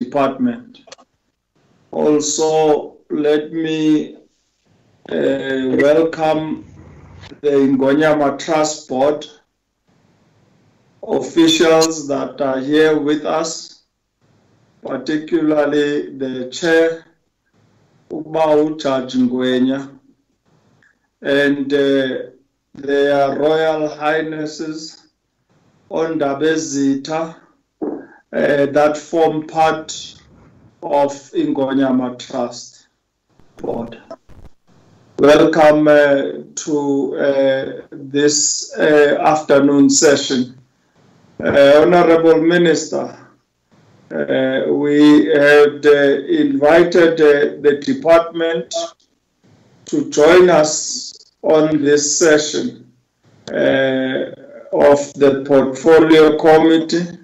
department. Also, let me uh, welcome the Ingonyama Trust Board officials that are here with us, particularly the chair, Ubau Judge Ngwenya, and uh, their Royal Highnesses, Ondabezitha, uh, that form part of Ingonyama Trust Board. Welcome uh, to uh, this uh, afternoon session. Uh, Honorable Minister, uh, we had uh, invited the department to join us on this session of the portfolio committee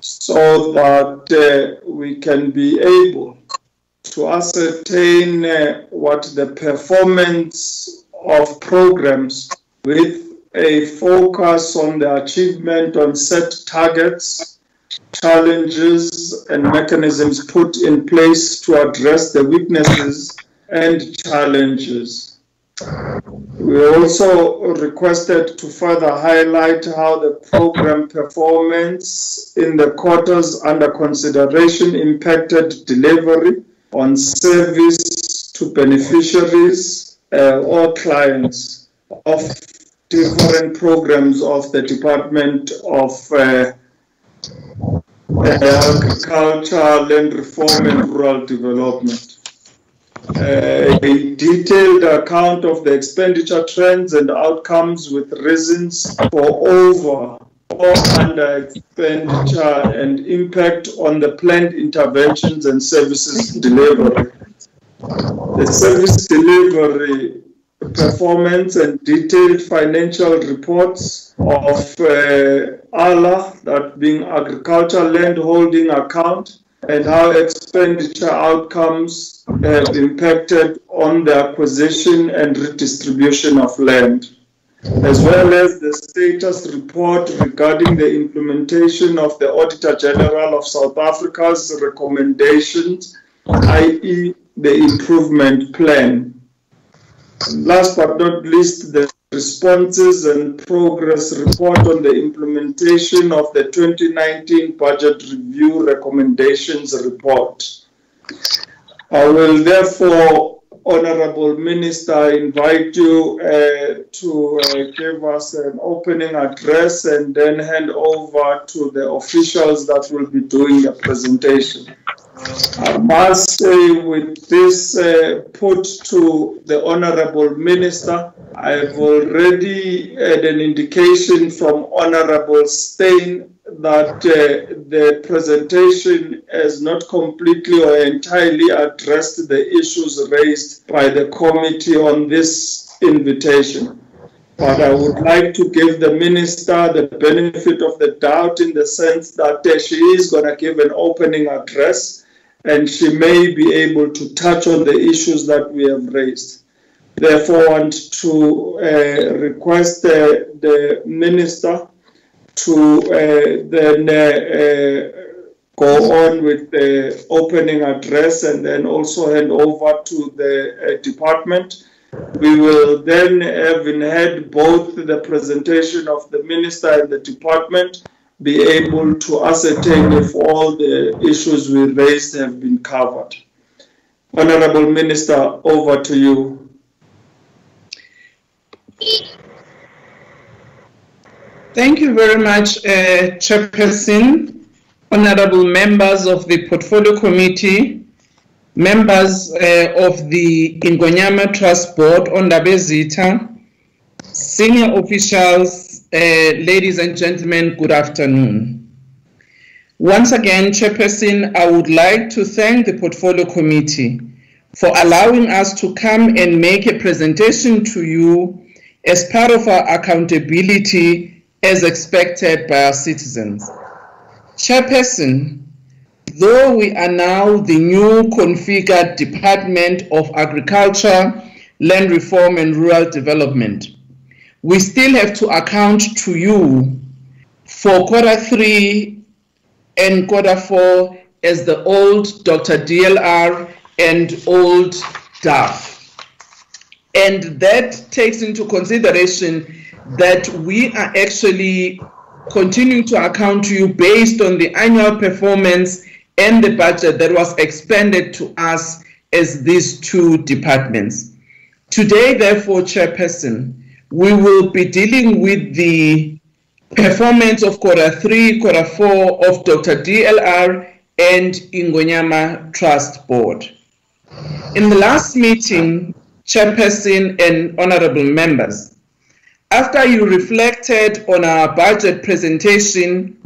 so that we can be able to ascertain uh, what the performance of programs with a focus on the achievement on set targets, challenges, and mechanisms put in place to address the weaknesses and challenges. We also requested to further highlight how the program performance in the quarters under consideration impacted delivery on service to beneficiaries uh, or clients of different programs of the Department of uh, Agriculture, Land Reform and Rural Development. Uh, a detailed account of the expenditure trends and outcomes with reasons for over or under expenditure and impact on the planned interventions and services delivery. The service delivery performance and detailed financial reports of uh, ALA, that being agriculture land holding account, and how expenditure outcomes have impacted on the acquisition and redistribution of land, as well as the status report regarding the implementation of the Auditor General of South Africa's recommendations, i.e., the improvement plan. Last but not least, the responses and progress report on the implementation of the 2019 budget review recommendations report. I will therefore, Honorable Minister, invite you uh, to uh, give us an opening address and then hand over to the officials that will be doing the presentation. I must say, with this uh, put to the Honorable Minister, I've already had an indication from Honorable Steyn that uh, the presentation has not completely or entirely addressed the issues raised by the committee on this invitation. But I would like to give the minister the benefit of the doubt in the sense that uh, she is going to give an opening address and she may be able to touch on the issues that we have raised. Therefore, I want to uh, request uh, the minister to uh, then uh, uh, go on with the opening address and then also hand over to the uh, department. We will then, having had both the presentation of the minister and the department, be able to ascertain if all the issues we raised have been covered. Honorable Minister, over to you. Thank you very much, uh, Chairperson, honorable members of the Portfolio Committee, members uh, of the Ingonyama Trust Board, Ondabezitha, senior officials, uh, ladies and gentlemen, good afternoon. Once again, Chairperson, I would like to thank the Portfolio Committee for allowing us to come and make a presentation to you as part of our accountability as expected by our citizens. Chairperson, though we are now the new configured Department of Agriculture, Land Reform and Rural Development, we still have to account to you for quarter three and quarter four as the old DRDLR and old DAFF. And that takes into consideration that we are actually continuing to account to you based on the annual performance and the budget that was expended to us as these two departments. Today, therefore, Chairperson, we will be dealing with the performance of quarter three, quarter four of DRDLR and Ingonyama Trust Board. In the last meeting, Chairperson and honorable members, after you reflected on our budget presentation,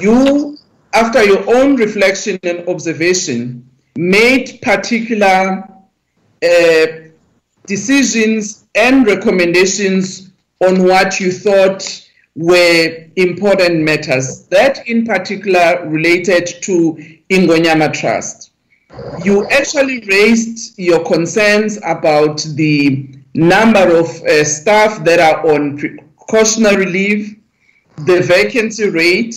you, after your own reflection and observation, made particular uh, decisions and recommendations on what you thought were important matters. That in particular related to Ingonyama Trust. You actually raised your concerns about the number of uh, staff that are on precautionary leave, the vacancy rate.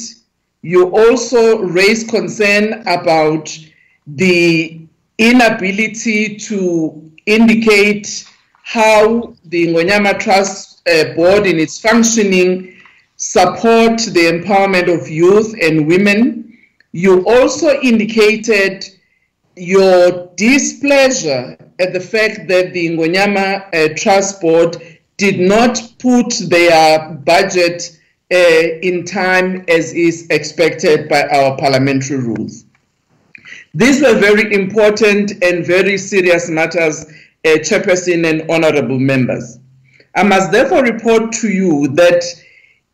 You also raised concern about the inability to indicate how the Ingonyama Trust uh, Board in its functioning support the empowerment of youth and women. You also indicated your displeasure at the fact that the Ingonyama uh, Trust Board did not put their budget uh, in time as is expected by our parliamentary rules. These were very important and very serious matters, uh, Chairperson and honorable members. I must therefore report to you that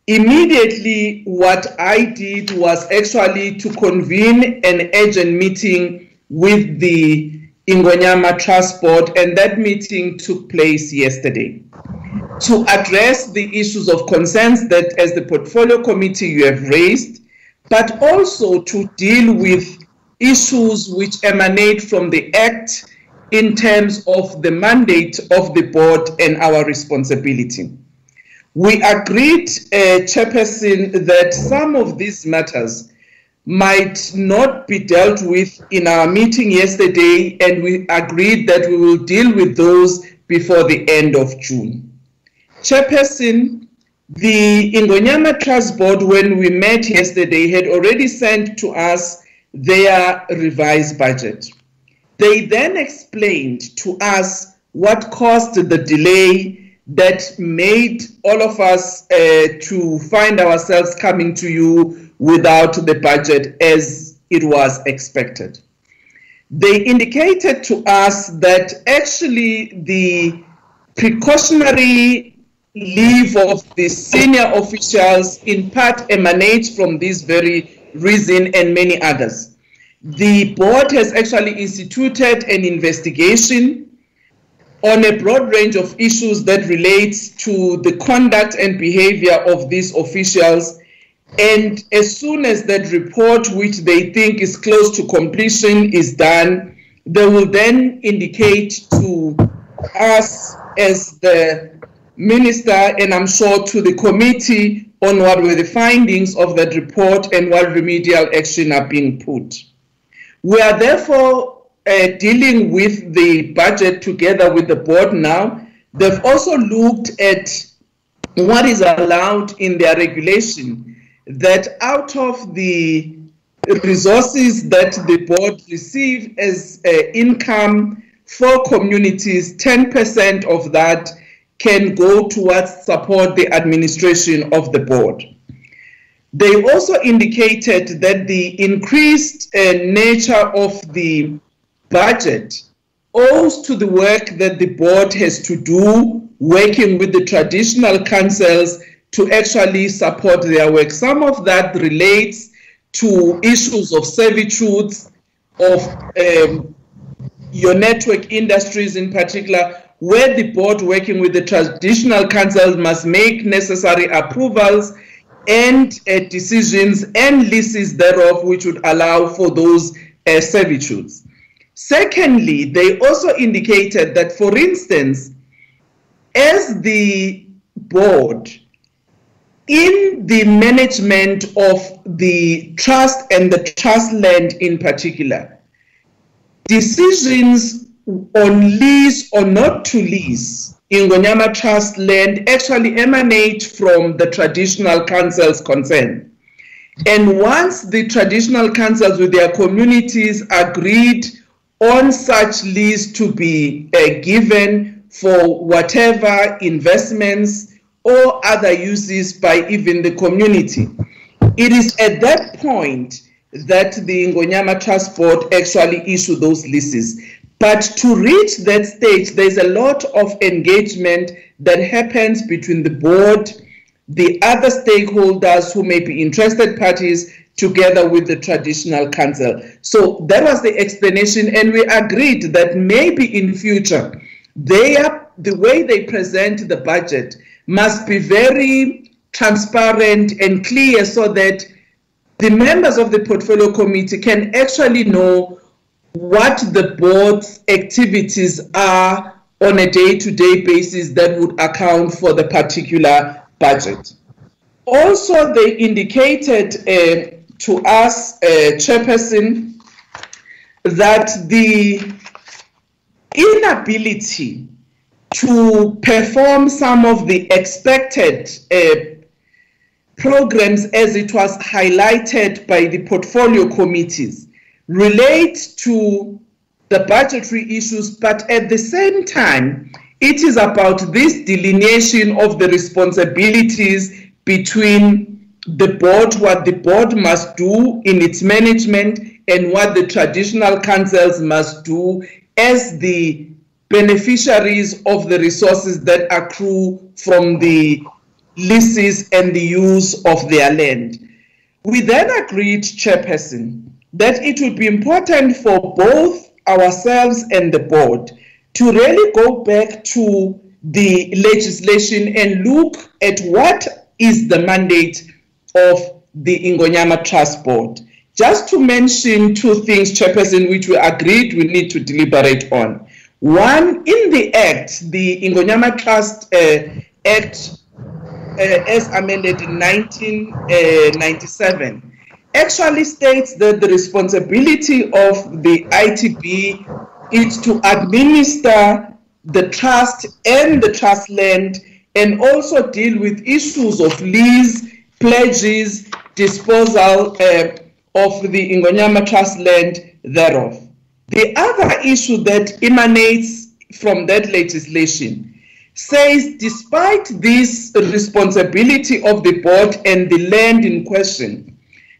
immediately what I did was actually to convene an urgent meeting with the Ingonyama Board, and that meeting took place yesterday to address the issues of concerns that, as the portfolio committee, you have raised, but also to deal with issues which emanate from the Act in terms of the mandate of the board and our responsibility. We agreed, uh, Chairperson, that some of these matters might not be dealt with in our meeting yesterday, and we agreed that we will deal with those before the end of June. Chairperson, the Ingonyama Trust Board, when we met yesterday, had already sent to us their revised budget. They then explained to us what caused the delay that made all of us uh, to find ourselves coming to you without the budget as it was expected. They indicated to us that actually the precautionary leave of the senior officials in part emanates from this very reason and many others. The board has actually instituted an investigation on a broad range of issues that relates to the conduct and behavior of these officials and as soon as that report, which they think is close to completion, is done, they will then indicate to us as the minister and I'm sure to the committee on what were the findings of that report and what remedial action are being put. We are therefore uh, dealing with the budget together with the board now. They've also looked at what is allowed in their regulation that out of the resources that the board receive as uh, income for communities, 10% of that can go towards support the administration of the board. They also indicated that the increased uh, nature of the budget owes to the work that the board has to do working with the traditional councils to actually support their work. Some of that relates to issues of servitudes, of um, your network industries in particular, where the board working with the traditional councils must make necessary approvals and uh, decisions and leases thereof which would allow for those uh, servitudes. Secondly, they also indicated that, for instance, as the board in the management of the trust and the trust land in particular, decisions on lease or not to lease Ingonyama Trust land actually emanate from the traditional councils concerned. And once the traditional councils with their communities agreed on such lease to be uh, given for whatever investments or other uses by even the community, it is at that point that the Ingonyama Trust Board actually issue those leases. But to reach that stage, there's a lot of engagement that happens between the board, the other stakeholders who may be interested parties, together with the traditional council. So that was the explanation, and we agreed that maybe in future, they are, the way they present the budget must be very transparent and clear so that the members of the portfolio committee can actually know what the board's activities are on a day-to-day basis that would account for the particular budget. Also, they indicated uh, to us, uh, Chairperson, that the inability to perform some of the expected uh, programs as it was highlighted by the portfolio committees relate to the budgetary issues, but at the same time, it is about this delineation of the responsibilities between the board, what the board must do in its management, and what the traditional councils must do as the beneficiaries of the resources that accrue from the leases and the use of their land. We then agreed, Chairperson, that it would be important for both ourselves and the board to really go back to the legislation and look at what is the mandate of the Ingonyama Trust Board. Just to mention two things, Chairperson, which we agreed we need to deliberate on. One, in the Act, the Ingonyama Trust uh, Act, uh, as amended in 1997, actually states that the responsibility of the ITB is to administer the trust and the trust land and also deal with issues of lease, pledges, disposal uh, of the Ingonyama trust land thereof. The other issue that emanates from that legislation says despite this responsibility of the board and the land in question,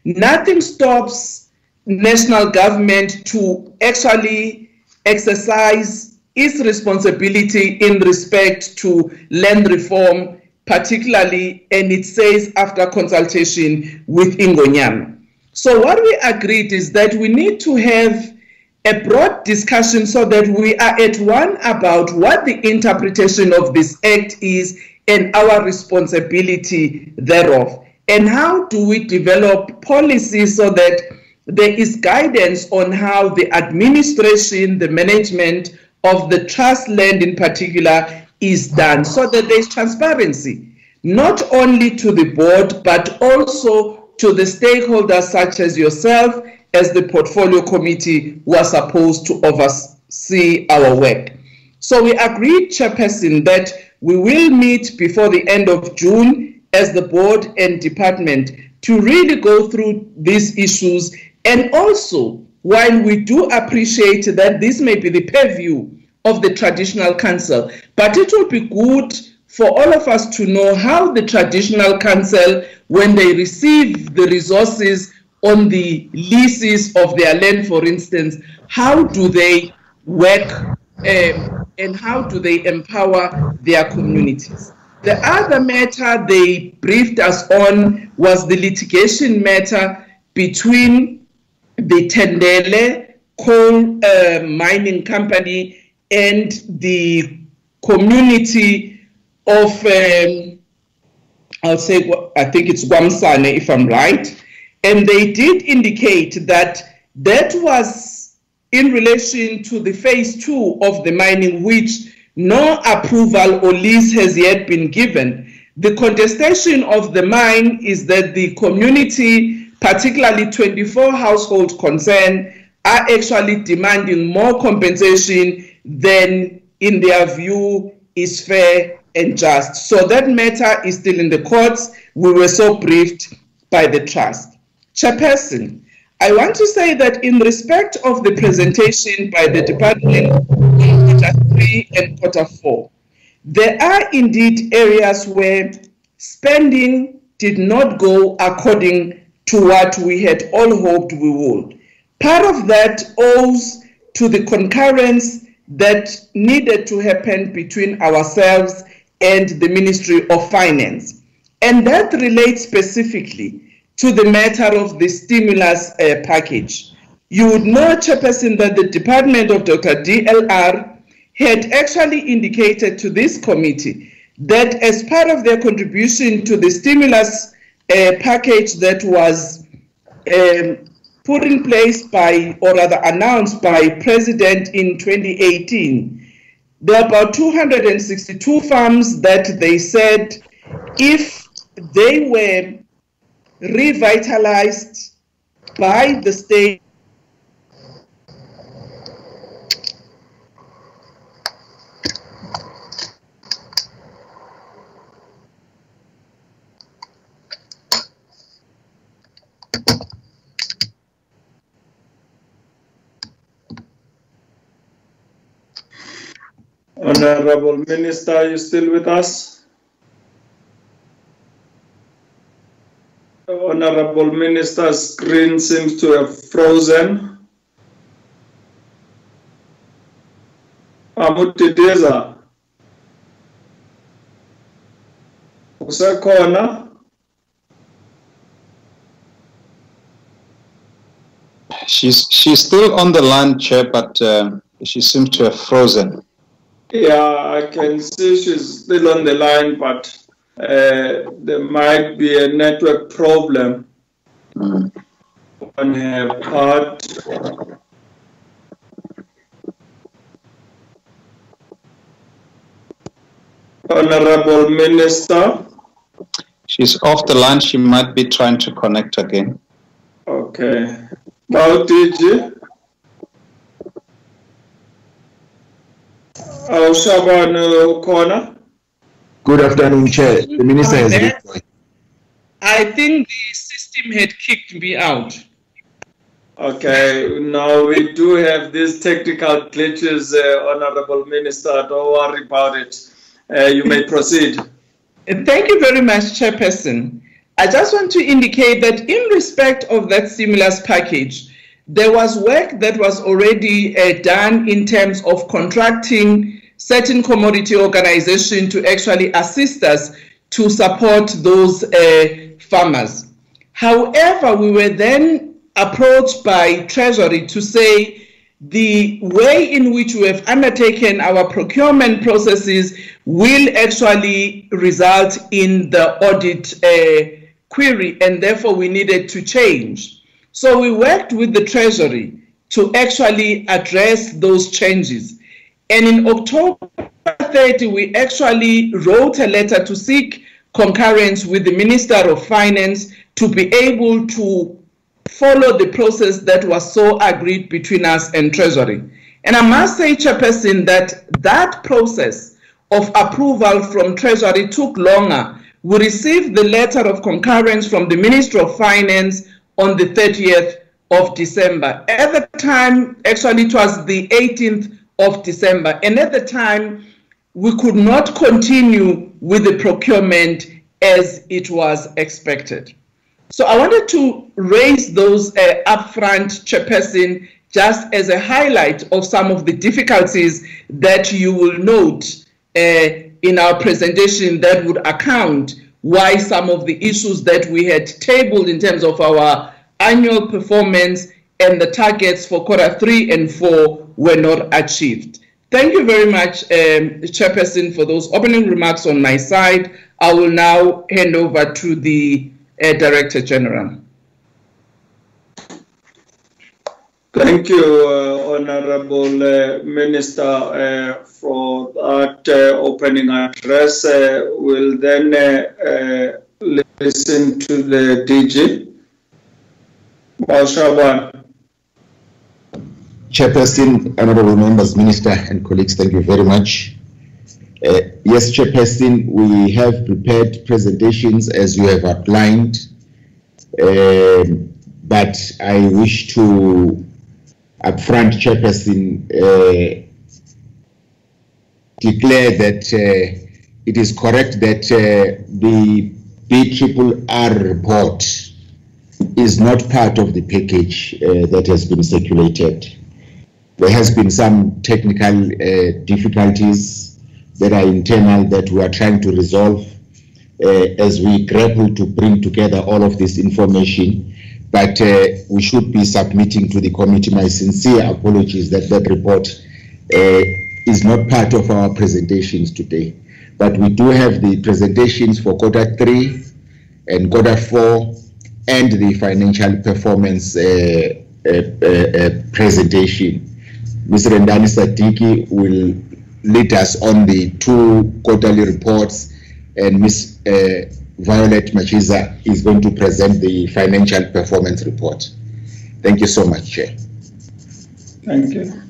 Nothing stops national government to actually exercise its responsibility in respect to land reform, particularly, and it says after consultation with Ingonyama. So what we agreed is that we need to have a broad discussion so that we are at one about what the interpretation of this act is and our responsibility thereof and how do we develop policies so that there is guidance on how the administration, the management of the trust land in particular is done so that there's transparency, not only to the board, but also to the stakeholders such as yourself as the portfolio committee was supposed to oversee our work. So we agreed, Chairperson, that we will meet before the end of June as the board and department to really go through these issues. And also, while we do appreciate that this may be the purview of the traditional council, but it will be good for all of us to know how the traditional council, when they receive the resources on the leases of their land, for instance, how do they work um, and how do they empower their communities? The other matter they briefed us on was the litigation matter between the Tendele coal uh, mining company and the community of, um, I'll say, I think it's KwaMsane, if I'm right. And they did indicate that that was in relation to the phase two of the mining, which no approval or lease has yet been given, The contestation of the mine is that the community, particularly 24 households concerned, are actually demanding more compensation than, in their view, is fair and just. So that matter is still in the courts. We were so briefed by the trust. Chairperson, I want to say that in respect of the presentation by the department three and quarter four, there are indeed areas where spending did not go according to what we had all hoped we would. Part of that owes to the concurrence that needed to happen between ourselves and the Ministry of Finance. And that relates specifically to the matter of the stimulus uh, package. You would know, Chairperson, that the Department of DRDLR had actually indicated to this committee that as part of their contribution to the stimulus uh, package that was um, put in place by, or rather announced by President in 2018, there are about 262 farms that they said if they were revitalized by the state Honorable Minister, are you still with us? Honorable Minister's screen seems to have frozen. Amutideza. Usakhona? She's she's still on the line, Chair, but uh, she seems to have frozen. Yeah, I can see she's still on the line, but uh, there might be a network problem Mm. on her part. Honorable Minister, She's off the line. She might be trying to connect again. okay. Bautiji. Awushabani ukhona? Good afternoon, Chair. The Minister has There. rejoined. I think the system had kicked me out. Okay, now we do have these technical glitches, uh, Honorable Minister. Don't worry about it. Uh, you may proceed. Uh, Thank you very much, Chairperson. I just want to indicate that in respect of that stimulus package, there was work that was already uh, done in terms of contracting certain commodity organization to actually assist us to support those uh, farmers. However, we were then approached by Treasury to say the way in which we have undertaken our procurement processes will actually result in the audit uh, query, and therefore we needed to change. So we worked with the Treasury to actually address those changes. And in October 30, we actually wrote a letter to seek concurrence with the Minister of Finance to be able to follow the process that was so agreed between us and Treasury. And I must say, Chairperson, that that process of approval from Treasury took longer. We received the letter of concurrence from the Minister of Finance on the 30th of December. At the time, actually, it was the 18th of December. And at the time, we could not continue with the procurement as it was expected. So I wanted to raise those uh, upfront, Chairperson, just as a highlight of some of the difficulties that you will note uh, in our presentation that would account why some of the issues that we had tabled in terms of our annual performance and the targets for quarter three and four were not achieved. Thank you very much, um, Chairperson, for those opening remarks on my side. I will now hand over to the uh, Director General. Thank you, uh, Honorable uh, Minister, uh, for that uh, opening address. Uh, we'll then uh, listen to the DG. Baushaban. Chairperson, honorable members, minister, and colleagues, thank you very much. Yes, Chairperson, we have prepared presentations as you have outlined, Um but I wish to upfront, Chairperson, uh, declare that uh, it is correct that uh, the BRRR report is not part of the package uh, that has been circulated. There has been some technical uh, difficulties that are internal that we are trying to resolve uh, as we grapple to bring together all of this information. But uh, we should be submitting to the committee my sincere apologies that that report uh, is not part of our presentations today. But we do have the presentations for quarter three and quarter four and the financial performance uh, uh, uh, uh, presentation. Mr. Ndani Sadiki will lead us on the two quarterly reports, and Ms. Violet Machiza is going to present the financial performance report. Thank you so much, Chair. Thank you.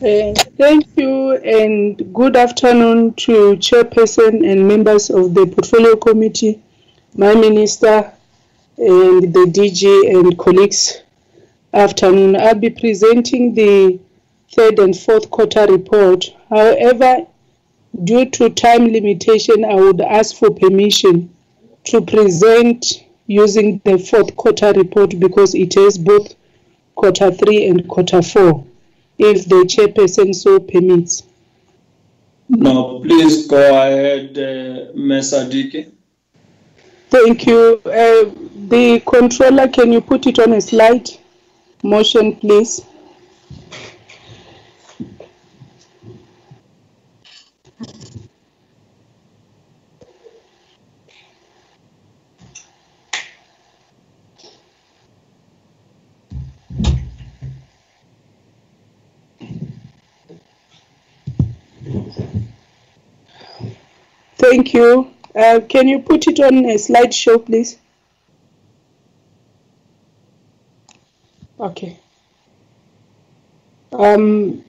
Uh, Thank you and good afternoon to Chairperson and members of the Portfolio Committee, my Minister and the DG and colleagues. Afternoon. I'll be presenting the third and fourth quarter report. However, due to time limitation, I would ask for permission to present using the fourth quarter report because it has both quarter three and quarter four if the chairperson so permits. No, please go ahead, uh, Ms. Adiki. Thank you. Uh, the controller, can you put it on a slide? Motion, please. Thank you. Uh, can you put it on a slideshow, please? Okay. Um,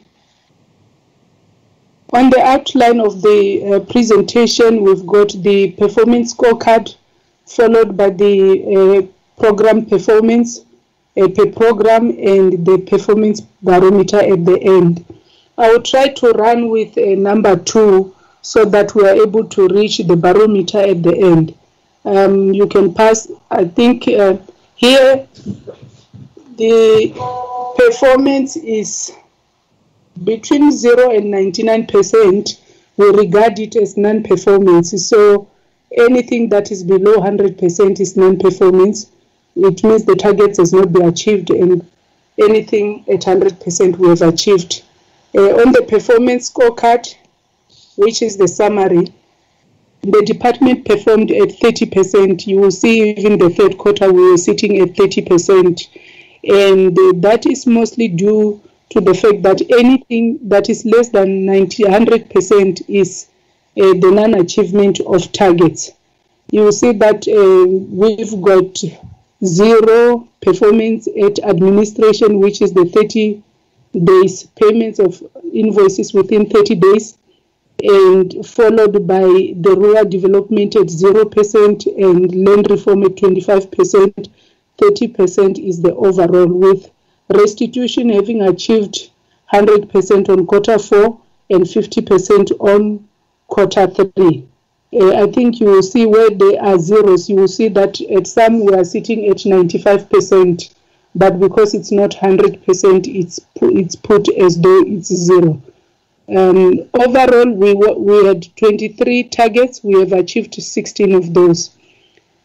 on the outline of the uh, presentation, we've got the performance scorecard, followed by the uh, program performance, uh, per program, and the performance barometer at the end. I will try to run with a number two so that we are able to reach the barometer at the end. Um, you can pass, I think uh, here the performance is between 0 and 99%. We regard it as non-performance. So anything that is below 100% is non-performance. It means the target has not been achieved and anything at 100% we have achieved. Uh, on the performance scorecard, which is the summary, the department performed at 30%. You will see even the third quarter we were sitting at 30%. And that is mostly due to the fact that anything that is less than 90, 100% is uh, the non-achievement of targets. You will see that uh, we've got zero performance at administration, which is the 30 days payments of invoices within 30 days and followed by the rural development at 0% and land reform at 25%. 30% is the overall, with restitution having achieved 100% on quarter four and 50% on quarter three. Uh, I think you will see where there are zeros, you will see that at some we are sitting at 95%, but because it's not 100%, it's, it's put as though it's zero. Um, overall, we, we had 23 targets. We have achieved 16 of those.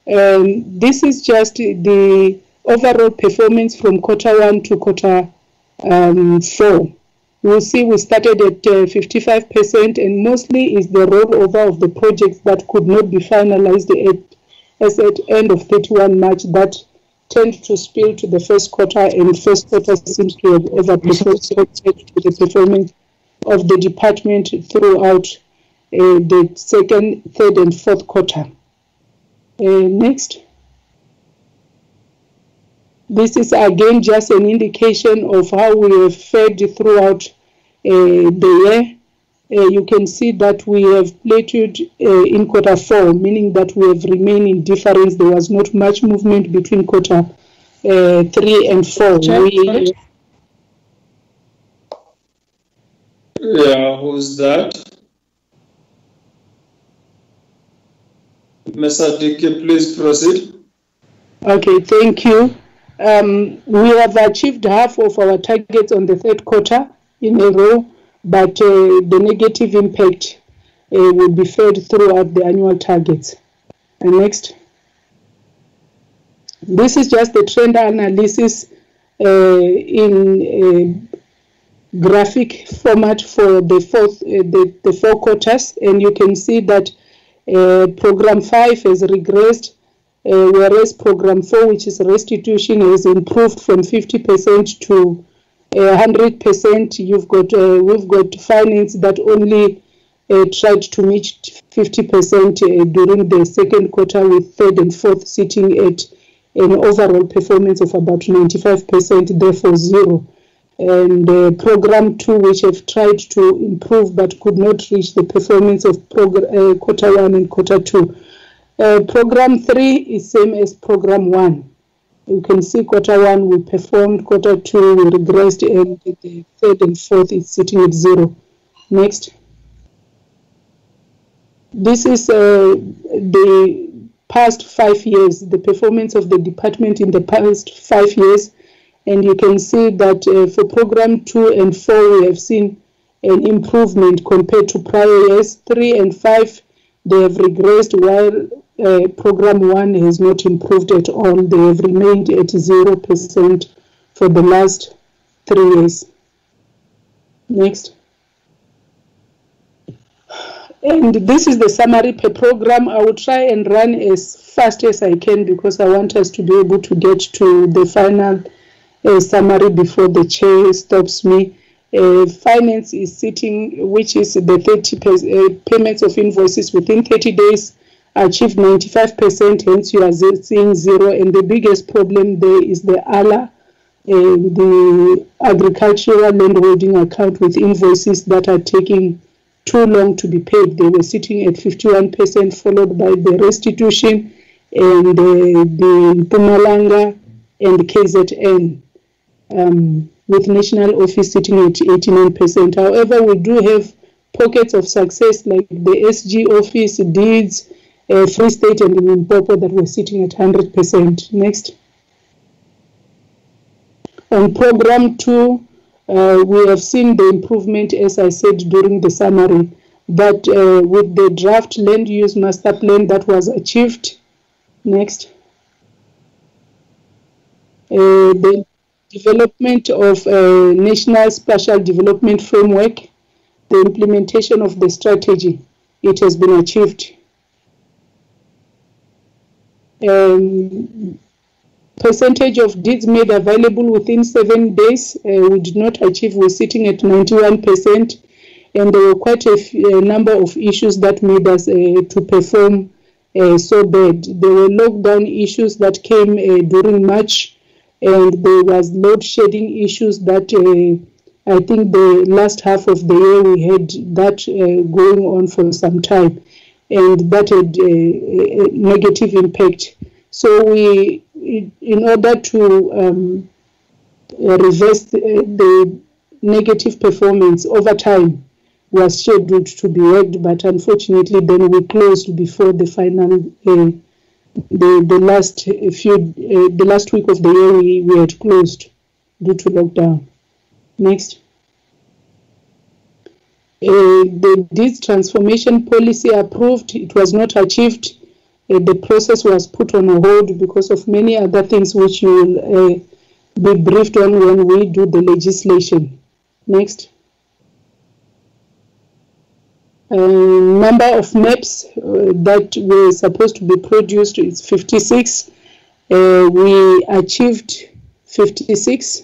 Um, this is just the overall performance from quarter one to quarter um, four. We'll see we started at uh, 55% and mostly is the rollover of the projects that could not be finalized at, as at end of 31 March that tend to spill to the first quarter, and first quarter seems to have overperformed to the performance of the department throughout uh, the second, third, and fourth quarter. Uh, next. This is again just an indication of how we have fared throughout uh, the year. Uh, you can see that we have plateaued uh, in quarter four, meaning that we have remained in difference. There was not much movement between quarter uh, three and four. We, Yeah, who's that? Mr. Dickey, please proceed. Okay, thank you. Um, we have achieved half of our targets on the third quarter in a row, but uh, the negative impact uh, will be fed throughout the annual targets. And next. This is just the trend analysis uh, in uh, graphic format for the fourth, uh, the, the four quarters, and you can see that uh, program five has regressed uh, whereas program 4 which is restitution has improved from 50% to uh, 100% you've got uh, we've got finance that only uh, tried to meet 50% uh, during the second quarter with third and fourth sitting at an overall performance of about 95% therefore zero and uh, program 2 which have tried to improve but could not reach the performance of uh, quarter 1 and quarter 2 uh, program 3 is same as program 1. You can see quarter 1 we performed, quarter 2 we regressed, and the third and fourth is sitting at 0. Next. This is uh, the past five years, the performance of the department in the past five years. And you can see that uh, for program 2 and 4 we have seen an improvement compared to prior years. 3 and 5 they have regressed while uh, program one has not improved at all. They have remained at 0% for the last three years. Next. And this is the summary per program. I will try and run as fast as I can because I want us to be able to get to the final uh, summary before the chair stops me. Uh, finance is sitting, which is the 30 uh, payments of invoices within 30 days achieved 95%, hence you are seeing zero. And the biggest problem there is the ALA, uh, the agricultural landholding account with invoices that are taking too long to be paid. They were sitting at 51%, followed by the restitution and uh, the Mpumalanga and the KZN, um, with national office sitting at 89%. However, we do have pockets of success like the SG office, deeds, uh, Free State and Limpopo that were sitting at 100%. Next. On program two, uh, we have seen the improvement, as I said during the summary, that uh, with the draft land use master plan that was achieved. Next. Uh, the development of a national spatial development framework, the implementation of the strategy, it has been achieved um, percentage of deeds made available within seven days, uh, we did not achieve. We're sitting at 91%, and there were quite a, number of issues that made us uh, to perform uh, so bad. There were lockdown issues that came uh, during March, and there was load shedding issues that uh, I think the last half of the year we had that uh, going on for some time and that had a, a negative impact. So we, in order to um, reverse the, the, negative performance over time, was scheduled to be worked, but unfortunately, then we closed before the final, uh, the the last few, uh, the last week of the year we, we had closed due to lockdown. Next. Uh, the deeds transformation policy approved, it was not achieved. Uh, the process was put on hold because of many other things which you will uh, be briefed on when we do the legislation. Next. Uh, number of maps uh, that were supposed to be produced is 56. Uh, we achieved 56.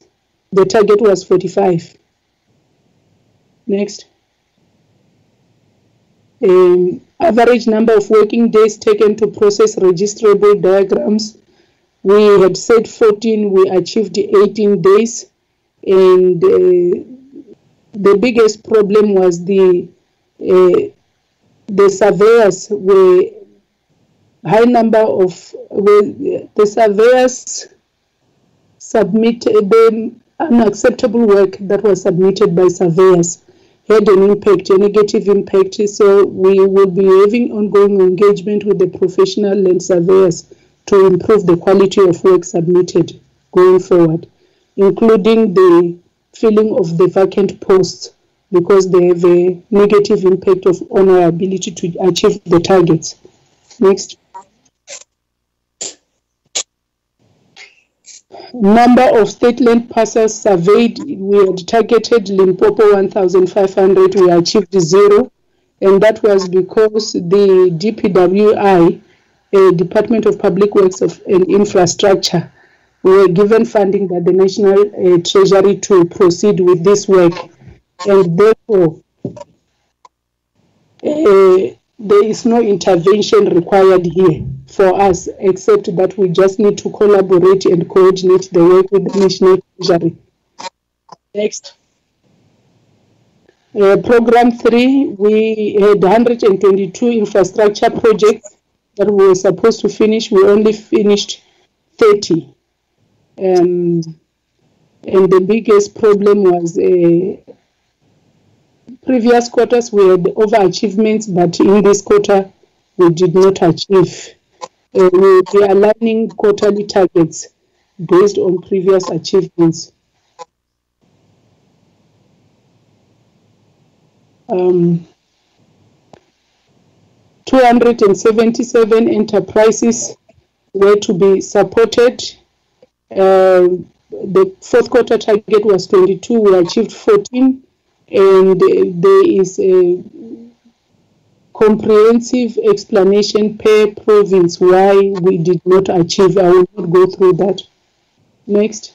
The target was 45. Next. Um, average number of working days taken to process registrable diagrams. We had said 14, we achieved 18 days. And uh, the biggest problem was the uh, the surveyors were high number of the surveyors submitted the unacceptable work that was submitted by surveyors had an impact, a negative impact. So we will be having ongoing engagement with the professional land surveyors to improve the quality of work submitted going forward, including the filling of the vacant posts because they have a negative impact of, on our ability to achieve the targets. Next. Number of state land parcels surveyed, we had targeted Limpopo 1,500, we achieved zero, and that was because the DPWI, uh, Department of Public Works of, and Infrastructure, were given funding by the National uh, Treasury to proceed with this work, and therefore uh, there is no intervention required here for us, except that we just need to collaborate and coordinate the work with the National Treasury. Next. Uh, program three, we had 122 infrastructure projects that we were supposed to finish. We only finished 30. Um, and the biggest problem was uh, previous quarters we had overachievements, but in this quarter we did not achieve. Uh, we will be aligning quarterly targets based on previous achievements. Um, 277 enterprises were to be supported. Uh, the fourth quarter target was 22, we achieved 14, and there is a comprehensive explanation per province why we did not achieve. I will not go through that. Next.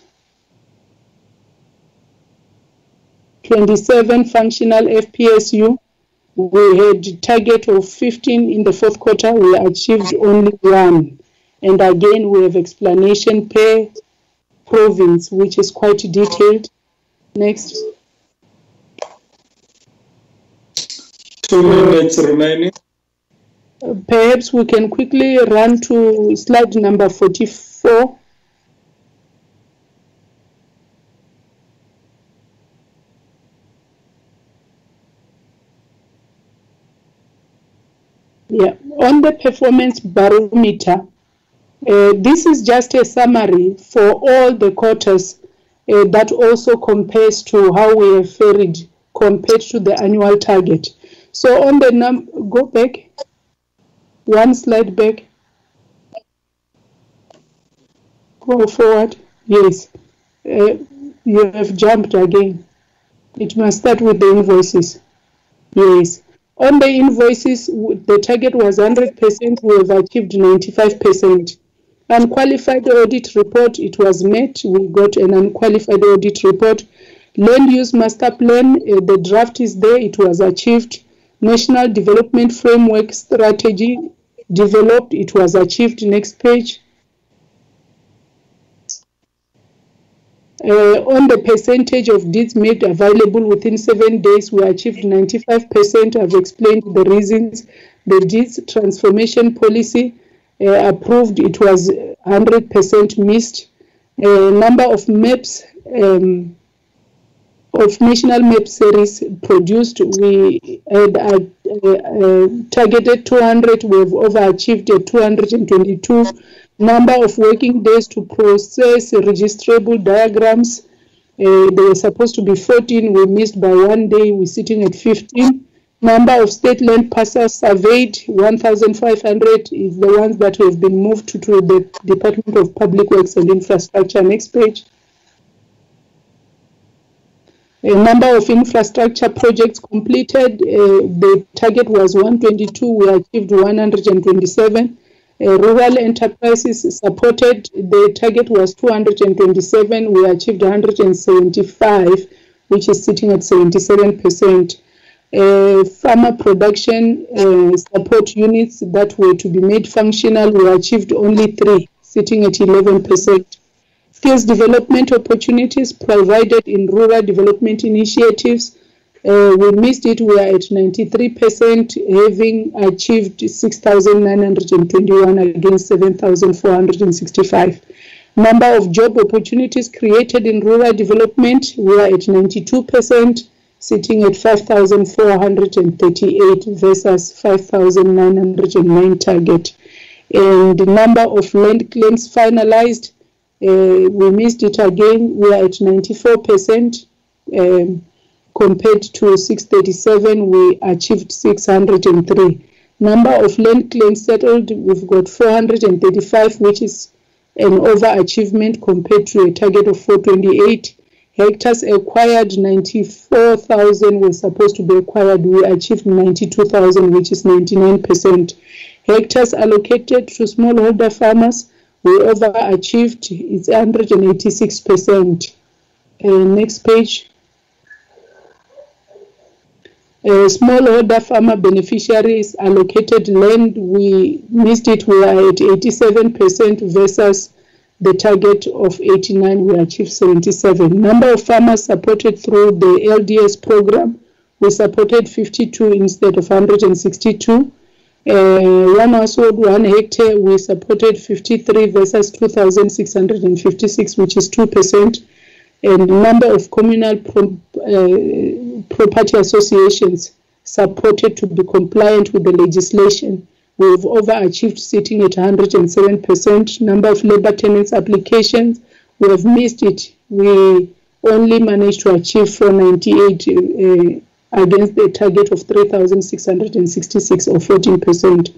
27 functional FPSU. We had target of 15 in the fourth quarter. We achieved only one. And again, we have explanation per province, which is quite detailed. Next. Two minutes remaining. Perhaps we can quickly run to slide number 44. Yeah, on the performance barometer, uh, this is just a summary for all the quarters uh, that also compares to how we have fared compared to the annual target. So on the num, go back, one slide back, go forward, yes, uh, you have jumped again. It must start with the invoices, yes. On the invoices, the target was 100%, we have achieved 95%. Unqualified audit report, it was met, we got an unqualified audit report. Land use master plan, uh, the draft is there, it was achieved. National Development Framework Strategy developed, it was achieved. Next page. Uh, on the percentage of deeds made available within seven days, we achieved 95%. I've explained the reasons. The deeds transformation policy uh, approved, it was 100% missed. Uh, number of maps um, of national map series produced, we had uh, uh, targeted 200, we have overachieved at 222. Number of working days to process registrable diagrams, uh, they were supposed to be 14, we missed by one day, we're sitting at 15. Number of state land parcels surveyed, 1,500 is the ones that have been moved to, to the Department of Public Works and Infrastructure. Next page. A number of infrastructure projects completed. Uh, the target was 122. We achieved 127. Uh, rural enterprises supported, the target was 227, we achieved 175, which is sitting at 77%. Uh, farmer production uh, support units that were to be made functional, we achieved only three, sitting at 11%. Skills development opportunities provided in rural development initiatives, uh, we missed it, we are at 93%, having achieved 6,921 against 7,465. Number of job opportunities created in rural development, we are at 92%, sitting at 5,438 versus 5,909 target. And the number of land claims finalized, uh, we missed it again, we are at 94%. Um, compared to 637, we achieved 603. Number of land claims settled, we've got 435, which is an overachievement compared to a target of 428. Hectares acquired, 94,000 were supposed to be acquired. We achieved 92,000, which is 99%. Hectares allocated to smallholder farmers, we overachieved. It's 186%. Uh, next page. Uh, smallholder farmer beneficiaries allocated land, we missed it, we are at 87% versus the target of 89, we achieved 77. Number of farmers supported through the LDS program, we supported 52 instead of 162. One household, one hectare, we supported 53 versus 2,656, which is 2%. And number of communal pro, uh, property associations supported to be compliant with the legislation. We've overachieved sitting at 107%. Number of labor tenants applications, we have missed it. We only managed to achieve 498 uh, against the target of 3,666 or 14%.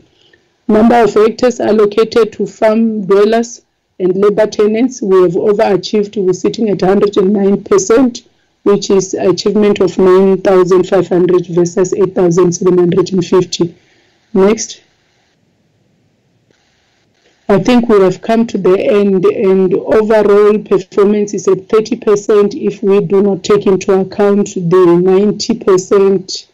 Number of hectares allocated to farm dwellers and labor tenants, we have overachieved. We're sitting at 109%, which is achievement of 9,500 versus 8,750. Next. I think we have come to the end and overall performance is at 30% if we do not take into account the 90%,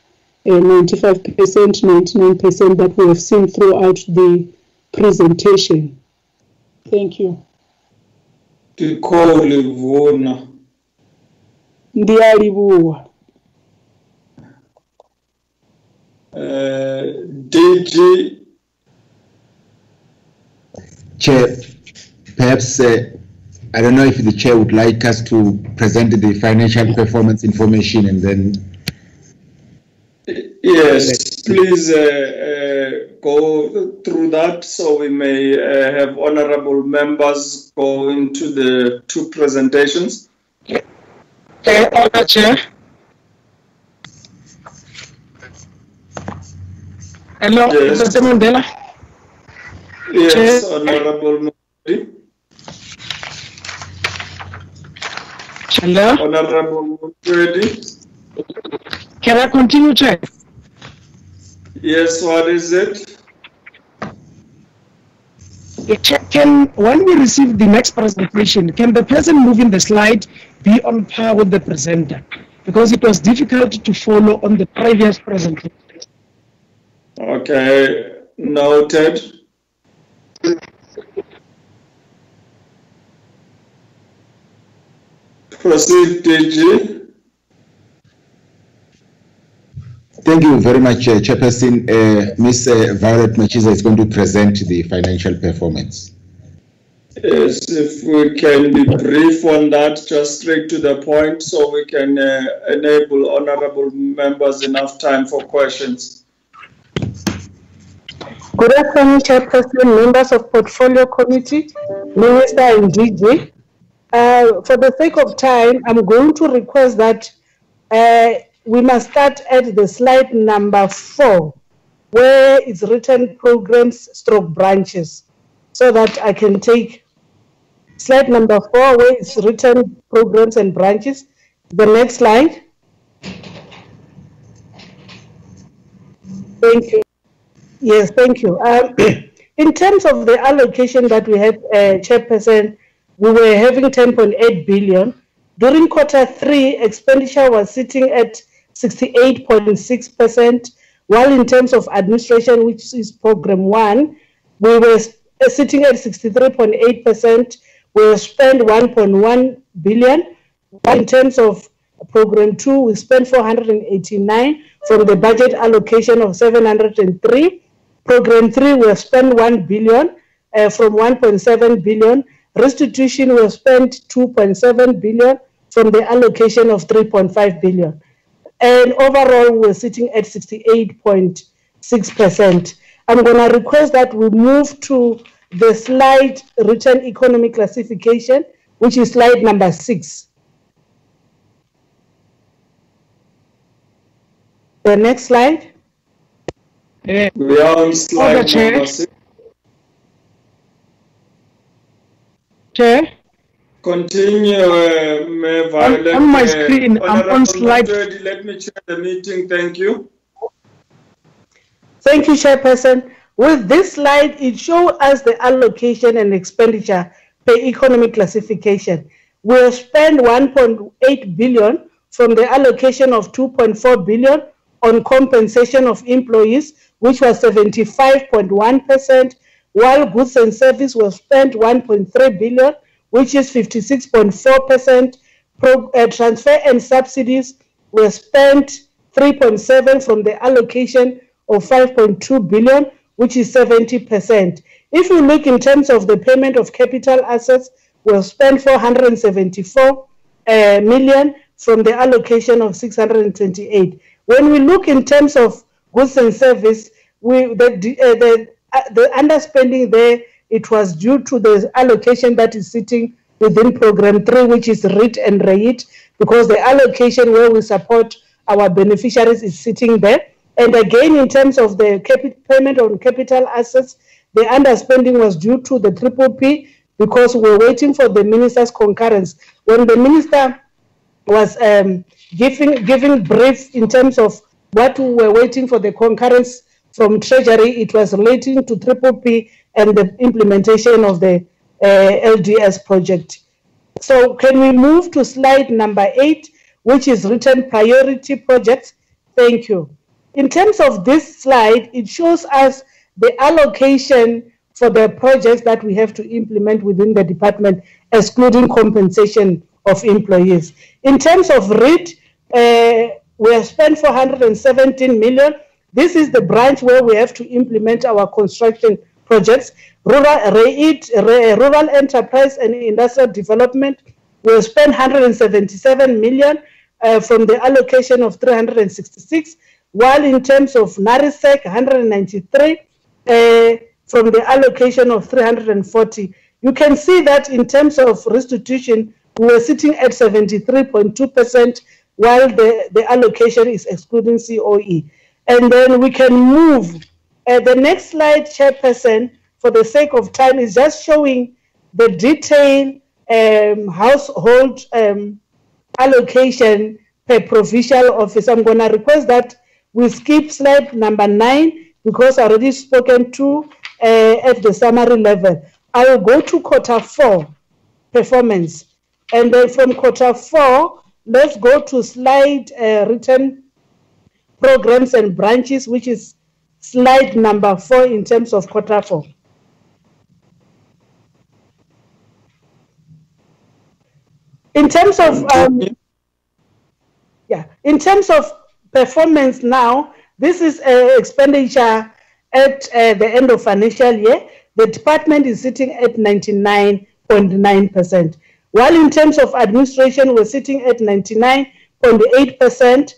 uh, 95%, 99% that we have seen throughout the presentation. Thank you. Uh, DG Chair, perhaps uh, I don't know if the chair would like us to present the financial performance information and then Yes, please uh, uh, go through that so we may uh, have honorable members go into the two presentations. Uh, Honour Chair. Hello, Yes. Mr. Mandela. Yes. Honorable Modi. Hello. Honorable Modi. Can I continue, Chair? Yes, what is it? Eh, can, when we receive the next presentation, can the person moving the slide be on par with the presenter? Because it was difficult to follow on the previous presentation. Okay, noted. Proceed, DG. Thank you very much, uh, Chairperson. Uh, Ms. uh, Violet Machiza is going to present the financial performance. Yes, if we can be brief on that, just straight to the point, so we can uh, enable honorable members enough time for questions. Good afternoon, Chairperson, members of Portfolio Committee, Minister and DG. Uh, for the sake of time, I'm going to request that uh, we must start at the slide number four, where it's written programs stroke branches, so that I can take slide number four, where it's written programs and branches. The next slide. Thank you. Yes, thank you. Um, In terms of the allocation that we had, uh, Chairperson, we were having 10.8 billion. During quarter three, expenditure was sitting at 68.6%, while in terms of administration, which is program one, we were uh, sitting at 63.8%. We spent 1.1 billion. In terms of program two, we spent 489 from the budget allocation of 703. Program three, we have spent 1 billion uh, from 1.7 billion. Restitution, we have spent 2.7 billion from the allocation of 3.5 billion. And overall, we're sitting at 68.6%. I'm going to request that we move to the slide written economic classification, which is slide number six. The next slide. We are on slide number six. Chair, Continue, uh, Violet. on my uh, screen, I'm on slide- Let me chair the meeting, thank you. Thank you, Chairperson. With this slide, it shows us the allocation and expenditure per economic classification. We have spent 1.8 billion from the allocation of 2.4 billion on compensation of employees, which was 75.1%, while goods and services was spent 1.3 billion, which is 56.4%. Pro, uh, transfer and subsidies were spent 3.7 from the allocation of 5.2 billion, which is 70%. If you look in terms of the payment of capital assets, we've spent 474 uh, million from the allocation of 628. When we look in terms of goods and service, we the uh, the uh, the underspending there it was due to the allocation that is sitting within program three, which is REID and REID, because the allocation where we support our beneficiaries is sitting there. And again, in terms of the payment on capital assets, the underspending was due to the triple P because we're waiting for the minister's concurrence. When the minister was um, giving giving brief in terms of what we were waiting for the concurrence from Treasury. It was relating to Triple P and the implementation of the uh, LDS project. So can we move to slide number eight, which is written priority projects? Thank you. In terms of this slide, it shows us the allocation for the projects that we have to implement within the department, excluding compensation of employees. In terms of REID, uh, we have spent 417 million. This is the branch where we have to implement our construction projects. Rural Rural Enterprise and Industrial Development, we spend 177 million uh, from the allocation of 366, while in terms of NARYSEC, 193 uh, from the allocation of 340. You can see that in terms of restitution, we were sitting at 73.2%, while the, the allocation is excluding COE. And then we can move. Uh, the next slide, Chairperson, for the sake of time, is just showing the detailed um, household um, allocation per provincial office. I'm going to request that we skip slide number nine because I already spoken to uh, at the summary level. I will go to quarter four performance. And then from quarter four, let's go to slide uh, written programs and branches, which is slide number four in terms of quarter four. In terms of um, yeah, in terms of performance now, this is uh, expenditure at uh, the end of financial year. The department is sitting at 99.9%. While in terms of administration, we're sitting at 99.8%,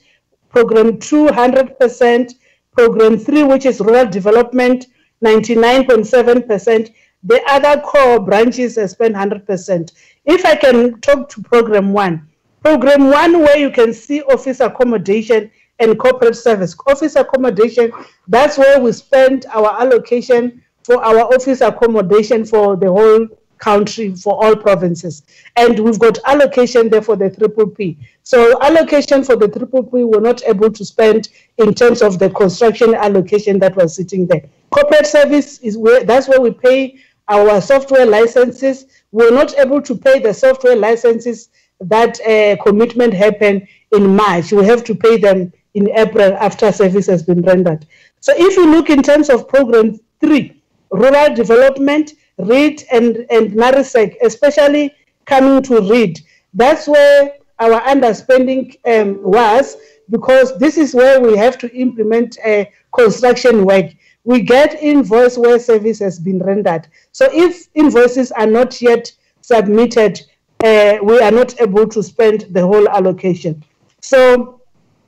program two, 100%, program three, which is rural development, 99.7%. The other core branches have spent 100%. If I can talk to program one, program one, where you can see office accommodation and corporate service. Office accommodation, that's where we spend our allocation for our office accommodation for the whole country for all provinces. And we've got allocation there for the triple P. So allocation for the triple P we're not able to spend in terms of the construction allocation that was sitting there. Corporate service is where that's where we pay our software licenses. We're not able to pay the software licenses that uh, commitment happened in March. We have to pay them in April after service has been rendered. So if you look in terms of program three, rural development, REID and, and NARYSEC, especially coming to REID, that's where our underspending um, was because this is where we have to implement a construction work. We get invoice where service has been rendered. So if invoices are not yet submitted, uh, we are not able to spend the whole allocation. So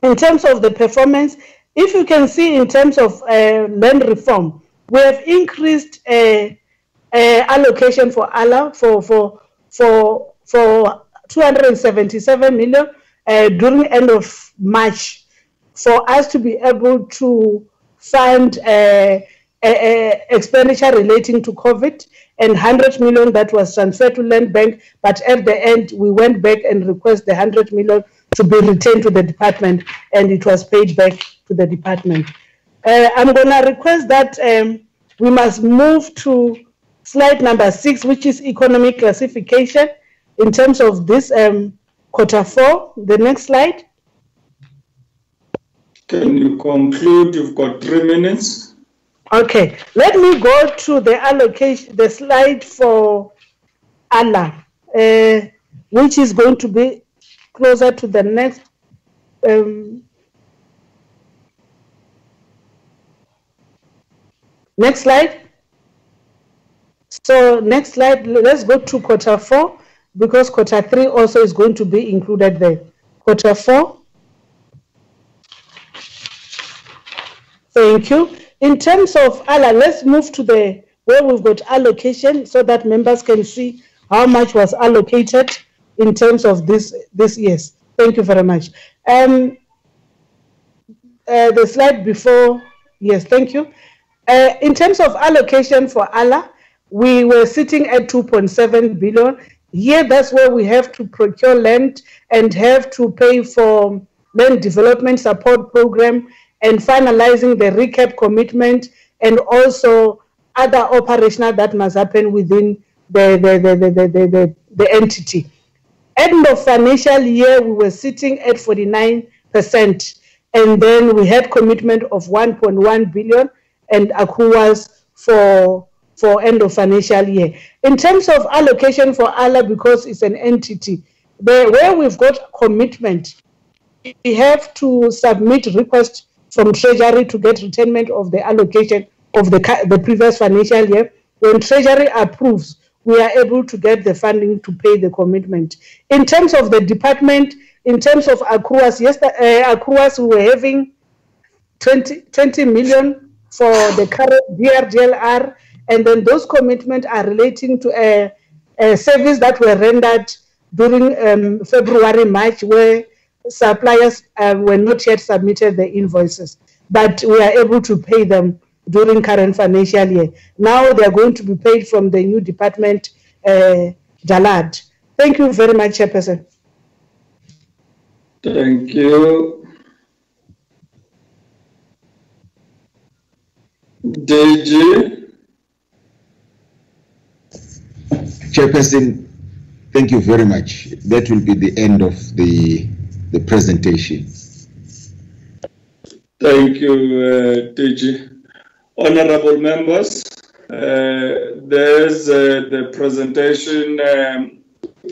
in terms of the performance, if you can see in terms of uh, land reform, we have increased uh, allocation for ALA for for for for 277 million uh, during end of March for us to be able to fund uh, expenditure relating to COVID and 100 million that was transferred to Land Bank, but at the end we went back and request the 100 million to be returned to the department and it was paid back to the department. Uh, I'm going to request that um, we must move to slide number six, which is economic classification in terms of this um, quarter four. The next slide. Can you conclude? You've got three minutes. Okay, let me go to the allocation, the slide for ALA, uh, which is going to be closer to the next um, next slide. So next slide, let's go to quarter four because quarter three also is going to be included there. Quarter four. Thank you. In terms of ALA, let's move to the where we've got allocation so that members can see how much was allocated in terms of this this years. Thank you very much. Um, uh, the slide before, yes, thank you. Uh, in terms of allocation for ALA, we were sitting at 2.7 billion. Here, that's where we have to procure land and have to pay for land development support program and finalizing the recap commitment and also other operational that must happen within the, the, the, the, the, the, the, the entity. End of financial year, we were sitting at 49%, and then we had commitment of 1.1 billion and accruals for for end of financial year. In terms of allocation for ALA, because it's an entity, the, where we've got commitment, we have to submit request from Treasury to get retirement of the allocation of the, the previous financial year. When Treasury approves, we are able to get the funding to pay the commitment. In terms of the department, in terms of accruals, yesterday, uh, accruals we were having 20, 20 million for the current DRDLR, and then those commitments are relating to a, a service that were rendered during um, February, March, where suppliers uh, were not yet submitted the invoices, but we are able to pay them during current financial year. Now they are going to be paid from the new department, uh, Jalad. Thank you very much, Chairperson. Thank you. DG. Chairperson, thank you very much. That will be the end of the, the presentation. Thank you, uh, DG. Honorable members, uh, there's uh, the presentation um,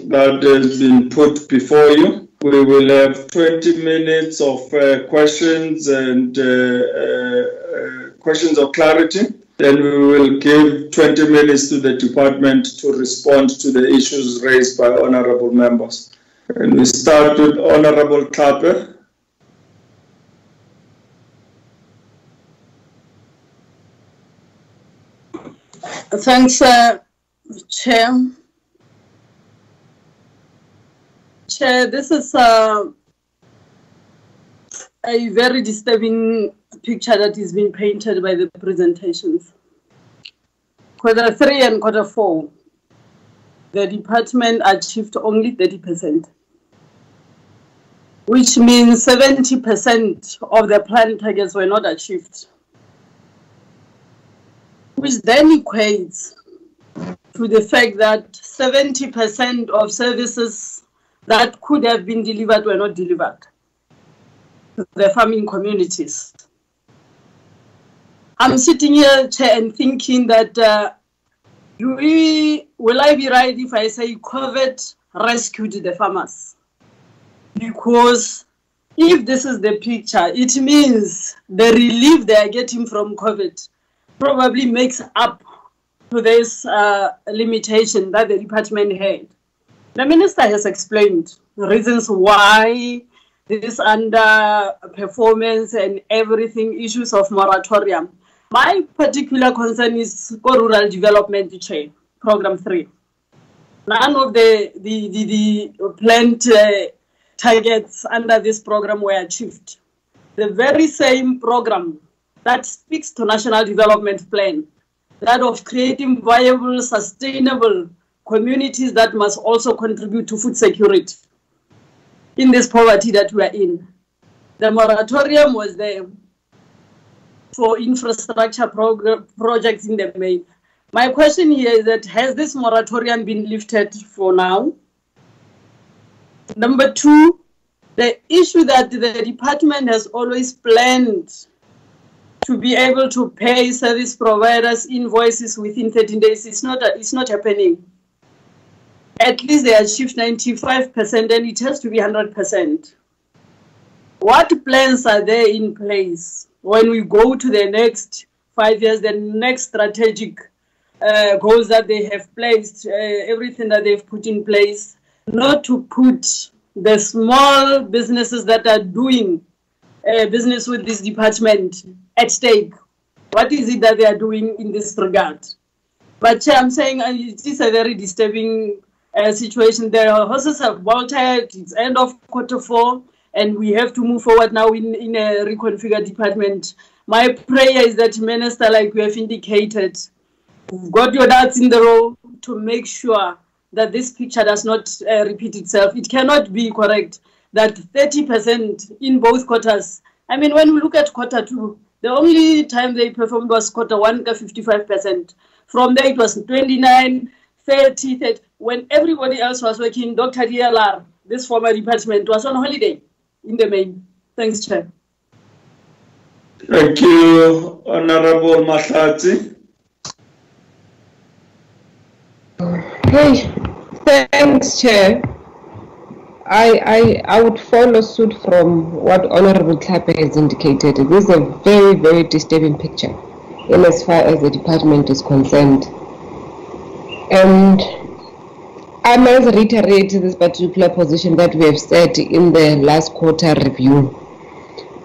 that has been put before you. We will have 20 minutes of uh, questions and uh, uh, questions of clarity. Then we will give 20 minutes to the department to respond to the issues raised by honorable members. And we start with Honorable Tlhape. Thanks, uh, Chair. Chair, this is uh, a very disturbing picture that is being painted by the presentations. Quarter three and quarter four. the department achieved only 30%, which means 70% of the planned targets were not achieved, which then equates to the fact that 70% of services that could have been delivered were not delivered the farming communities. I'm sitting here, Chair, and thinking that uh, we, will I be right if I say COVID rescued the farmers? Because if this is the picture, it means the relief they are getting from COVID probably makes up to this uh, limitation that the department had. The minister has explained the reasons why this underperformance and everything issues of moratorium. My particular concern is rural development chain, program three. None of the the the, the planned uh, targets under this program were achieved. The very same program that speaks to national development plan, that of creating viable, sustainable communities that must also contribute to food security in this poverty that we are in. The moratorium was there for infrastructure projects in the main. My question here is that has this moratorium been lifted for now? Number two, the issue that the department has always planned to be able to pay service providers invoices within 13 days is not, it's not happening. At least they achieved 95% and it has to be 100%. What plans are there in place when we go to the next five years, the next strategic uh, goals that they have placed, uh, everything that they've put in place, not to put the small businesses that are doing uh, business with this department at stake. What is it that they are doing in this regard? But I'm saying uh, it is a very disturbing situation. The horses have bolted. It's end of quarter four and we have to move forward now in, in a reconfigured department. My prayer is that, Minister, like we have indicated, you've got your ducks in the row to make sure that this picture does not uh, repeat itself. It cannot be correct that 30% in both quarters. I mean, when we look at quarter two, the only time they performed was quarter one, 55%. From there, it was 29, 30, 30. When everybody else was working, DRDLR, this former department, was on holiday in the main. Thanks, Chair. Thank you, Honorable Mahlatsi. Hey, thanks, Chair. I, I, I would follow suit from what Honorable Tlhape has indicated. This is a very, very disturbing picture in as far as the department is concerned. And I must reiterate this particular position that we have said in the last quarter review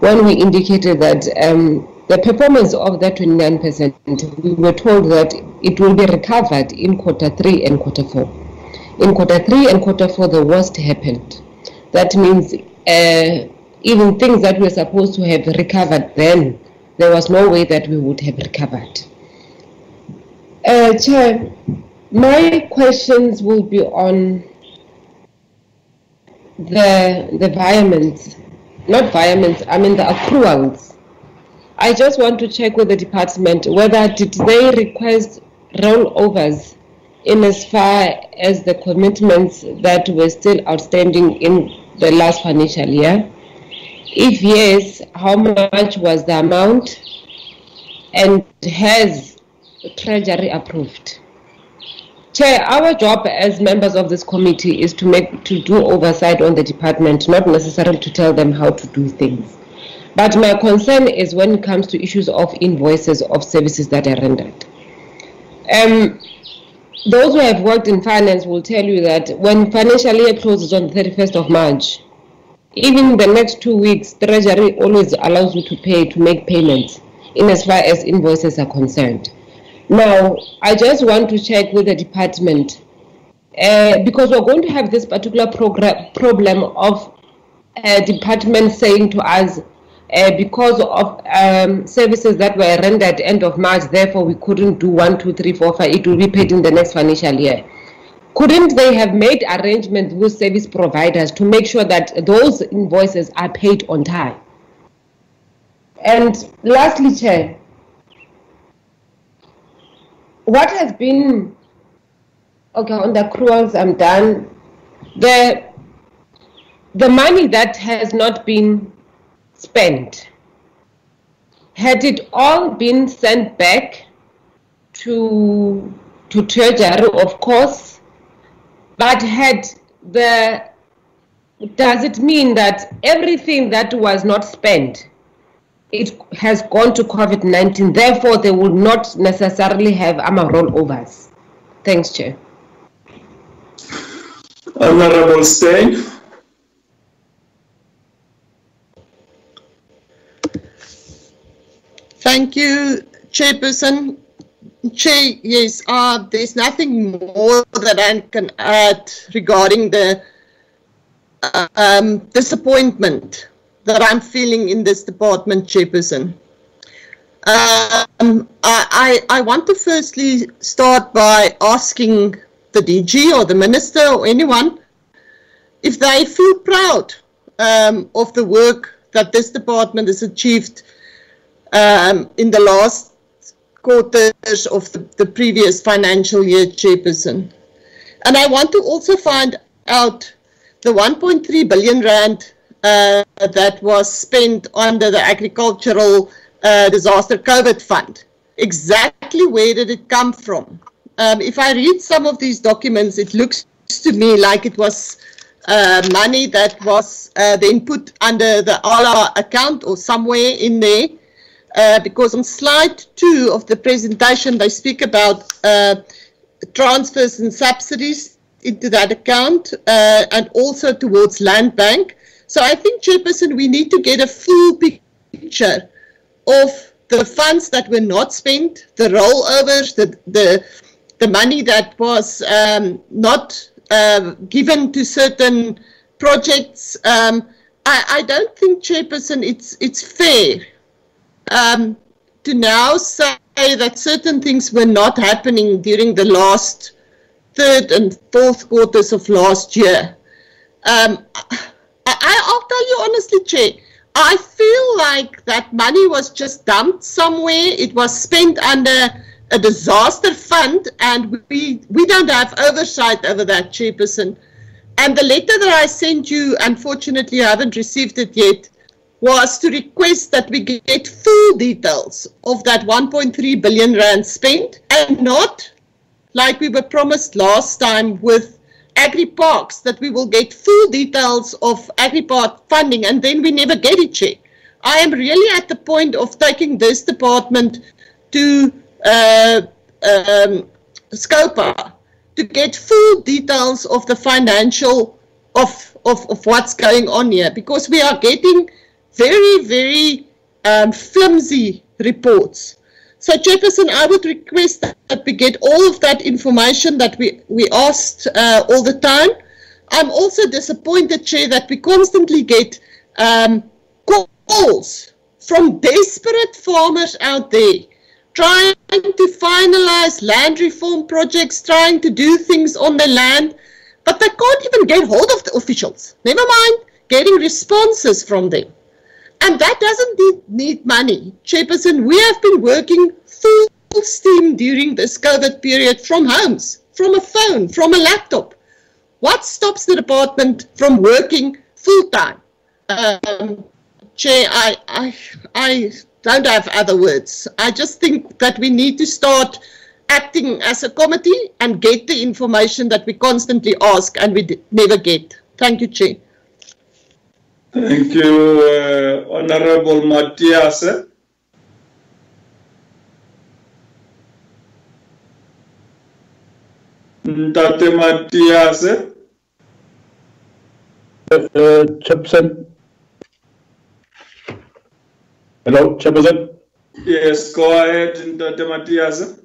when we indicated that um, the performance of that 29%, we were told that it will be recovered in quarter three and quarter four. In quarter three and quarter four, the worst happened. That means uh, even things that we were supposed to have recovered then, there was no way that we would have recovered. Uh, Chair, my questions will be on the the environment, not environment. I mean the accruals. I just want to check with the department whether did they request rollovers in as far as the commitments that were still outstanding in the last financial year. If yes, how much was the amount and has Treasury approved? Chair, our job as members of this committee is to make to do oversight on the department, not necessarily to tell them how to do things. But my concern is when it comes to issues of invoices of services that are rendered. Um, those who have worked in finance will tell you that when financial year closes on the 31st of March, even the next two weeks, Treasury always allows you to pay, to make payments in as far as invoices are concerned. Now, I just want to check with the department uh, because we're going to have this particular problem of a department saying to us, uh, because of um, services that were rendered at end of March, therefore we couldn't do one, two, three, four, five. It will be paid in the next financial year. couldn't they have made arrangements with service providers to make sure that those invoices are paid on time? And lastly, Chair, what has been okay on the accruals? I'm done. The the money that has not been spent had it all been sent back to to treasury, of course, but had the does it mean that everything that was not spent it has gone to COVID-19, therefore they will not necessarily have AMA rollovers. Thanks, Chair. Honorable Steyn. Thank you, Chairperson. Chair, yes, uh, there's nothing more that I can add regarding the uh, um, disappointment that I'm feeling in this department, Chairperson. Um, I, I, I want to firstly start by asking the DG or the Minister or anyone if they feel proud um, of the work that this department has achieved um, in the last quarters of the, the previous financial year, Chairperson. And I want to also find out the 1.3 billion rand uh, that was spent under the agricultural uh, disaster COVID fund. Exactly where did it come from? Um, if I read some of these documents, it looks to me like it was uh, money that was uh, then put under the ALA account or somewhere in there. Uh, because on slide two of the presentation, they speak about uh, transfers and subsidies into that account uh, and also towards land bank. So I think, Chairperson, we need to get a full picture of the funds that were not spent, the rollovers, the, the, the money that was um, not uh, given to certain projects. Um, I, I, don't think, Chairperson, it's, it's fair um, to now say that certain things were not happening during the last third and fourth quarters of last year. Um, I, I'll tell you honestly, Chair, I feel like that money was just dumped somewhere. It was spent under a disaster fund, and we, we don't have oversight over that, Chairperson. And the letter that I sent you, unfortunately, I haven't received it yet, was to request that we get full details of that 1.3 billion rand spent and not like we were promised last time with agri-parks that we will get full details of agri-park funding and then we never get it, Chair. I am really at the point of taking this department to uh, um, SCOPA to get full details of the financial of, of, of what's going on here because we are getting very, very um, flimsy reports. So, Chairperson, I would request that we get all of that information that we, we asked uh, all the time. I'm also disappointed, Chair, that we constantly get um, calls from desperate farmers out there trying to finalize land reform projects, trying to do things on the land, but they can't even get hold of the officials. Never mind getting responses from them. And that doesn't need, need money. Chairperson, we have been working full steam during this COVID period from homes, from a phone, from a laptop. What stops the department from working full time? Um, Chair, I, I, I don't have other words. I just think that we need to start acting as a committee and get the information that we constantly ask and we never get. Thank you, Chair. Thank you, uh, Honorable Matthias. Ntate Matthias. Uh, Chairperson. Hello, Chairperson. Yes, go ahead, Ntate Matthias.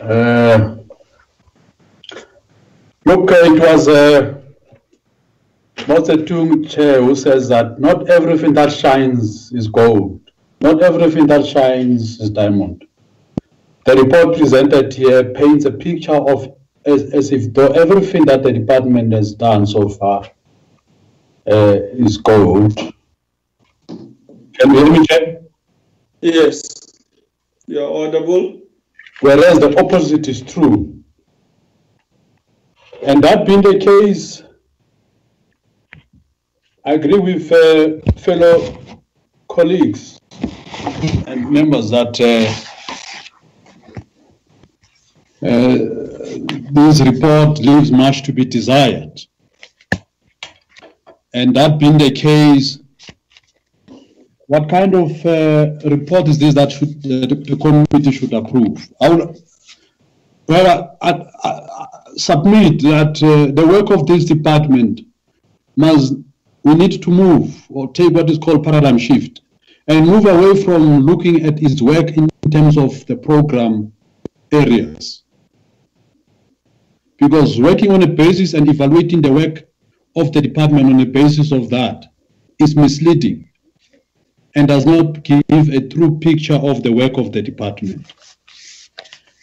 Uh, look, it was uh, Tung Chair who says that not everything that shines is gold. Not everything that shines is diamond. The report presented here paints a picture of as, as if though everything that the department has done so far uh, is gold. Can you hear me, Chair? Yes, you're audible. Whereas the opposite is true. And that being the case, I agree with uh, fellow colleagues and members that uh, uh, this report leaves much to be desired. And that being the case, what kind of uh, report is this that should, the, committee should approve? I will, well, I, I, I submit that uh, the work of this department must, we need to move or take what is called paradigm shift and move away from looking at its work in terms of the program areas. Because working on a basis and evaluating the work of the department on the basis of that is misleading and does not give a true picture of the work of the department.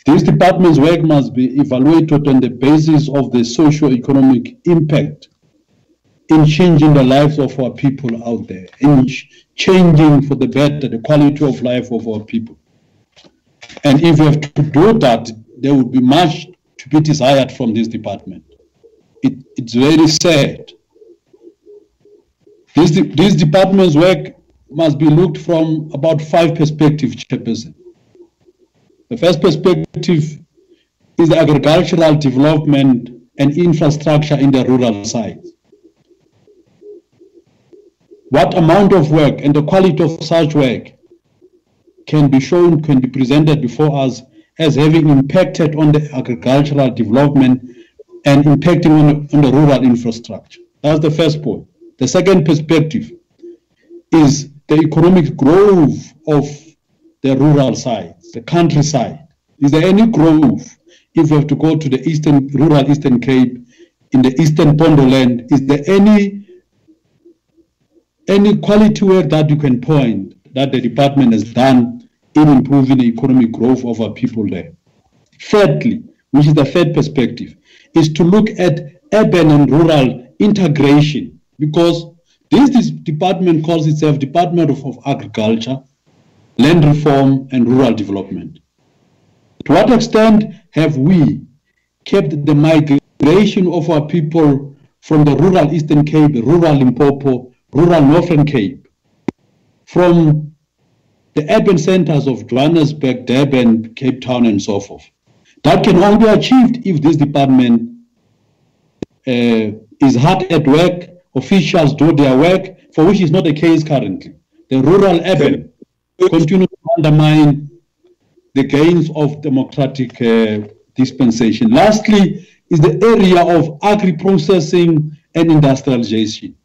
This department's work must be evaluated on the basis of the socio-economic impact in changing the lives of our people out there, in changing for the better the quality of life of our people. And if we have to do that, there will be much to be desired from this department. It, it's very sad. This, this department's work must be looked from about five perspectives, Chairperson. The first perspective is the agricultural development and infrastructure in the rural sites. What amount of work and the quality of such work can be shown, can be presented before us as having impacted on the agricultural development and impacting on, on the rural infrastructure. That's the first point. The second perspective is the economic growth of the rural sides, the countryside. Is there any growth if we have to go to the eastern, rural Eastern Cape, in the eastern Pondoland? Is there any any quality work that you can point that the department has done in improving the economic growth of our people there? Thirdly, which is the third perspective, is to look at urban and rural integration because this, this department calls itself Department of, of Agriculture, Land Reform and Rural Development. To what extent have we kept the migration of our people from the rural Eastern Cape, rural Limpopo, rural Northern Cape, from the urban centers of Johannesburg, Durban, Cape Town, and so forth? That can only be achieved if this department uh, is hard at work, officials do their work, for which is not the case currently. The rural urban continue to undermine the gains of democratic uh, dispensation. Lastly, is the area of agri-processing and industrialization.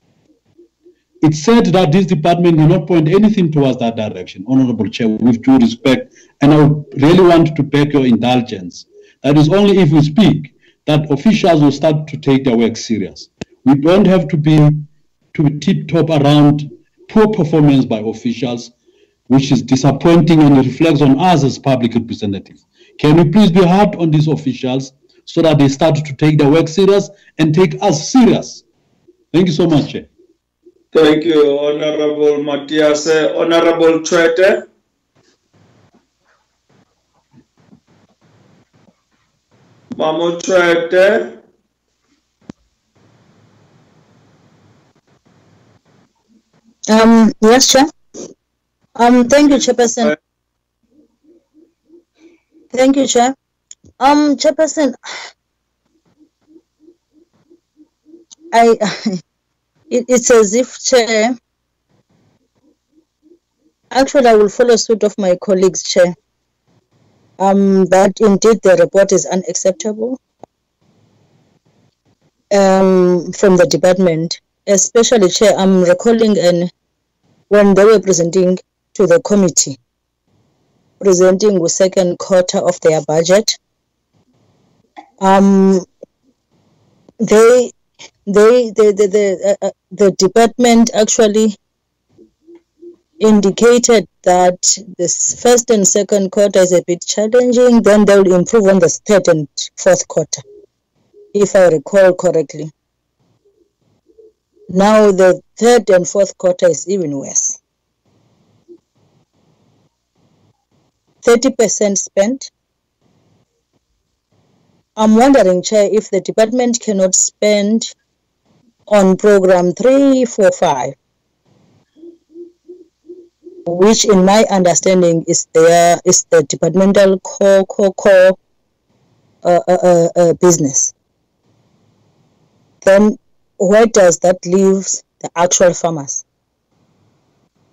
It's said that this department did not point anything towards that direction, Honorable Chair, with due respect, and I really want to beg your indulgence. That is only if we speak that officials will start to take their work serious. We don't have to be to tip-top around poor performance by officials, which is disappointing and reflects on us as public representatives. Can we please be hard on these officials so that they start to take their work serious and take us serious? Thank you so much, Chair. Thank you, Honorable Matthias. Uh, Honorable Chwete. Mamo Chwete. Um, yes, Chair. Um, thank you, Chairperson. Thank you, Chair. Um, Chairperson, I, it, it's as if, Chair, actually I will follow suit of my colleagues, Chair, um, that indeed the report is unacceptable um, from the department, especially, Chair, I'm recalling an, when they were presenting to the committee, presenting the second quarter of their budget. Um, they, they, the, the, the, uh, uh, the department actually indicated that this first and second quarter is a bit challenging, then they will improve on the third and fourth quarter. if I recall correctly. Now the third and fourth quarter is even worse. 30% spent. I'm wondering, Chair, if the department cannot spend on program 345, which in my understanding is their is the departmental core core core uh, uh, uh, uh, business. Then where does that leave the actual farmers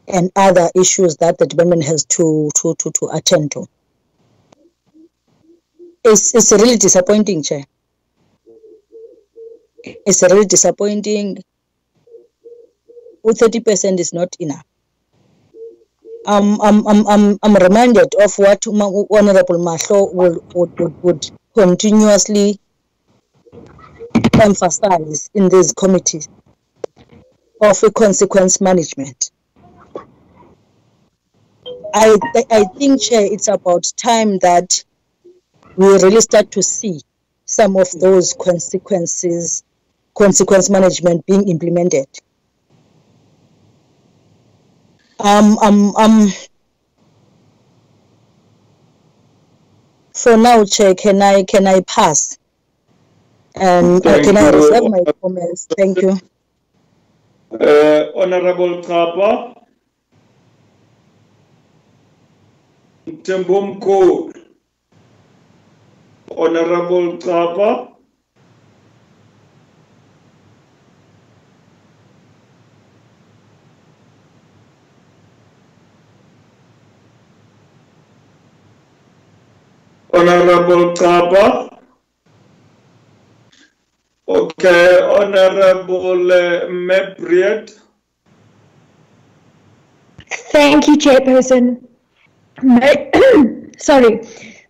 and other issues that the department has to to to, to attend to? It's it's really disappointing, Chair. It's really disappointing. Thirty percent is not enough. I'm, I'm, I'm, I'm, I'm reminded of what Honorable Mahlo would, would, would, continuously emphasize in these committees of consequence management. I, I think, Chair, it's about time that we really start to see some of those consequences, consequence management being implemented. Um, um, um, for now, Chair, can I can I pass? And uh, can I reserve my comments? Thank you. Uh, Honorable Kapa, Tembo Mkulu, Honorable Kapa, Honorable Kapa. Okay, Honorable uh. Thank you, Chairperson. Sorry.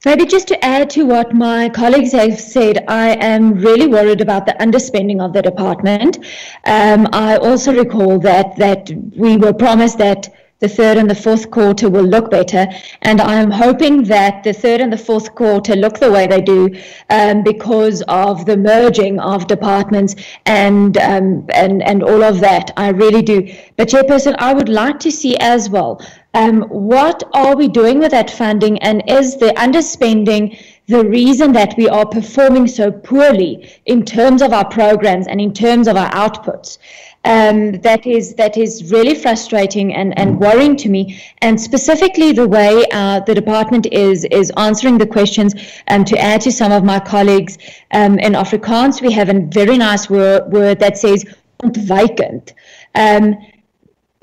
Maybe just to add to what my colleagues have said, I am really worried about the underspending of the department. Um, I also recall that that we were promised that the third and the fourth quarter will look better. And I'm hoping that the third and the fourth quarter look the way they do um, because of the merging of departments and, um, and, and all of that. I really do. But Chairperson, I would like to see as well, um, what are we doing with that funding and is the underspending the reason that we are performing so poorly in terms of our programs and in terms of our outputs? um, that is that is really frustrating and, and worrying to me. And specifically, the way uh, the department is is answering the questions. Um, to add to some of my colleagues um, in Afrikaans, we have a very nice word, word that says "ontwykend." Um,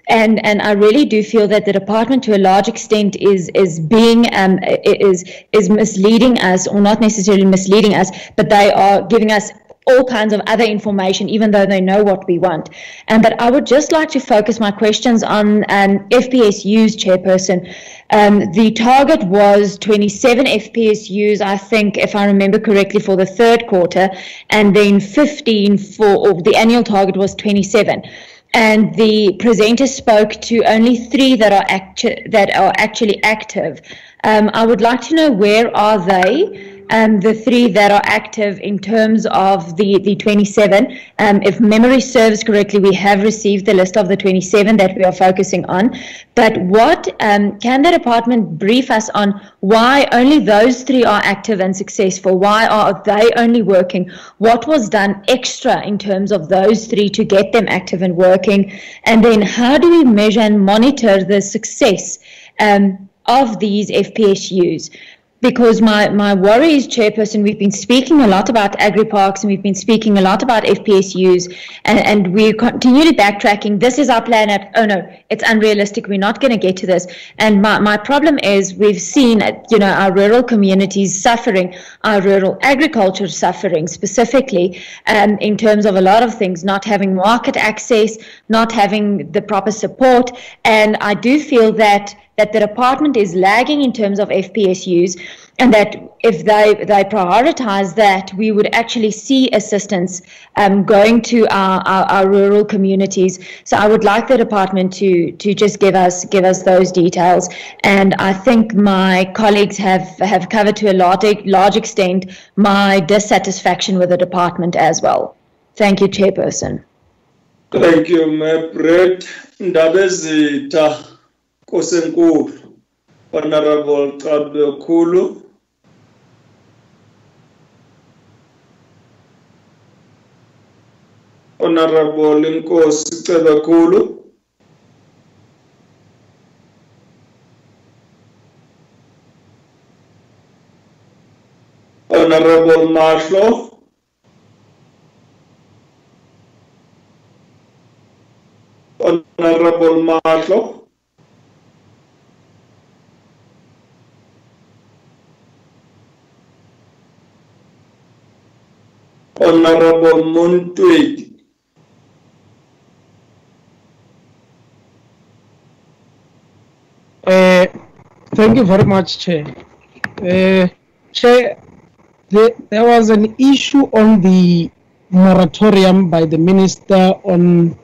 and and I really do feel that the department, to a large extent, is is being um, is is misleading us, or not necessarily misleading us, but they are giving us all kinds of other information, even though they know what we want. And but I would just like to focus my questions on um, FPSU's chairperson. Um, the target was 27 FPSUs, I think, if I remember correctly, for the third quarter, and then 15 for, or the annual target was 27 and the presenter spoke to only three that are actu- that are actually active. Um, I would like to know where are they um, the three that are active in terms of the, the 27. Um, if memory serves correctly, we have received the list of the 27 that we are focusing on. But what um, can the department brief us on why only those three are active and successful? Why are they only working? What was done extra in terms of those three to get them active and working? And then how do we measure and monitor the success um, of these FPSUs? Because my, my worry is, Chairperson, we've been speaking a lot about agri-parks and we've been speaking a lot about FPSUs and, and we're continually backtracking. This is our plan at, oh no, it's unrealistic. We're not going to get to this. And my, my problem is we've seen, you know, our rural communities suffering, our rural agriculture suffering specifically um, in terms of a lot of things, not having market access, not having the proper support. And I do feel that that the department is lagging in terms of FPSUs and that if they, they prioritize that, we would actually see assistance um, going to our, our, our, rural communities. So I would like the department to, to just give us give us those details. And I think my colleagues have, have covered to a large, large extent my dissatisfaction with the department as well. Thank you, Chairperson. Thank you, Mayor Brett. Ndabezitha Kosenkulu, Honorable Kabwe Kulu. Honorable Inkosi Cebekulu. Honorable Mahlo. Honorable Mahlo. Honorable Montwedi. Uh, thank you very much, Chair. Uh, Chair, the, there was an issue on the moratorium by the Minister on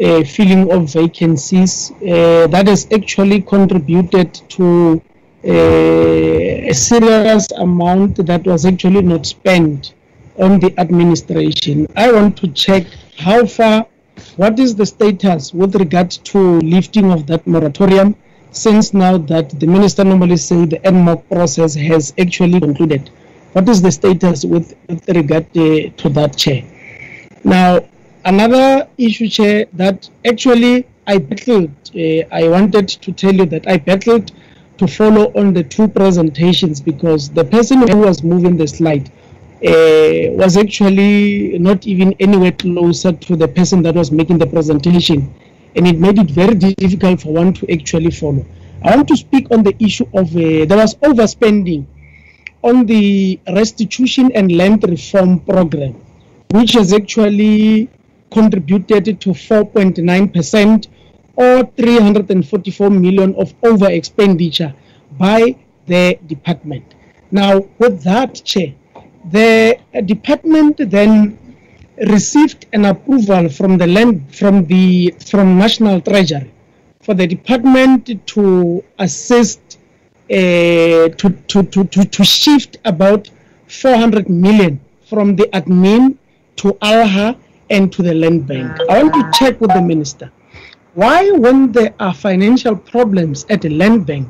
uh, filling of vacancies uh, that has actually contributed to uh, a serious amount that was actually not spent on the administration. I want to check how far, what is the status with regard to lifting of that moratorium since now that the minister normally say the NMOG process has actually concluded. What is the status with, with regard uh, to that, Chair? Now, another issue, Chair, that actually I battled, uh, I wanted to tell you that I battled to follow on the two presentations because the person who was moving the slide was actually not even anywhere closer to the person that was making the presentation and it made it very difficult for one to actually follow. I want to speak on the issue of uh, there was overspending on the restitution and land reform program, which has actually contributed to 4.9% or 344 million of over expenditure by the department. Now, with that, Chair, the department then received an approval from the land from the from National Treasury for the department to assist uh, to, to, to, to, to shift about 400 million from the admin to ALHA and to the land bank. I want to check with the minister. Why, when there are financial problems at the land bank,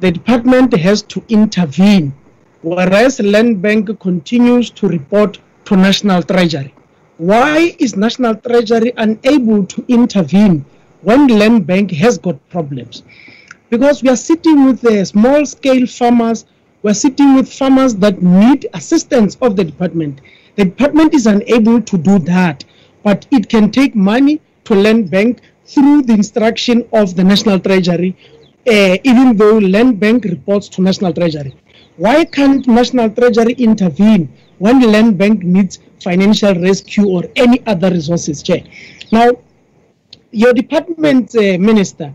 the department has to intervene, whereas land bank continues to report to National Treasury? Why is National Treasury unable to intervene when land bank has got problems? Because we are sitting with the small scale farmers, we're sitting with farmers that need assistance of the department. The department is unable to do that, but it can take money to land bank through the instruction of the National Treasury, uh, even though land bank reports to National Treasury. Why can't National Treasury intervene when the land bank needs financial rescue or any other resources, Chair. Now, your department uh, minister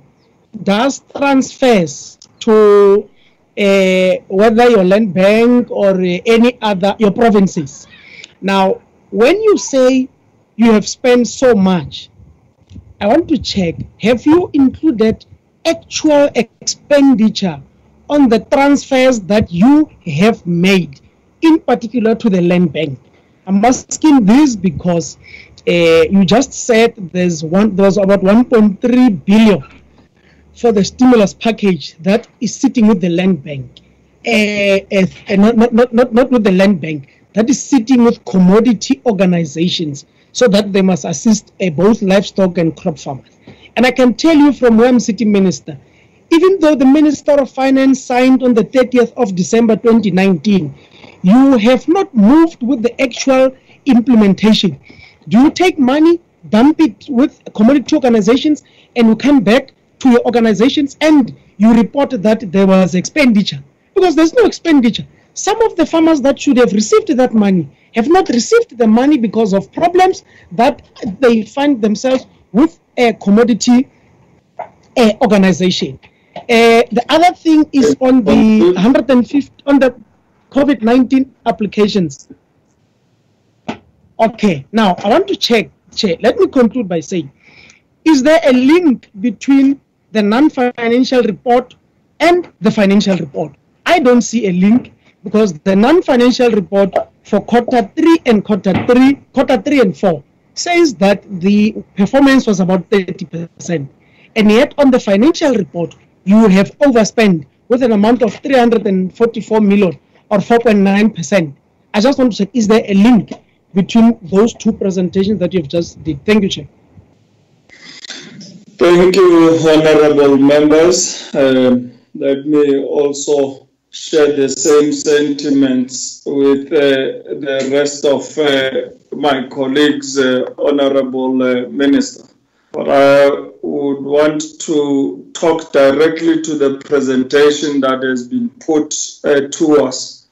does transfers to uh, whether your land bank or uh, any other, your provinces. Now, when you say you have spent so much, I want to check, have you included actual expenditure on the transfers that you have made, in particular to the land bank? I'm asking this because uh, you just said there's one there's about 1.3 billion for the stimulus package that is sitting with the land bank, uh, uh, not, not, not, not with the land bank, that is sitting with commodity organizations so that they must assist uh, both livestock and crop farmers. And I can tell you from where I'm sitting, Minister, even though the Minister of Finance signed on the 30th of December 2019 you have not moved with the actual implementation. Do you take money, dump it with commodity organizations, and you come back to your organizations and you report that there was expenditure? Because there's no expenditure. Some of the farmers that should have received that money have not received the money because of problems that they find themselves with a commodity organization. Uh, the other thing is on the 150 on the COVID-19 applications. Okay, now I want to check. Chair, let me conclude by saying, is there a link between the non-financial report and the financial report? I don't see a link because the non-financial report for quarter three and quarter three, quarter three and four says that the performance was about 30%. And yet on the financial report, you have overspent with an amount of 344 million or 4.9%. I just want to say, is there a link between those two presentations that you've just did? Thank you, Chair. Thank you, honorable members. Um, let me also share the same sentiments with uh, the rest of uh, my colleagues, uh, honorable uh, minister. But I would want to talk directly to the presentation that has been put uh, to us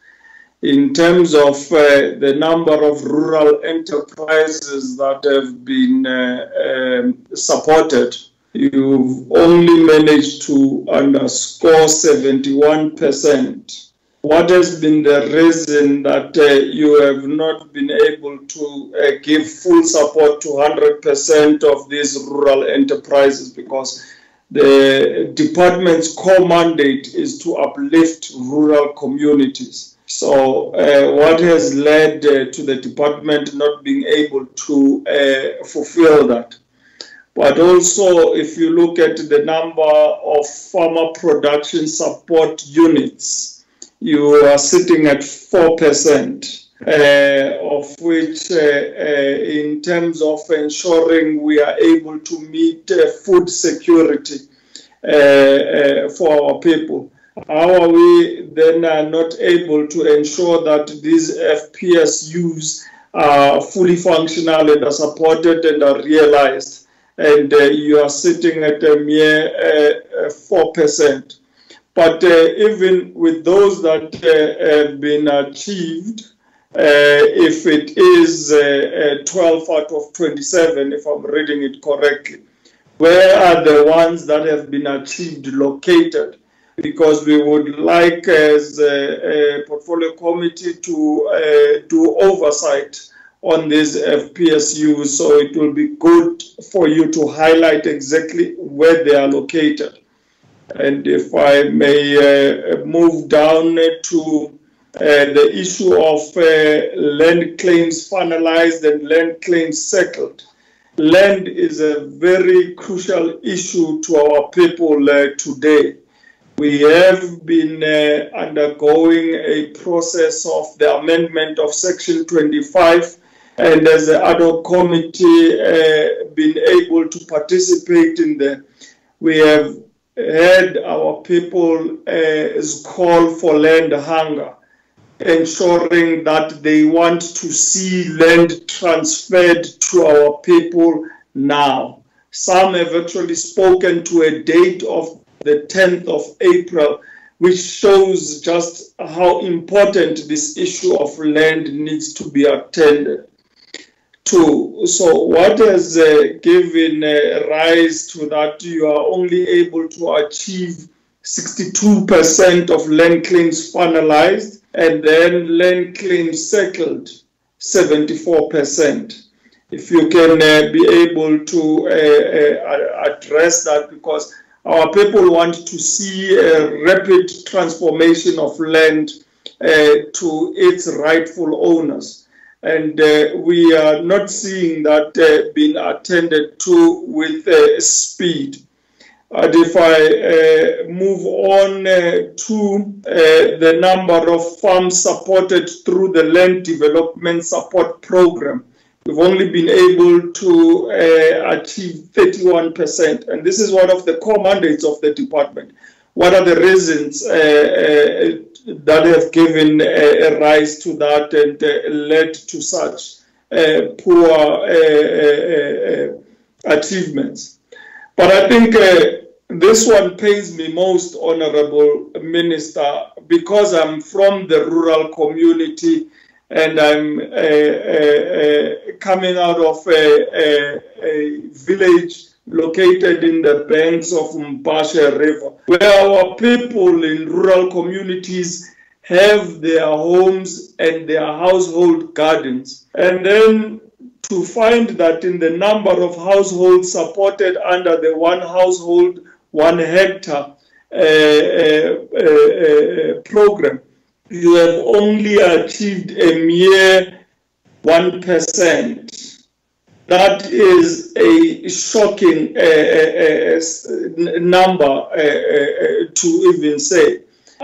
in terms of uh, the number of rural enterprises that have been uh, um, supported. You've only managed to underscore 71%. What has been the reason that uh, you have not been able to uh, give full support to 100% of these rural enterprises? Because the department's core mandate is to uplift rural communities. So, uh, what has led uh, to the department not being able to uh, fulfill that? But also, if you look at the number of farmer production support units, you are sitting at 4%, uh, of which, uh, uh, in terms of ensuring we are able to meet uh, food security uh, for our people, how are we then not able to ensure that these FPSUs are fully functional and are supported and are realized? And you are sitting at a mere 4%. But uh, even with those that uh, have been achieved, uh, if it is 12 out of 27, if I'm reading it correctly, where are the ones that have been achieved located? Because we would like, as a, a portfolio committee, to uh, do oversight on these FPSUs. So it will be good for you to highlight exactly where they are located. And if I may uh, move down to uh, the issue of uh, land claims finalized and land claims settled. Land is a very crucial issue to our people today. We have been uh, undergoing a process of the amendment of Section 25 and as the ad committee uh, been able to participate in the we have heard our people uh, call for land hunger, ensuring that they want to see land transferred to our people now. Some have actually spoken to a date of the 10th of April, which shows just how important this issue of land needs to be attended to. So, what has uh, given uh, rise to that? You are only able to achieve 62% of land claims finalized and then land claims settled 74%. If you can uh, be able to uh, uh, address that, because our people want to see a rapid transformation of land uh, to its rightful owners and uh, we are not seeing that uh, being attended to with uh, speed. And if I uh, move on uh, to uh, the number of farms supported through the Land Development Support Program, we've only been able to achieve 31%. And this is one of the core mandates of the department. What are the reasons that have given a, rise to that and uh, led to such uh, poor uh, achievements. But I think this one pains me most, Honorable Minister, because I'm from the rural community and I'm uh, uh, uh, coming out of a, a, a, village located in the banks of Mbashe River, where our people in rural communities have their homes and their household gardens. And then to find that in the number of households supported under the one household, one hectare uh, uh, uh, program, you have only achieved a mere 1%. That is a shocking uh, uh, number to even say.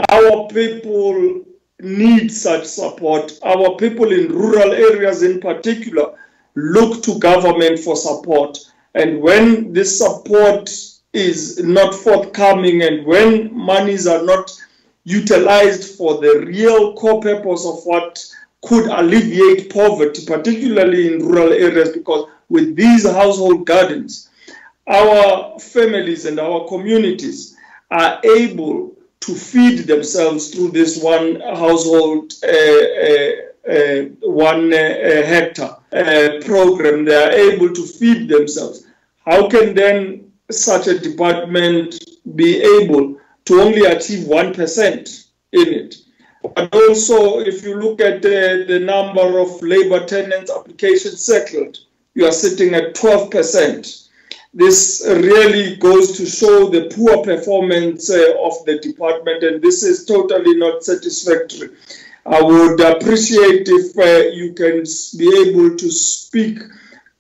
Our people need such support. Our people in rural areas, in particular, look to government for support. And when this support is not forthcoming and when monies are not utilized for the real core purpose of what could alleviate poverty, particularly in rural areas, because with these household gardens, our families and our communities are able to feed themselves through this one household, uh, uh, uh, one uh, hectare uh, program. They are able to feed themselves. How can then such a department be able to only achieve 1% in it? But also, if you look at the, the number of labor tenants applications settled, you are sitting at 12%. This really goes to show the poor performance uh, of the department, and this is totally not satisfactory. I would appreciate if uh, you can be able to speak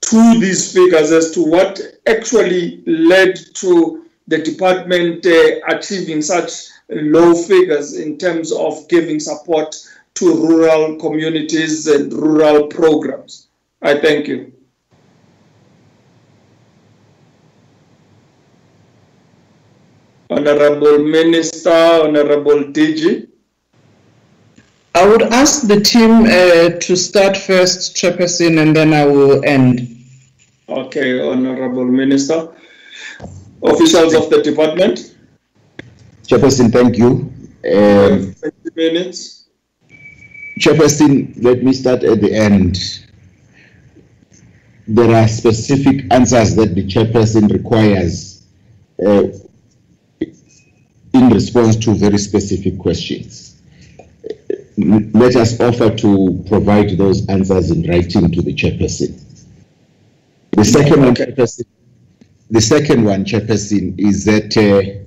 to these figures as to what actually led to the department uh, achieving such low figures in terms of giving support to rural communities and rural programs. I thank you. Honorable Minister, Honorable DG. I would ask the team uh, to start first, Chairperson, and then I will end. Okay, Honorable Minister. Officials of the department. Chairperson, thank you. Um, 20 minutes. Chairperson, let me start at the end. There are specific answers that the chairperson requires uh, in response to very specific questions. Let us offer to provide those answers in writing to the chairperson. The second one, chairperson, the second one, chairperson, is that uh,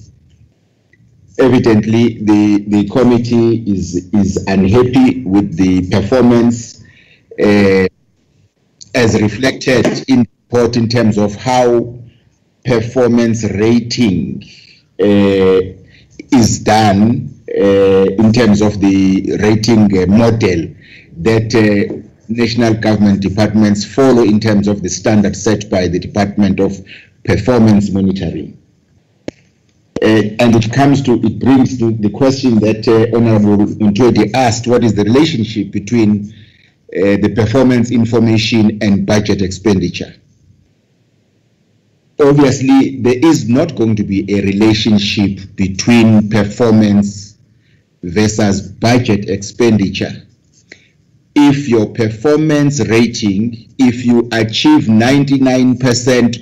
evidently the, the committee is, is unhappy with the performance uh, as reflected in report in terms of how performance rating uh, is done uh, in terms of the rating uh, model that uh, national government departments follow in terms of the standard set by the Department of Performance Monitoring. Uh, and it comes to, it brings to the question that uh, Honorable Ntwedi asked, what is the relationship between uh, the performance information and budget expenditure? Obviously, there is not going to be a relationship between performance versus budget expenditure. If your performance rating, if you achieve 99%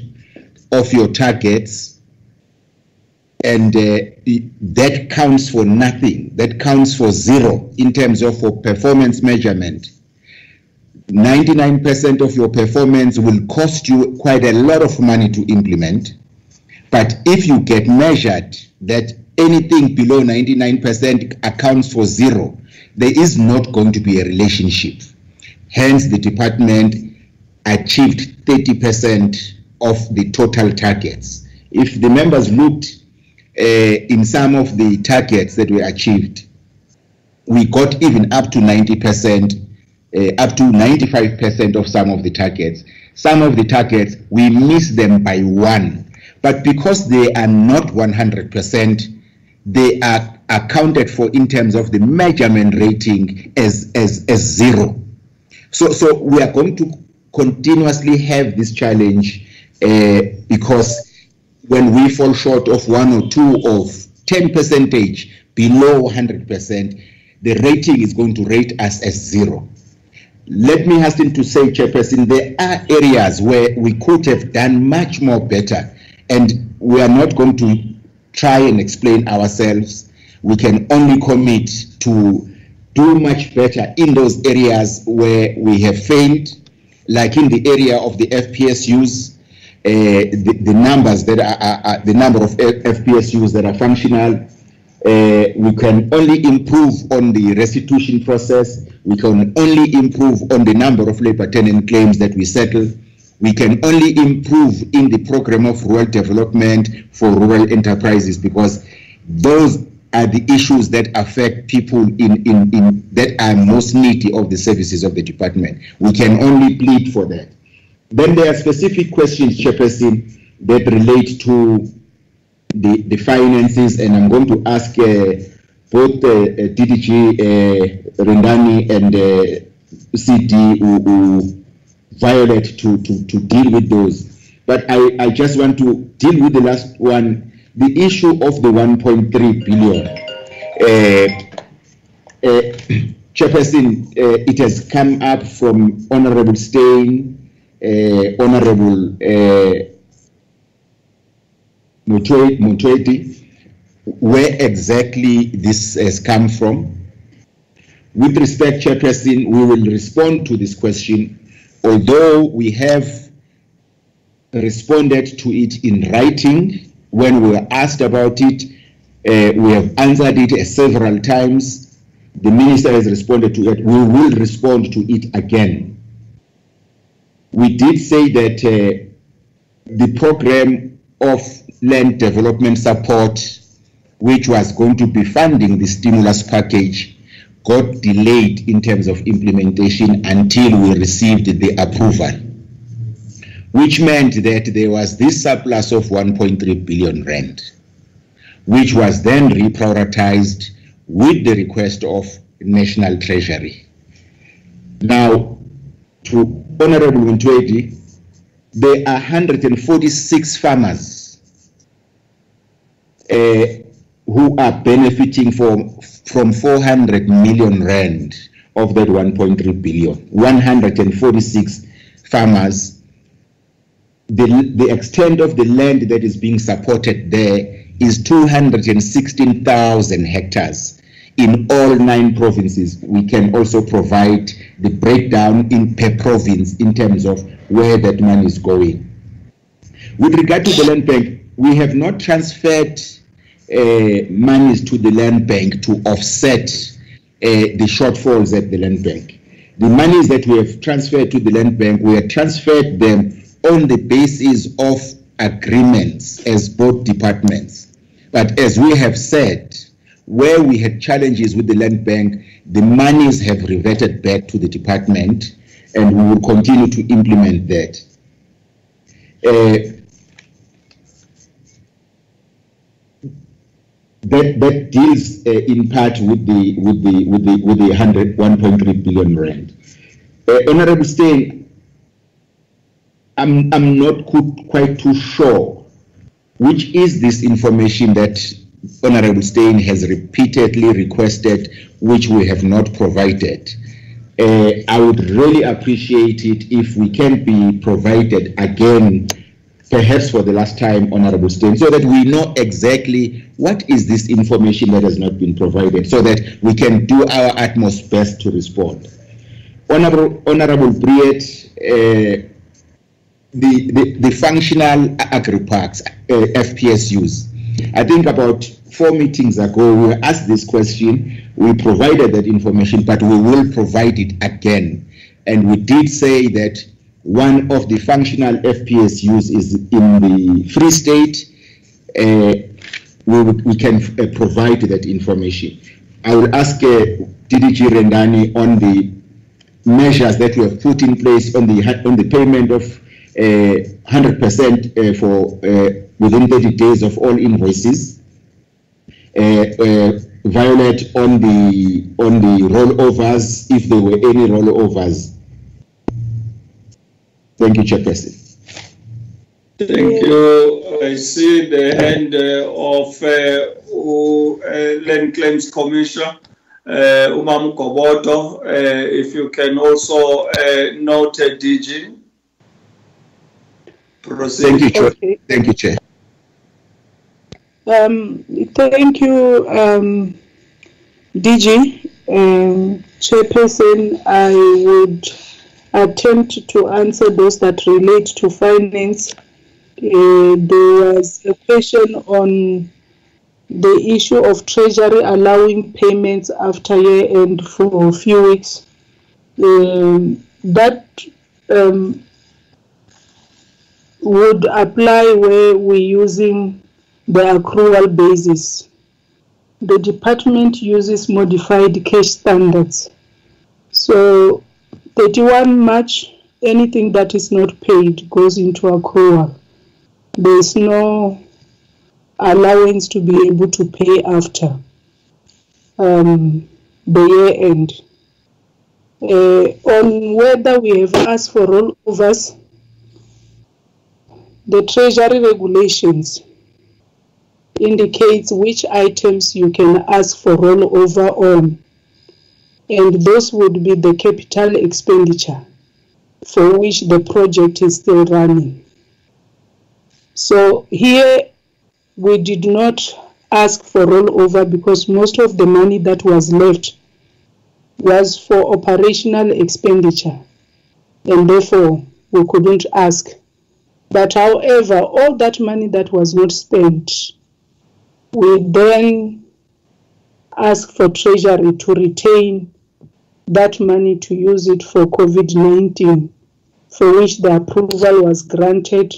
of your targets, and uh, that counts for nothing. That counts for zero in terms of for performance measurement. 99% of your performance will cost you quite a lot of money to implement. But if you get measured that anything below 99% accounts for zero, there is not going to be a relationship. Hence, the department achieved 30% of the total targets. If the members looked uh, in some of the targets that were achieved, we got even up to 90%, uh, up to 95% of some of the targets. Some of the targets, we miss them by one. But because they are not 100%, they are accounted for in terms of the measurement rating as, as, as zero. So, so we are going to continuously have this challenge uh, because when we fall short of one or two of 10 percentage below 100%, the rating is going to rate us as zero. Let me hasten to say, Chairperson, there are areas where we could have done much more better And we are not going to try and explain ourselves. We can only commit to do much better in those areas where we have failed, like in the area of the FPSUs, uh, the, the numbers that are, are, are the number of FPSUs that are functional. Uh, we can only improve on the restitution process. We can only improve on the number of labor tenant claims that we settle. We can only improve in the program of rural development for rural enterprises because those are the issues that affect people in, in, in that are most needy of the services of the department. We can only plead for that. Then there are specific questions, Chairperson, that relate to the, the finances, and I'm going to ask uh, both uh, uh, uh, Rendani and CD Violet to, to, to deal with those. But I, I just want to deal with the last one, the issue of the 1.3 billion. Chairperson, uh, it has come up from Honorable Steyn, uh, Honorable uh, Mutwe- Mutweti, where exactly this has come from. With respect, Chairperson, we will respond to this question, although we have responded to it in writing when we were asked about it. uh, we have answered it uh, several times. The minister has responded to it. We will respond to it again. We did say that uh, the program of land development support, which was going to be funding the stimulus package, got delayed in terms of implementation until we received the approval, which meant that there was this surplus of 1.3 billion rand, which was then reprioritized with the request of National Treasury. Now, to Honorable Muntwedi, there are 146 farmers who are benefiting from, from 400 million rand of that 1.3 billion. 146 farmers. The, the extent of the land that is being supported there is 216,000 hectares in all nine provinces. We can also provide the breakdown in per province in terms of where that money is going. With regard to the land bank, we have not transferred uh, monies to the land bank to offset uh, the shortfalls at the land bank. The monies that we have transferred to the land bank, we have transferred them on the basis of agreements as both departments. But as we have said, where we had challenges with the land bank, the monies have reverted back to the department and we will continue to implement that. Uh, that that deals uh, in part with the with the with the with the 100 1.3 billion rand. Uh, Honorable Steyn, I'm I'm not quite too sure which is this information that Honorable Steyn has repeatedly requested, which we have not provided. Uh, I would really appreciate it if we can be provided again, perhaps for the last time, Honorable Steyn, so that we know exactly what is this information that has not been provided, so that we can do our utmost best to respond. Honorable, Honorable Briet, uh, the, the, the functional agri-parks, uh, FPSUs, I think about four meetings ago, we were asked this question. We provided that information, but we will provide it again. And we did say that one of the functional FPSUs is in the Free State. Uh, we, we can uh, provide that information. I will ask uh, DDG Rendani on the measures that we have put in place on the on the payment of uh, 100% uh, for uh, within 30 days of all invoices. Violet on the on the rollovers, if there were any rollovers. Thank you, Chairperson. Thank you. I see the hand uh, of uh, uh, Land Claims Commissioner, uh, Umam Gobodo. Uh, if you can also uh, note uh, DG. Proceed. Thank you, Chair. Thank you, Chair. Um, thank you, um, DG. Um, Chairperson, I would attempt to answer those that relate to finance. Uh, there was a question on the issue of Treasury allowing payments after year end for a few weeks. Um, that um, would apply where we're using the accrual basis. The department uses modified cash standards. So 31 March, anything that is not paid goes into accrual. There is no allowance to be able to pay after um, the year end. Uh, on whether we have asked for rollovers, the treasury regulations indicates which items you can ask for rollover on and those would be the capital expenditure for which the project is still running. So here we did not ask for rollover because most of the money that was left was for operational expenditure and therefore we couldn't ask. But however, all that money that was not spent, we then ask for Treasury to retain that money to use it for COVID-19, for which the approval was granted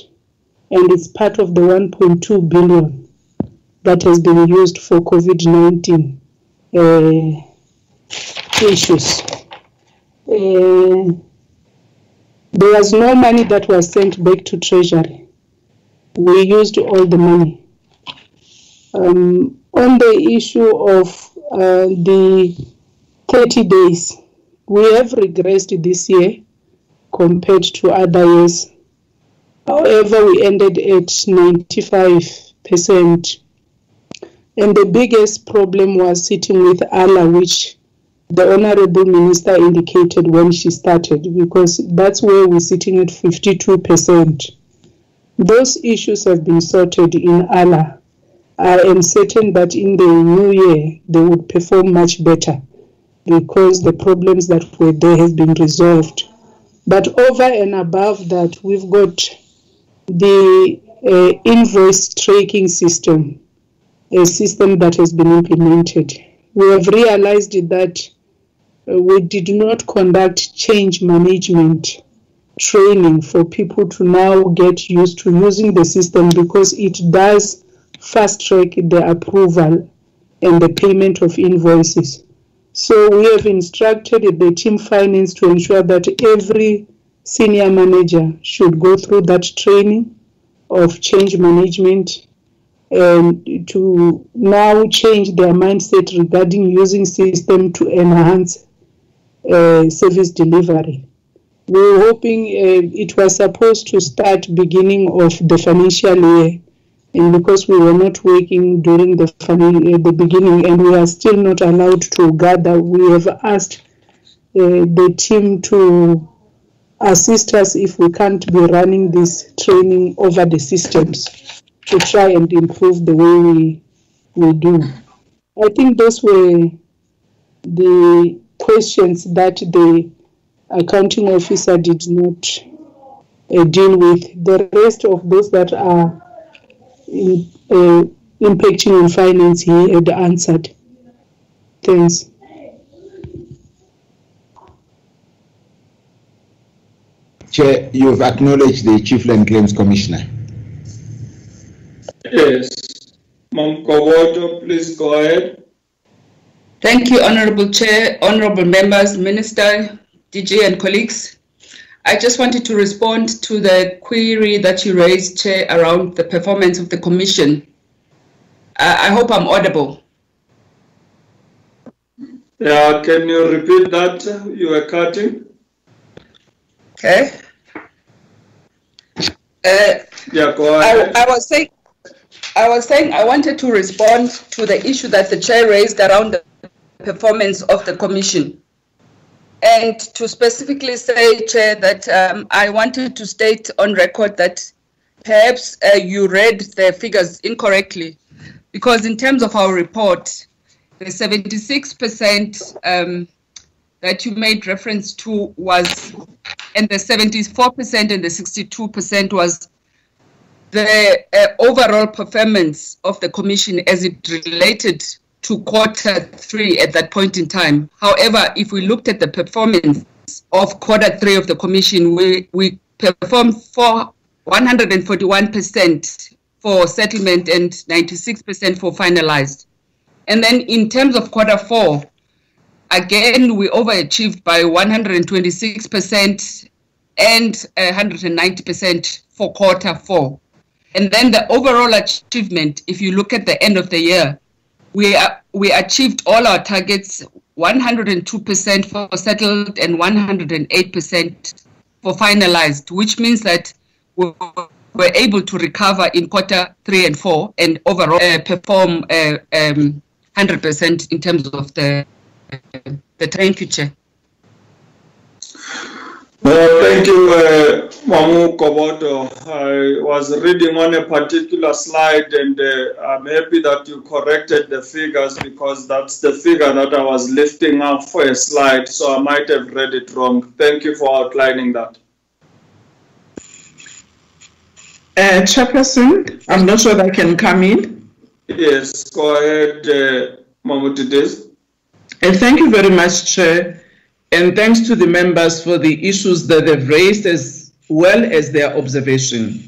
and it's part of the 1.2 billion that has been used for COVID-19 uh, issues. Uh, there was no money that was sent back to Treasury. We used all the money. Um, on the issue of uh, the 30 days, we have regressed this year compared to other years. However, we ended at 95%. And the biggest problem was sitting with Allah, which the Honorable Minister indicated when she started, because that's where we're sitting at 52%. Those issues have been sorted in Allah. I am certain that in the new year they would perform much better because the problems that were there have been resolved. But over and above that, we've got the uh, invoice tracking system, a system that has been implemented. We have realized that uh, we did not conduct change management training for people to now get used to using the system because it does fast track the approval and the payment of invoices. So we have instructed the team finance to ensure that every senior manager should go through that training of change management and to now change their mindset regarding using system to enhance uh, service delivery. We were hoping uh, it was supposed to start beginning of the financial year and because we were not working during the, uh, the beginning and we are still not allowed to gather, we have asked uh, the team to assist us if we can't be running this training over the systems to try and improve the way we, we do. I think those were the questions that the accounting officer did not uh, deal with. The rest of those that are uh, impacting on finance he had answered. Thanks. Chair, you've acknowledged the Chief Land Claims Commissioner. Yes. Mam Gobodo, please go ahead. Thank you, Honorable Chair, Honorable Members, Minister, DG and colleagues. I just wanted to respond to the query that you raised, Chair, around the performance of the Commission. Uh, I hope I'm audible. Yeah, can you repeat that? You were cutting. Okay. Uh, yeah, go ahead. I, I was saying, I was saying I wanted to respond to the issue that the chair raised around the performance of the commission. And to specifically say, Chair, that um, I wanted to state on record that perhaps uh, you read the figures incorrectly. because in terms of our report, the 76% um, that you made reference to was, and the 74% and the 62% was the uh, overall performance of the commission as it related to quarter three at that point in time. However, if we looked at the performance of quarter three of the commission, we, we performed for 141% for settlement and 96% for finalized. And then in terms of quarter four, again, we overachieved by 126% and 190% for quarter four. And then the overall achievement, if you look at the end of the year, we, are, we achieved all our targets 102% for settled and 108% for finalized, which means that we were able to recover in quarter three and four and overall uh, perform uh, um, 100% in terms of the, the you, Chair. Well, thank you, uh, Mamu Gobodo. I was reading on a particular slide and uh, I'm happy that you corrected the figures because that's the figure that I was lifting up for a slide, so I might have read it wrong. Thank you for outlining that. Uh, Chairperson, I'm not sure that I can come in. Yes, go ahead, uh, Mamu Tides. And thank you very much, Chair. And thanks to the members for the issues that they've raised as well as their observation.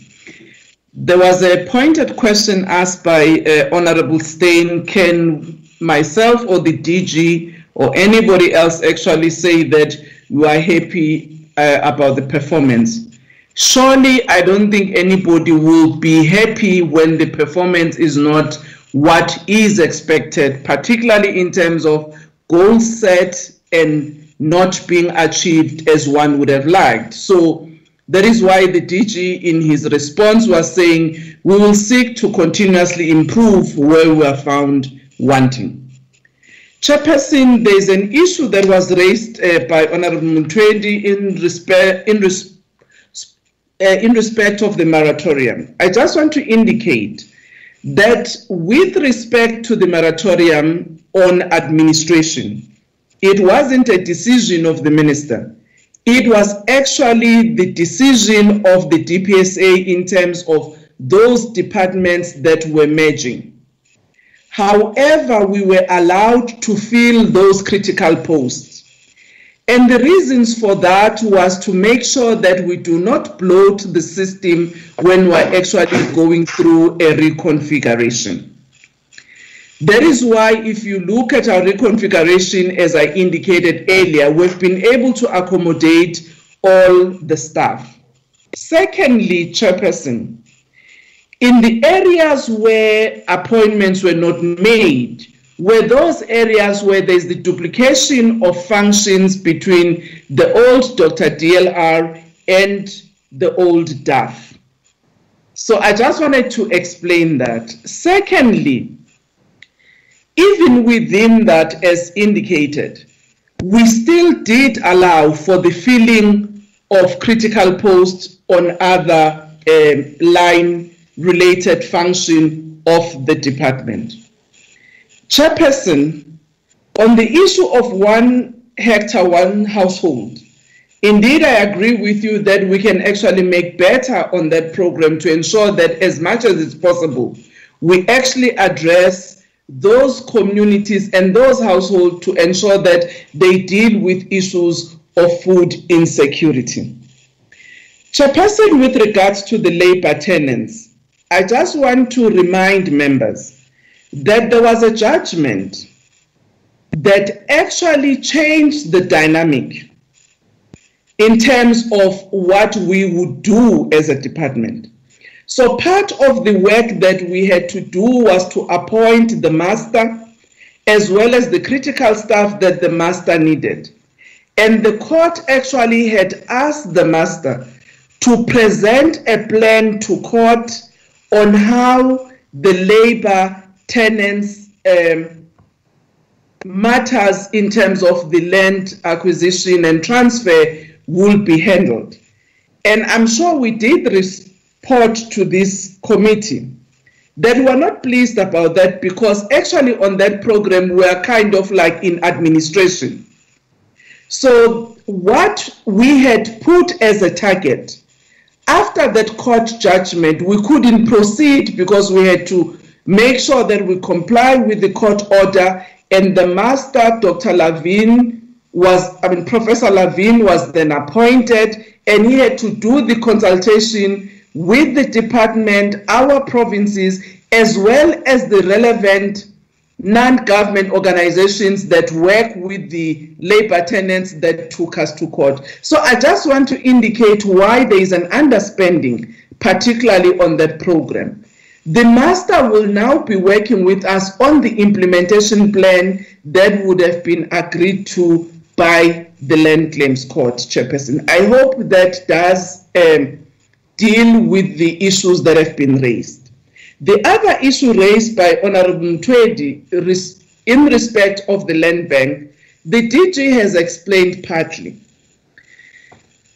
There was a pointed question asked by uh, Honorable Steyn, can myself or the DG or anybody else actually say that you are happy uh, about the performance? Surely, I don't think anybody will be happy when the performance is not what is expected, particularly in terms of goals set and not being achieved as one would have liked. So that is why the DG in his response was saying, we will seek to continuously improve where we are found wanting. Chairperson, there's an issue that was raised uh, by Honorable Mutwendi in respect, in, res, uh, in respect of the moratorium. I just want to indicate that with respect to the moratorium on administration, it wasn't a decision of the minister. It was actually the decision of the DPSA in terms of those departments that were merging. However, we were allowed to fill those critical posts. And the reasons for that was to make sure that we do not bloat the system when we're actually going through a reconfiguration. That is why, if you look at our reconfiguration, as I indicated earlier, we've been able to accommodate all the staff. Secondly, Chairperson, in the areas where appointments were not made, were those areas where there's the duplication of functions between the old DRDLR and the old DAFF. So I just wanted to explain that. Secondly, even within that, as indicated, we still did allow for the filling of critical posts on other um, line related function of the department. Chairperson, on the issue of one hectare, one household, indeed I agree with you that we can actually make better on that program to ensure that as much as it's possible, we actually address those communities and those households to ensure that they deal with issues of food insecurity. Chairperson, with regards to the labor tenants, I just want to remind members that there was a judgment that actually changed the dynamic in terms of what we would do as a department. So part of the work that we had to do was to appoint the master as well as the critical staff that the master needed. And the court actually had asked the master to present a plan to court on how the labor tenants um, matters in terms of the land acquisition and transfer will be handled. And I'm sure we did report to this committee that we were not pleased about that because actually on that program we are kind of like in administration. So what we had put as a target after that court judgment, we couldn't proceed because we had to make sure that we comply with the court order. And the master, Dr. Lavin, was, I mean, Professor Lavin was then appointed, and he had to do the consultation with the department, our provinces, as well as the relevant non-government organizations that work with the labor tenants that took us to court. So I just want to indicate why there is an underspending, particularly on that program. The master will now be working with us on the implementation plan that would have been agreed to by the Land Claims Court chairperson. I hope that does um, deal with the issues that have been raised. The other issue raised by Honorable Mtwedi in respect of the land bank, the DG has explained partly.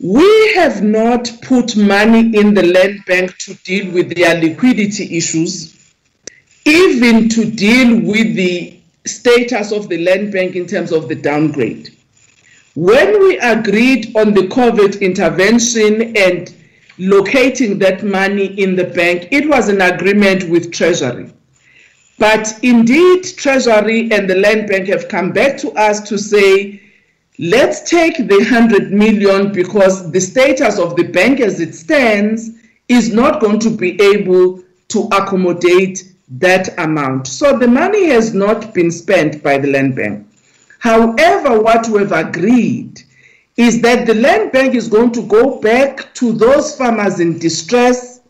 We have not put money in the land bank to deal with their liquidity issues, even to deal with the status of the land bank in terms of the downgrade. When we agreed on the COVID intervention and locating that money in the bank, it was an agreement with Treasury. But indeed, Treasury and the Land Bank have come back to us to say, let's take the 100 million because the status of the bank as it stands is not going to be able to accommodate that amount. So the money has not been spent by the Land Bank. However, what we've agreed is that the land bank is going to go back to those farmers in distress,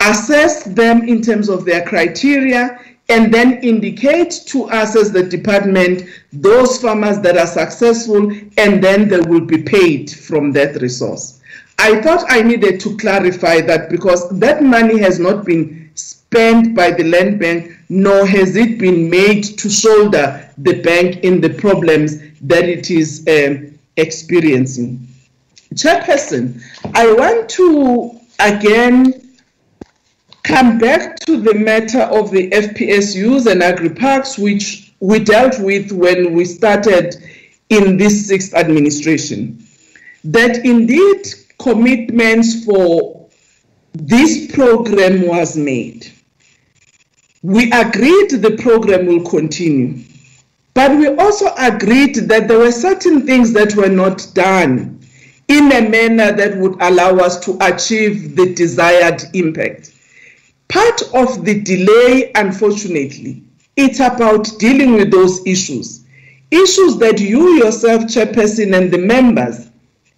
assess them in terms of their criteria, and then indicate to us as the department those farmers that are successful, and then they will be paid from that resource. I thought I needed to clarify that because that money has not been spent by the land bank, nor has it been made to shoulder the bank in the problems that it is um, experiencing. Chairperson, I want to again come back to the matter of the FPSUs and agri-parks, which we dealt with when we started in this sixth administration. That indeed commitments for this program was made. We agreed the program will continue. But we also agreed that there were certain things that were not done in a manner that would allow us to achieve the desired impact. Part of the delay, unfortunately, it's about dealing with those issues. Issues that you yourself, Chairperson, and the members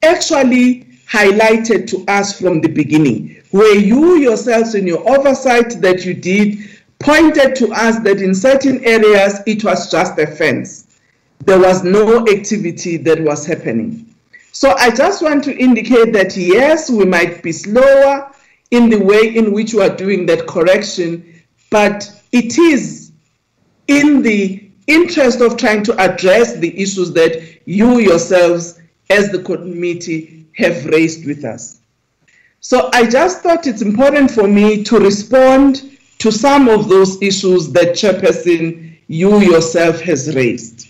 actually highlighted to us from the beginning, where you yourselves in your oversight that you did pointed to us that in certain areas it was just a fence. There was no activity that was happening. So I just want to indicate that yes, we might be slower in the way in which we are doing that correction, but it is in the interest of trying to address the issues that you yourselves as the committee have raised with us. So I just thought it's important for me to respond to some of those issues that Chairperson you yourself has raised.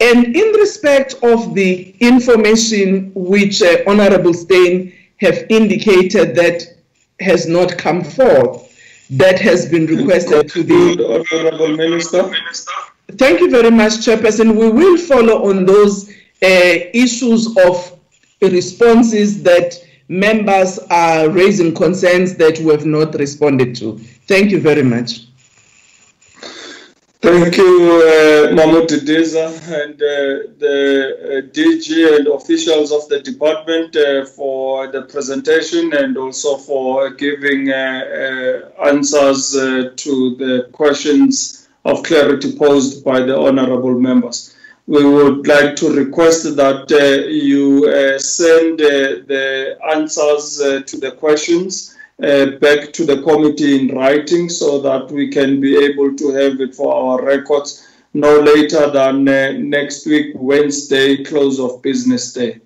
And in respect of the information which uh, Honorable Steyn have indicated that has not come forth, that has been requested to the Honorable Minister. Thank you very much, Chairperson. We will follow on those uh, issues of responses that members are raising concerns that we have not responded to. Thank you very much. Thank you, uh, Mahmoud Didiza and uh, the uh, DG and officials of the department uh, for the presentation and also for giving uh, uh, answers uh, to the questions of clarity posed by the honorable members. We would like to request that uh, you uh, send uh, the answers uh, to the questions uh, back to the committee in writing so that we can be able to have it for our records no later than uh, next week, Wednesday, close of business day.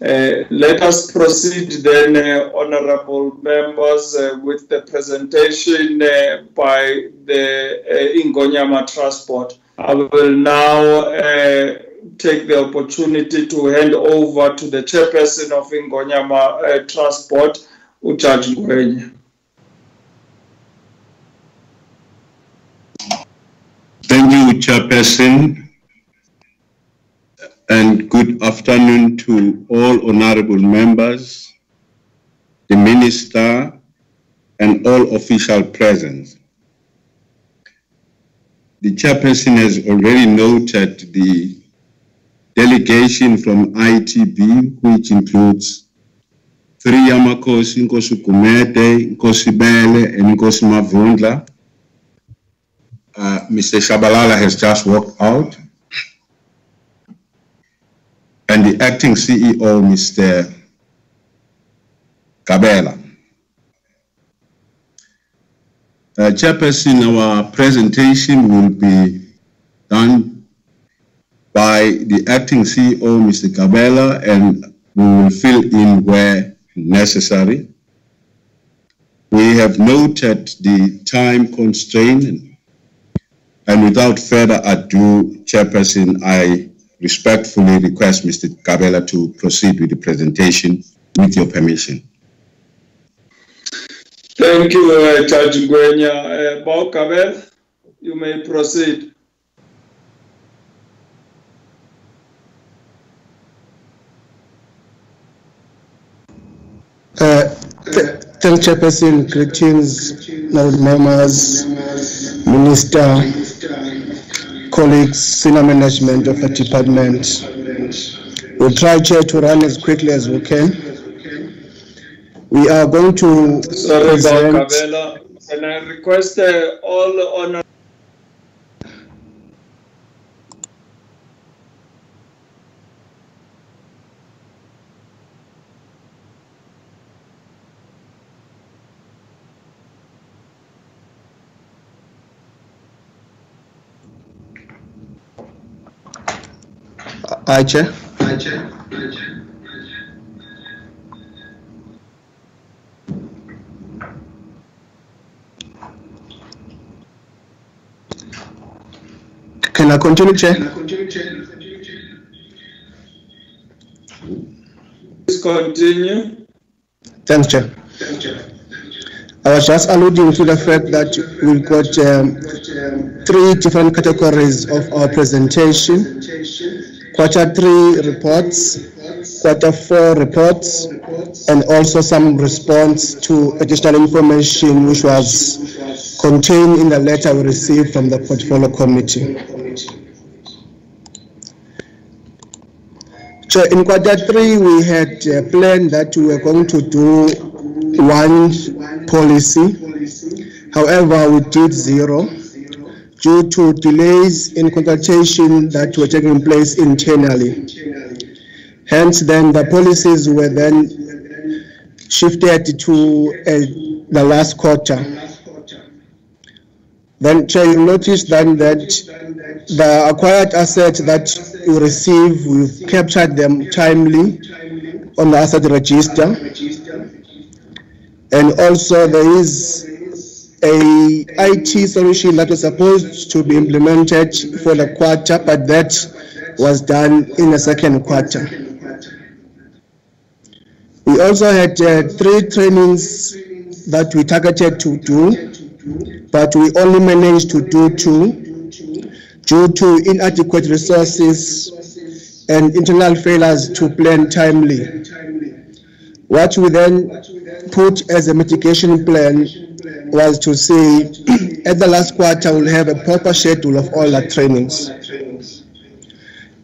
Let us proceed then, honorable members, with the presentation by the Ingonyama Trust Board. I will now uh, take the opportunity to hand over to the chairperson of Ingonyama uh, Trust Board, Ujudge Ngwenya. Thank you, Chairperson, and good afternoon to all honorable members, the Minister, and all official present. The Chairperson has already noted the delegation from ITB, which includes three Yamakosi, Nkosi Kumete, Bele, and Nkosi Mavundla. Uh, Mr. Shabalala has just walked out. And the acting CEO, Mr. Kabela. Uh, Chairperson, our presentation will be done by the acting CEO, Mr. Kabela, and we will fill in where necessary. We have noted the time constraint and without further ado, Chairperson, I respectfully request Mr. Kabela to proceed with the presentation with your permission. Thank you, uh, Judge Ngwenya. Uh, Bao Kabel, you may proceed. Uh, th- thank Chairperson, greetings, members, Minister, colleagues, senior management of the department. We'll try, Chair, to run as quickly as we can. We are going to Sorry, Bao present. Kabela. Can I request uh, all honor Aye, Chair. Can I continue, Chair? Please continue. Thanks, Chair. I was just alluding to the fact that we've got um, three different categories of our presentation. Quarter three reports, quarter four reports, and also some response to additional information which was contained in the letter we received from the portfolio committee. So in quarter three, we had uh, planned that we were going to do one policy. However, we did zero due to delays in consultation that were taking place internally. Hence, then the policies were then shifted to uh, the last quarter. Then, Chair, you notice then that the acquired assets that you receive, we've captured them timely on the asset register. And also there is a IT solution that was supposed to be implemented for the quarter, but that was done in the second quarter. We also had uh, three trainings that we targeted to do, but we only managed to do two due to inadequate resources and internal failures to plan timely. What we then put as a mitigation plan was to say at the last quarter we'll have a proper schedule of all our trainings.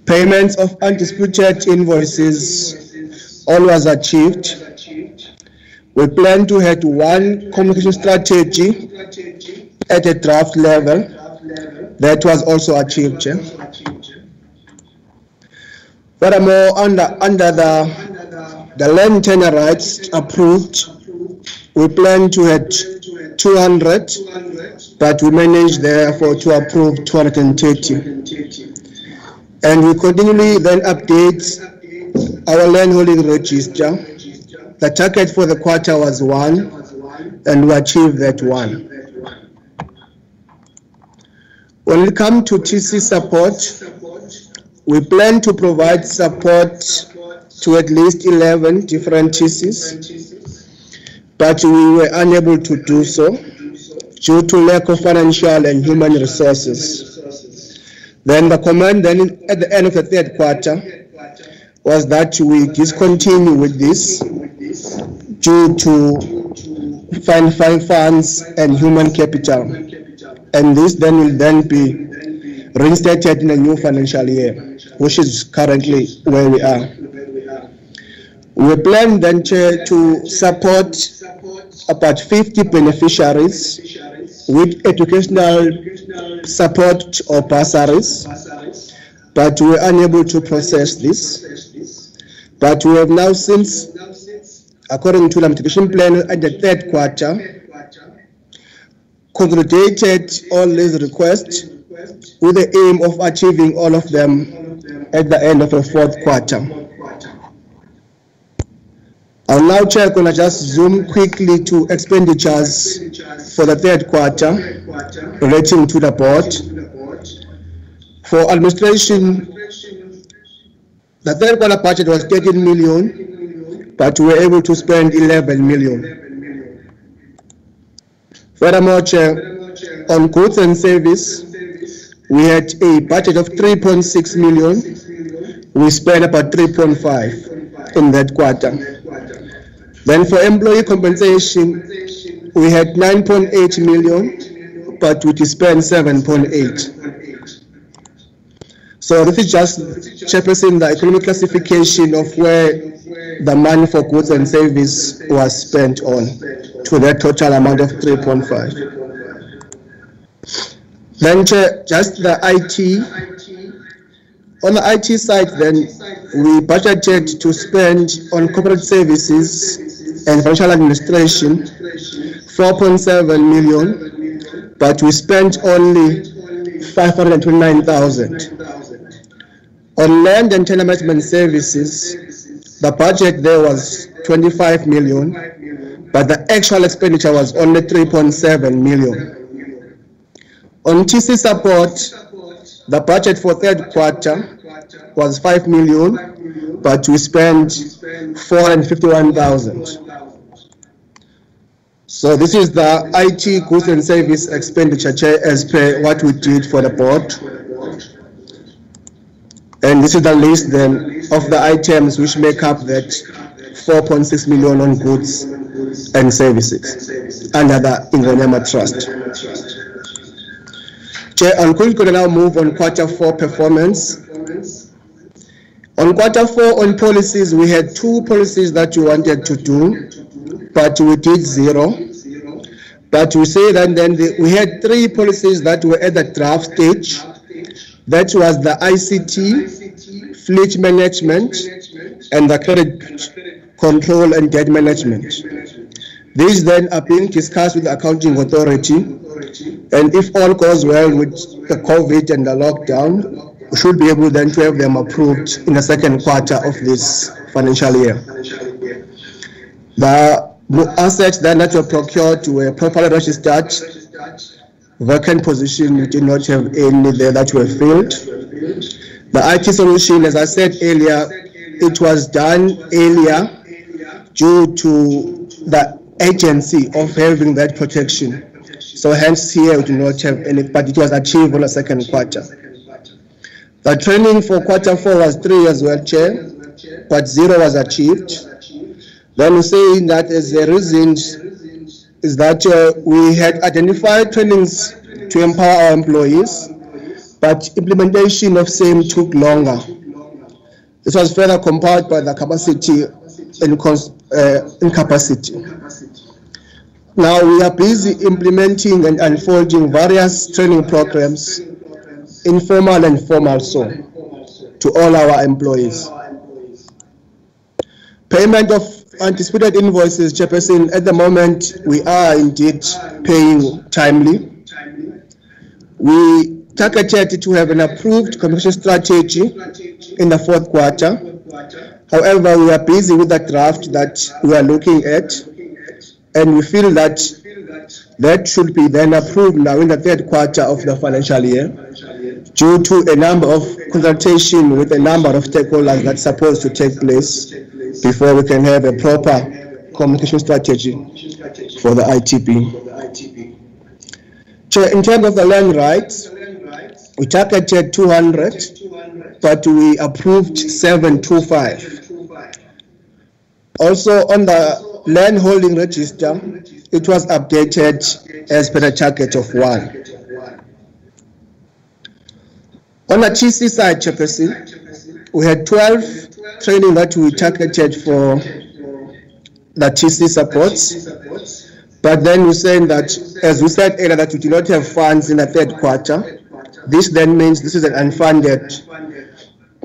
Payments of undisputed invoices all was achieved. We plan to have one communication strategy at a draft level. That was also achieved. Furthermore, under, under the, the land tenure rights approved, we plan to have 200, but we managed therefore to approve 230. And we continually then update our land holding register. The target for the quarter was one, and we achieved that one. When it comes to TC support, we plan to provide support to at least 11 different TCs, but we were unable to do so due to lack of financial and human resources. Then the command then at the end of the third quarter was that we discontinue with this due to find funds and human capital. And this then will then be reinstated in a new financial year, which is currently where we are. We plan then to support about 50 beneficiaries with educational support or bursaries, but we were unable to process this. But we have now since, according to the mitigation plan at the third quarter, consolidated all these requests with the aim of achieving all of them at the end of the fourth quarter. I'll now check I just zoom quickly to expenditures for the third quarter relating to the board. For administration, the third quarter budget was 13 million, but we were able to spend 11 million. Furthermore, Chair, on goods and service, we had a budget of 3.6 million. We spent about 3.5 in that quarter. Then for employee compensation, we had 9.8 million, but we spent 7.8. So this is just Chairperson, the economic classification of where the money for goods and service was spent on to that total amount of 3.5. Then just the IT. On the IT side, then we budgeted to spend on corporate services and financial administration 4.7 million, but we spent only 529,000. On land and tenant management services, the budget there was 25 million, but the actual expenditure was only 3.7 million. On TC support, the budget for third quarter was 5 million, but we spent 451,000. So this is the IT goods and service expenditure as per what we did for the board. And this is the list then of the items which make up that 4.6 million on goods and services under the Ingonyama Trust. Chair, I'm going to now move on quarter four performance. On quarter four on policies, we had two policies that you wanted to do, but we did zero. But we say that then the, we had three policies that were at the draft stage. That was the ICT, fleet management, and the credit control and debt management. These then are being discussed with the accounting authority, and if all goes well with the COVID and the lockdown, we should be able then to have them approved in the second quarter of this financial year. The assets then that were procured were properly registered. Vacant position, we did not have any there that were filled. The IT solution, as I said earlier, it was done earlier due to the agency of having that protection. So hence here we do not have any, but it was achieved on the second quarter. The training for quarter four was three as well, Chair, but zero was achieved. Then we say that as a reason is that uh, we had identified trainings to empower our employees, but implementation of same took longer. This was further compounded by the capacity and uh, incapacity. Now we are busy implementing and unfolding various training programs, informal and formal so, to all our employees. Payment of anticipated invoices, Chairperson, at the moment we are indeed paying timely. We targeted to have an approved communication strategy in the fourth quarter, However, we are busy with the draft that we are looking at, and we feel that that should be then approved now in the third quarter of the financial year due to a number of consultation with a number of stakeholders that's supposed to take place before we can have a proper communication strategy for the ITB. Chair, in terms of the land rights, we targeted 200, but we approved 725. Also, on the land holding register, it was updated as per the target of one. On the TC side, Chairperson, we had 12 training that we targeted for the TC supports. But then we're saying that, as we said earlier, that we do not have funds in the third quarter. This then means this is an unfunded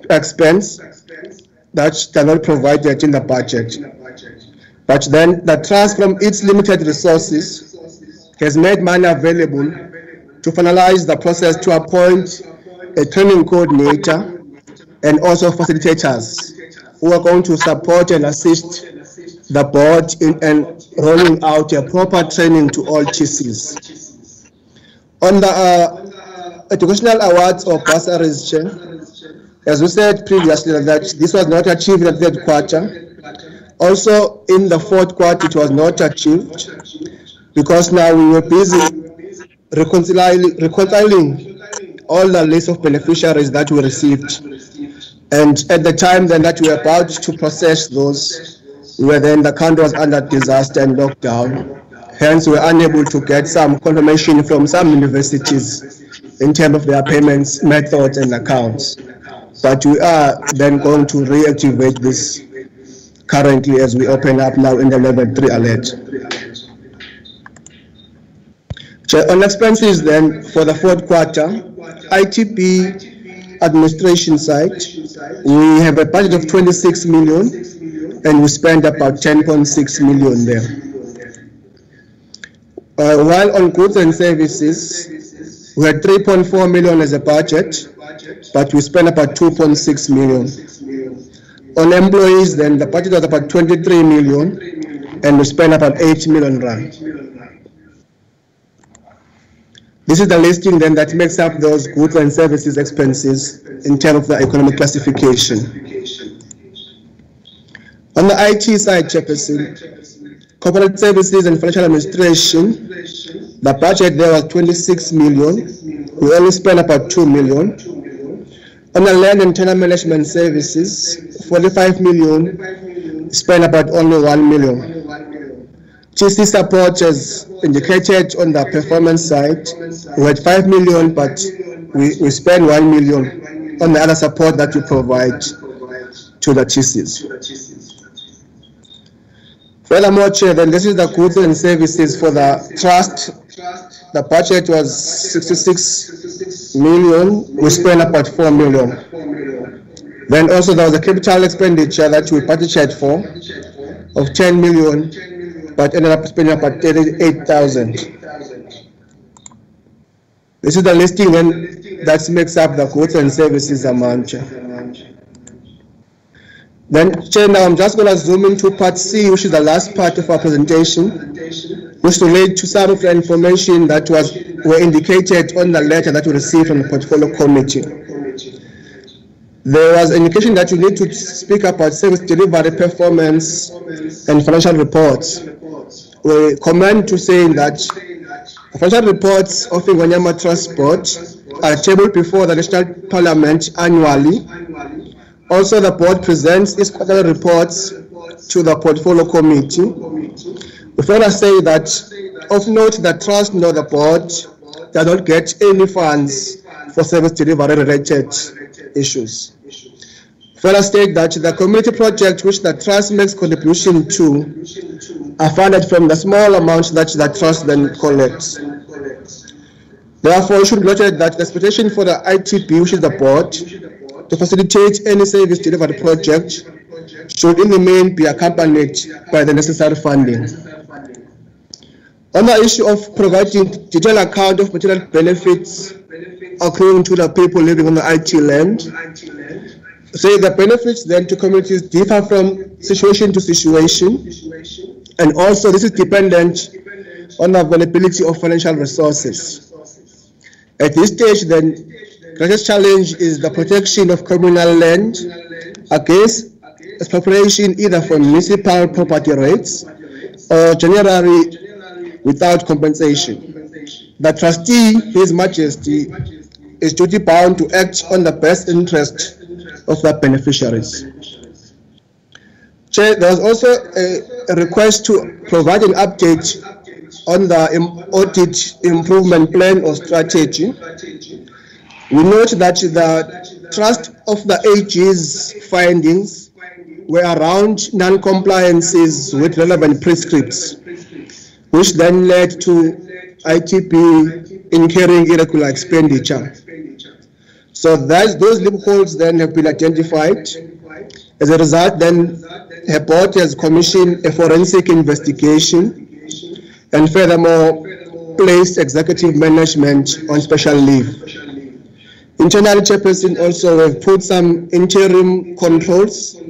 expense that cannot provided in the budget. But then the trust from its limited resources has made money available to finalize the process to appoint a training coordinator and also facilitators who are going to support and assist the board in and rolling out a proper training to all TCs. On the uh, educational awards or bursaries, as we said previously that this was not achieved in the third quarter. Also, in the fourth quarter, it was not achieved because now we were busy reconciling, reconciling all the list of beneficiaries that we received. And at the time then that we were about to process those, we were then the country was under disaster and lockdown. Hence, we were unable to get some confirmation from some universities in terms of their payments methods and accounts. But we are then going to reactivate this currently as we open up now in the level 3 alert. Chair, on expenses then for the fourth quarter, ITB administration side, we have a budget of 26 million and we spend about 10.6 million there. Uh, while on goods and services, we had 3.4 million as a budget, but we spent about 2.6 million. On employees, then the budget was about 23 million, and we spent about 8 million rand. This is the listing then that makes up those goods and services expenses in terms of the economic classification. On the IT side, Chairperson, corporate services and financial administration, the budget there was 26 million. We only spent about 2 million. On the land and tenant management services, 45 million, spent about only 1 million. TC support as indicated on the performance side, we had 5 million, but we, we spent 1 million on the other support that we provide to the TCs. Furthermore, Chair, then this is the goods and services for the trust. The budget was 66 million, we spent about 4 million. Then also there was a capital expenditure that we budgeted for of 10 million, but ended up spending about 38,000. This is the listing that makes up the goods and services amount. Then, Chair, now I'm just going to zoom into part C, which is the last part of our presentation, which relates to some of the information that was were indicated on the letter that we received from the portfolio committee. There was indication that you need to speak about service delivery performance and financial reports. We commend to saying that financial reports of Ingonyama Trust Board are tabled before the National Parliament annually also, the board presents its quarterly reports to the portfolio committee. We further say that of note the trust nor the board does not get any funds for service delivery related issues. Further state that the community project which the trust makes contribution to are funded from the small amount that the trust then collects. Therefore, it should be noted that the expectation for the ITB, which is the board, to facilitate any service delivery project should in the main be accompanied by the necessary funding. On the issue of providing detailed account of material benefits accruing to the people living on the IT land, say the benefits then to communities differ from situation to situation, and also this is dependent on the availability of financial resources. At this stage, then, the greatest challenge is the protection of communal land against expropriation either for municipal property rights or generally without compensation. The trustee, His Majesty, is duty bound to act on the best interest of the beneficiaries. Chair, there was also a, a request to provide an update on the audit improvement plan or strategy. We note that the trust of the AG's findings were around non-compliances with relevant prescripts, which then led to ITB incurring irregular expenditure. So those loopholes then have been identified. As a result, then her board has commissioned a forensic investigation and furthermore placed executive management on special leave. Internal chairperson also have put some interim controls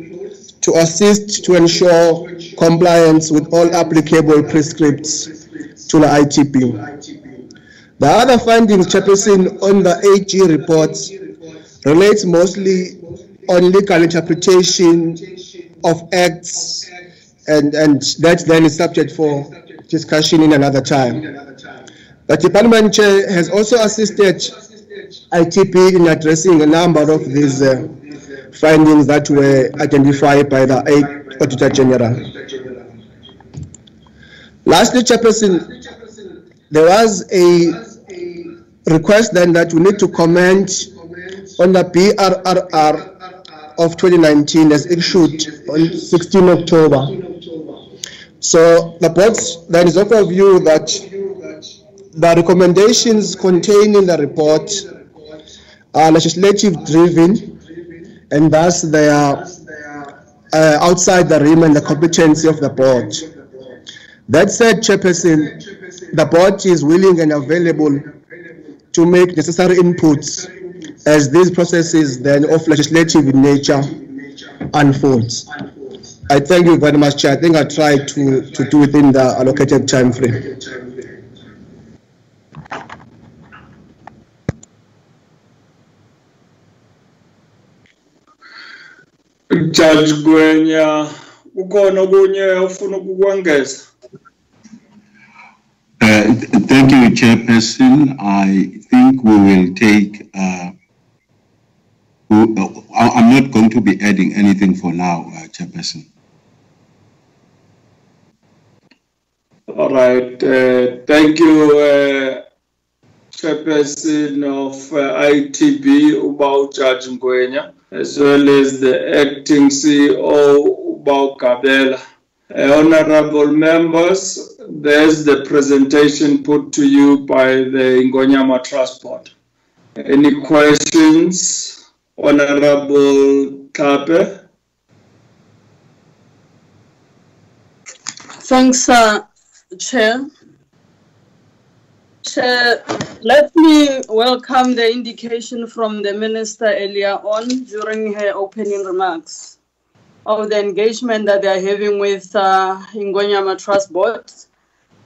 to assist to ensure compliance with all applicable prescripts to the ITB. The other findings, Chairperson, on the AG report relates mostly on legal interpretation of acts, and, and that then is subject for discussion in another time. The department chair has also assisted ITB in addressing a number of these uh, findings that were identified by the Auditor General. Lastly, Chairperson, there was a request then that we need to comment on the BRRR of 2019 as issued on 16 October. So the board then is of the view that the recommendations contained in the report are legislative driven and thus they are uh, outside the realm and the competency of the board. That said, Chairperson, the board is willing and available to make necessary inputs as these processes then of legislative nature unfolds. I thank you very much, Chair. I think I tried to, to do within the allocated time frame. Judge Ngwenya, ukhona okunye ufuna ukukwengeza? Uh, th- Thank you, Chairperson. I think we will take, uh, we- uh, I'm not going to be adding anything for now, uh, Chairperson. All right, uh, thank you, Chairperson of ITB, Ubao Judge as well as the acting CEO, Ubao Kabela. Uh, Honorable members, there's the presentation put to you by the Ingonyama Board. Any questions? Honorable Tlhape? Thanks, uh, Chair. Chair, let me welcome the indication from the Minister earlier on during her opening remarks of the engagement that they are having with uh, Ingonyama Trust Board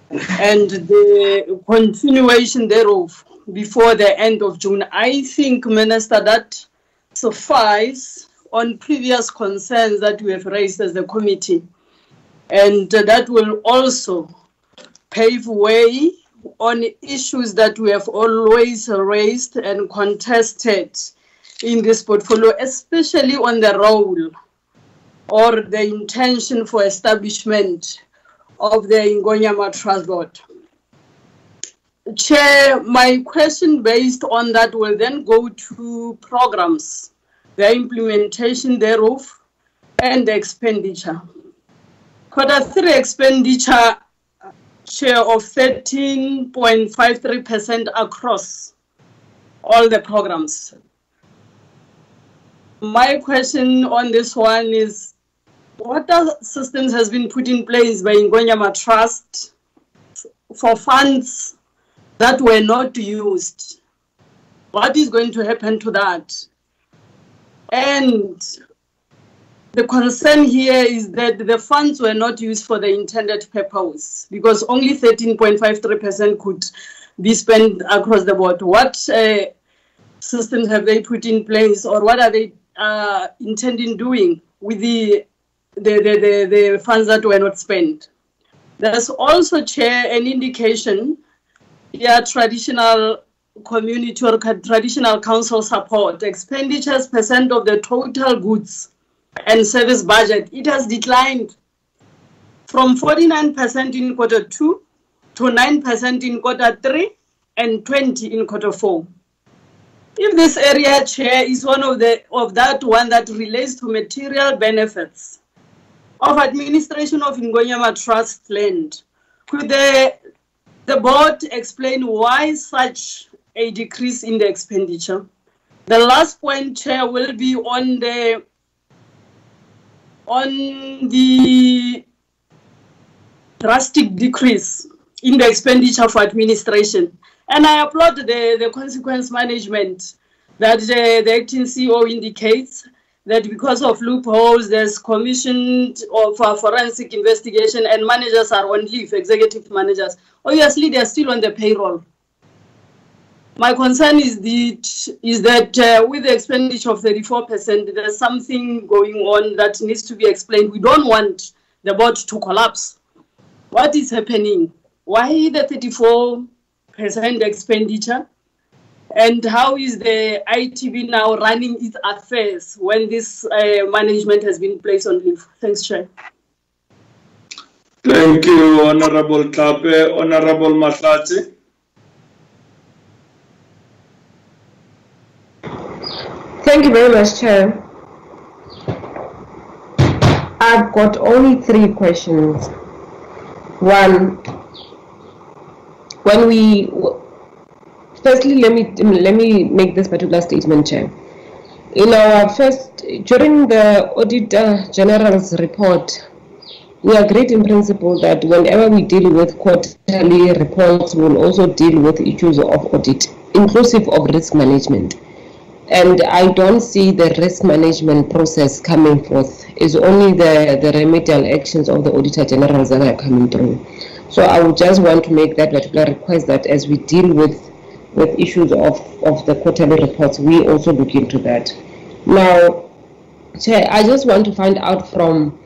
and the continuation thereof before the end of June. I think, Minister, that suffice on previous concerns that we have raised as the committee. And uh, that will also pave way on issues that we have always raised and contested in this portfolio, especially on the role or the intention for establishment of the Ingonyama Trust Board. Chair, my question based on that will then go to programs, the implementation thereof, and the expenditure. Quarter three expenditure share of 13.53% across all the programs. My question on this one is what systems has been put in place by Ingonyama Trust for funds that were not used? What is going to happen to that? And the concern here is that the funds were not used for the intended purpose because only 13.53% could be spent across the board. What uh, systems have they put in place or what are they uh, intending doing with the, the, the, the, the funds that were not spent? There's also, Chair, an indication, yeah, traditional community or traditional council support, expenditures percent of the total goods and service budget, it has declined from 49% in quarter two to 9% in quarter three and 20 in quarter four. If this area chair is one of the of that one that relates to material benefits of administration of Ingonyama Trust land, could the the board explain why such a decrease in the expenditure? The last point, Chair, will be on the on the drastic decrease in the expenditure for administration. And I applaud the, the consequence management that the, the acting CEO indicates that because of loopholes, there's commissioned uh, forensic investigation and managers are on leave, executive managers. Obviously, they're still on the payroll. My concern is, the, is that uh, with the expenditure of 34%, there's something going on that needs to be explained. We don't want the board to collapse. What is happening? Why the 34% expenditure? And how is the ITB now running its affairs when this uh, management has been placed on leave? Thanks, Chair. Thank you, Honorable Tlhape. Honorable Mahlatsi. Thank you very much, Chair. I've got only three questions. One, when we, firstly, let me let me make this particular statement, Chair. In our first, during the Auditor uh, General's report, we agreed in principle that whenever we deal with quarterly reports, we'll also deal with issues of audit, inclusive of risk management. And I don't see the risk management process coming forth. It's only the, the remedial actions of the Auditor Generals that are coming through. So I would just want to make that particular request that as we deal with with issues of, of the quarterly reports, we also look into that. Now, Chair, I just want to find out from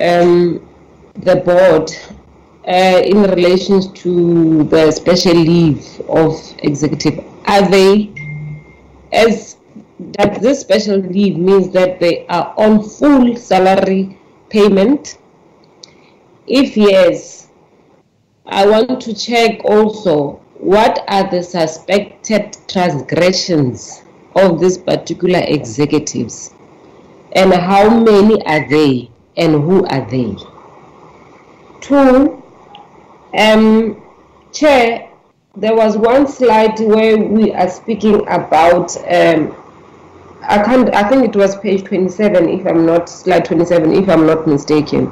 um, the board uh, in relation to the special leave of executive. Are they as that this special leave means that they are on full salary payment? If yes, I want to check also what are the suspected transgressions of these particular executives and how many are they and who are they? Two, um, Chair, there was one slide where we are speaking about um, I can't I think it was page 27 if I'm not slide 27 if I'm not mistaken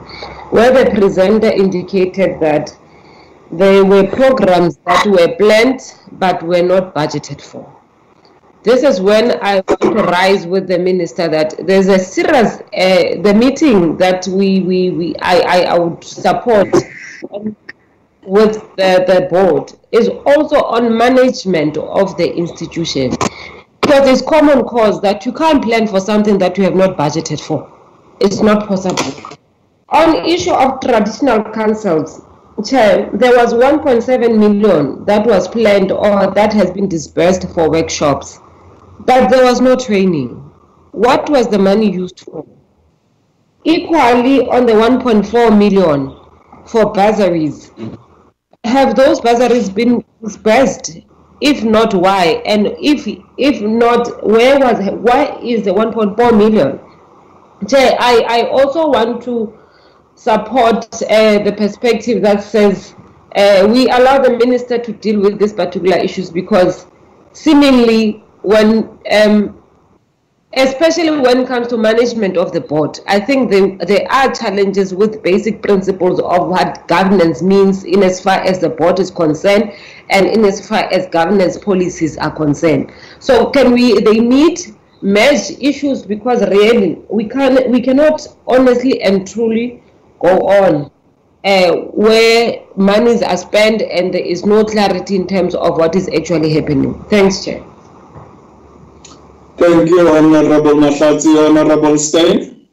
where the presenter indicated that there were programs that were planned but were not budgeted for. This is when I rise with the minister that there's a serious uh, the meeting that we we, we I, I, I would support with the, the board is also on management of the institution. Because it's common cause that you can't plan for something that you have not budgeted for. It's not possible. On issue of traditional councils Chair, there was 1.7 million that was planned or that has been disbursed for workshops, but there was no training. What was the money used for? Equally, on the 1.4 million for bursaries, have those bursaries been disbursed? If not, why? And if if not, where was why is the 1.4 million? Chair, I, I also want to support uh, the perspective that says uh, we allow the minister to deal with these particular issues because seemingly when um, especially when it comes to management of the board i think there, are challenges with basic principles of what governance means in as far as the board is concerned and in as far as governance policies are concerned. So can we they need merge issues because really we can we cannot honestly and truly go on uh, where monies are spent and there is no clarity in terms of what is actually happening. Thanks, Chair. Thank you, Honorable Mahlatsi. Honorable Steyn.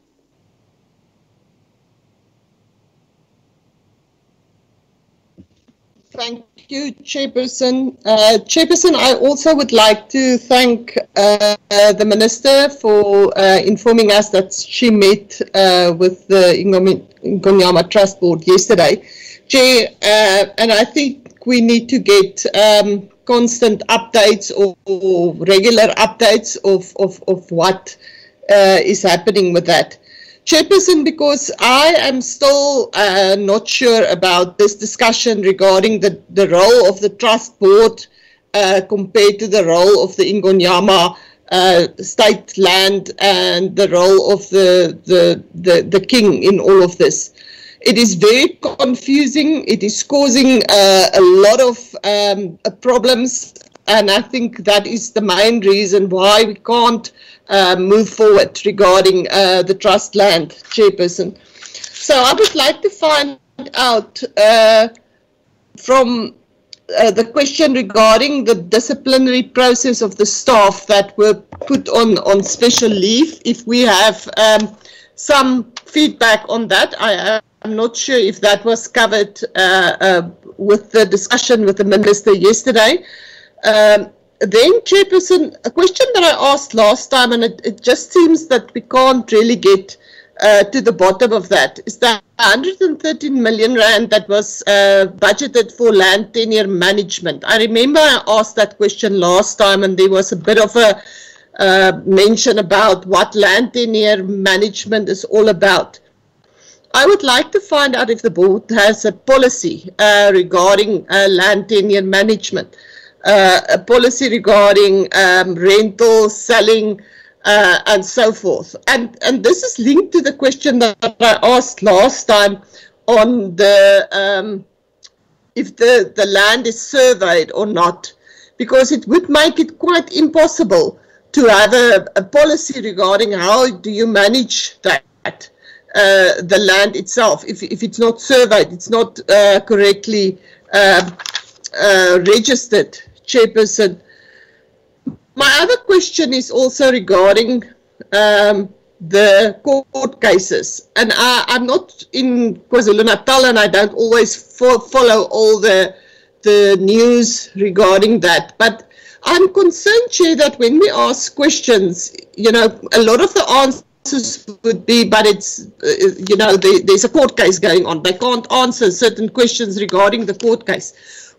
Thank you, Chairperson. Uh, Chairperson, I also would like to thank uh, the Minister for uh, informing us that she met uh, with the Ingonyama Trust Board yesterday. Chair, uh, and I think we need to get um, constant updates or, or, regular updates of, of, of what uh, is happening with that. Chairperson, because I am still uh, not sure about this discussion regarding the, the role of the trust board uh, compared to the role of the Ingonyama uh, state land and the role of the, the, the, the king in all of this. It is very confusing. It is causing uh, a lot of um, problems and I think that is the main reason why we can't uh, move forward regarding uh, the trust land chairperson. So I would like to find out uh, from uh, the question regarding the disciplinary process of the staff that were put on, on special leave, if we have um, some feedback on that. I am not sure if that was covered uh, uh, with the discussion with the minister yesterday. Um, then, Chairperson, a question that I asked last time, and it, it just seems that we can't really get uh, to the bottom of that, is that 113 million rand that was uh, budgeted for land tenure management. I remember I asked that question last time, and there was a bit of a uh, mention about what land tenure management is all about. I would like to find out if the board has a policy uh, regarding uh, land tenure management uh, a policy regarding um, rental, selling, uh, and so forth. And, and this is linked to the question that I asked last time on the um, if the, the land is surveyed or not, because it would make it quite impossible to have a, a policy regarding how do you manage that. Uh, the land itself, if, if it's not surveyed, it's not uh, correctly uh, uh registered Chairperson. My other question is also regarding um, the court cases. And I, am not in KwaZulu-Natal and I don't always fo follow all the, the news regarding that. But I'm concerned, Chair, that when we ask questions, you know, a lot of the answers would be, but it's, uh, you know, there's a court case going on. They can't answer certain questions regarding the court case.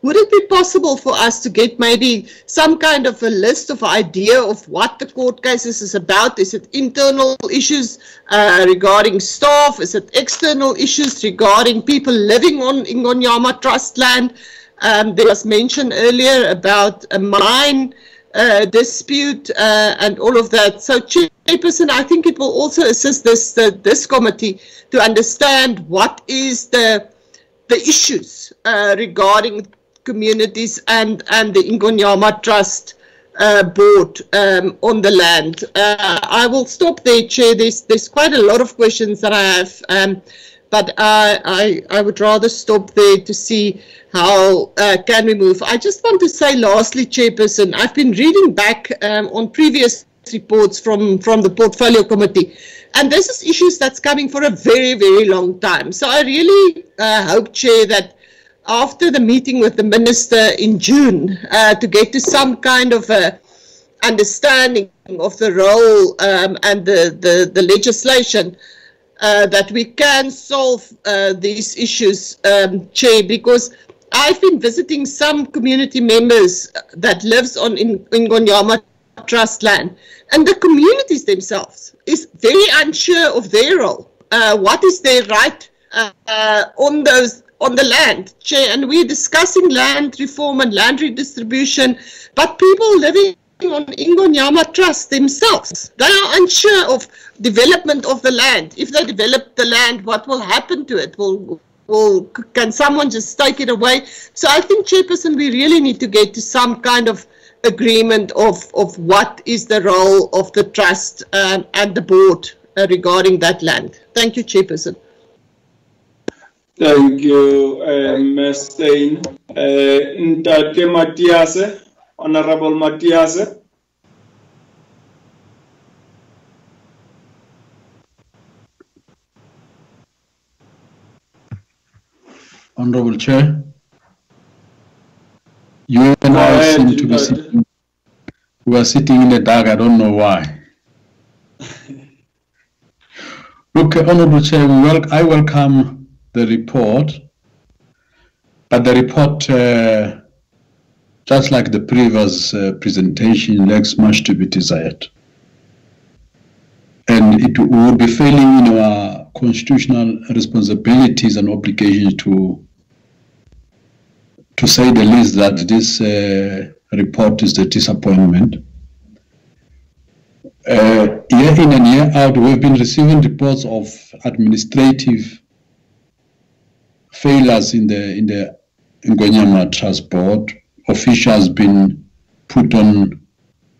Would it be possible for us to get maybe some kind of a list of idea of what the court cases is about? Is it internal issues uh, regarding staff? Is it external issues regarding people living on Ingonyama Trust land? Um, there was mention earlier about a mine uh, dispute uh, and all of that. So, Chairperson, I think it will also assist this uh, this committee to understand what is the the issues uh, regarding communities and, and the Ingonyama Trust uh, board um, on the land. Uh, I will stop there, Chair. There's, there's quite a lot of questions that I have, um, but I, I, I would rather stop there to see how uh, can we move. I just want to say lastly, Chairperson, I've been reading back um, on previous reports from, from the Portfolio Committee, and this is issues that's coming for a very, very long time. So I really uh, hope, Chair, that after the meeting with the minister in June uh, to get to some kind of a understanding of the role um, and the, the, the legislation uh, that we can solve uh, these issues, um, Chair, because I've been visiting some community members that lives on in, in Ingonyama Trust land, and the communities themselves is very unsure of their role. Uh, what is their right uh, uh, on those on the land, and we're discussing land reform and land redistribution, but people living on Ingonyama Trust themselves, they are unsure of development of the land. If they develop the land, what will happen to it? Will will can someone just take it away? So I think, Chairperson, we really need to get to some kind of agreement of, of what is the role of the trust um, and the board uh, regarding that land. Thank you, Chairperson. Thank you, uh, Ms. Steyn. Uh, Ntate Matiase, Honorable Matiase. Honorable Chair, you and I ahead, seem to be Ntate. sitting, we are sitting in the dark. I don't know why. Look, Honorable Chair, we wel- I welcome the report, but the report, uh, just like the previous uh, presentation, lacks much to be desired. And it would be failing in our constitutional responsibilities and obligations to to say the least that this uh, report is a disappointment. Uh, year in and year out, we've been receiving reports of administrative failures in the in the Ingonyama Trust Board. Officials been put on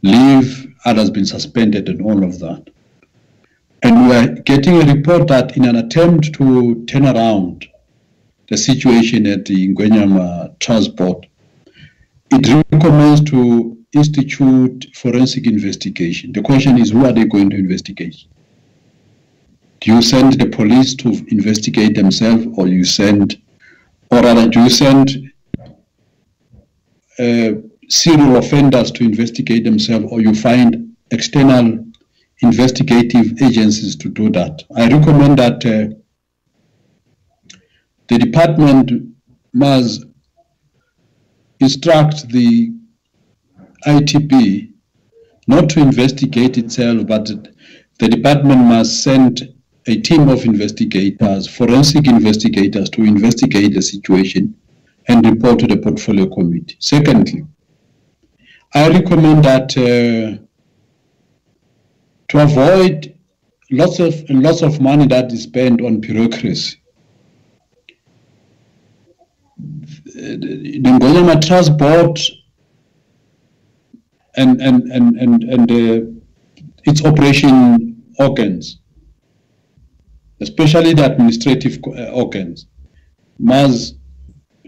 leave, others been suspended, and all of that. And we are getting a report that in an attempt to turn around the situation at the Ingonyama Trust Board, it recommends to institute forensic investigation. The question is, who are they going to investigate? Do you send the police to investigate themselves, or you send, or rather, do you send uh, serial offenders to investigate themselves, or you find external investigative agencies to do that? I recommend that uh, the department must instruct the ITB not to investigate itself, but the department must send a team of investigators, forensic investigators, to investigate the situation and report to the portfolio committee. Secondly, I recommend that uh, to avoid lots of lots of money that is spent on bureaucracy. The Ingonyama Trust Board and and and and and uh, its operation organs, especially the administrative uh, organs, must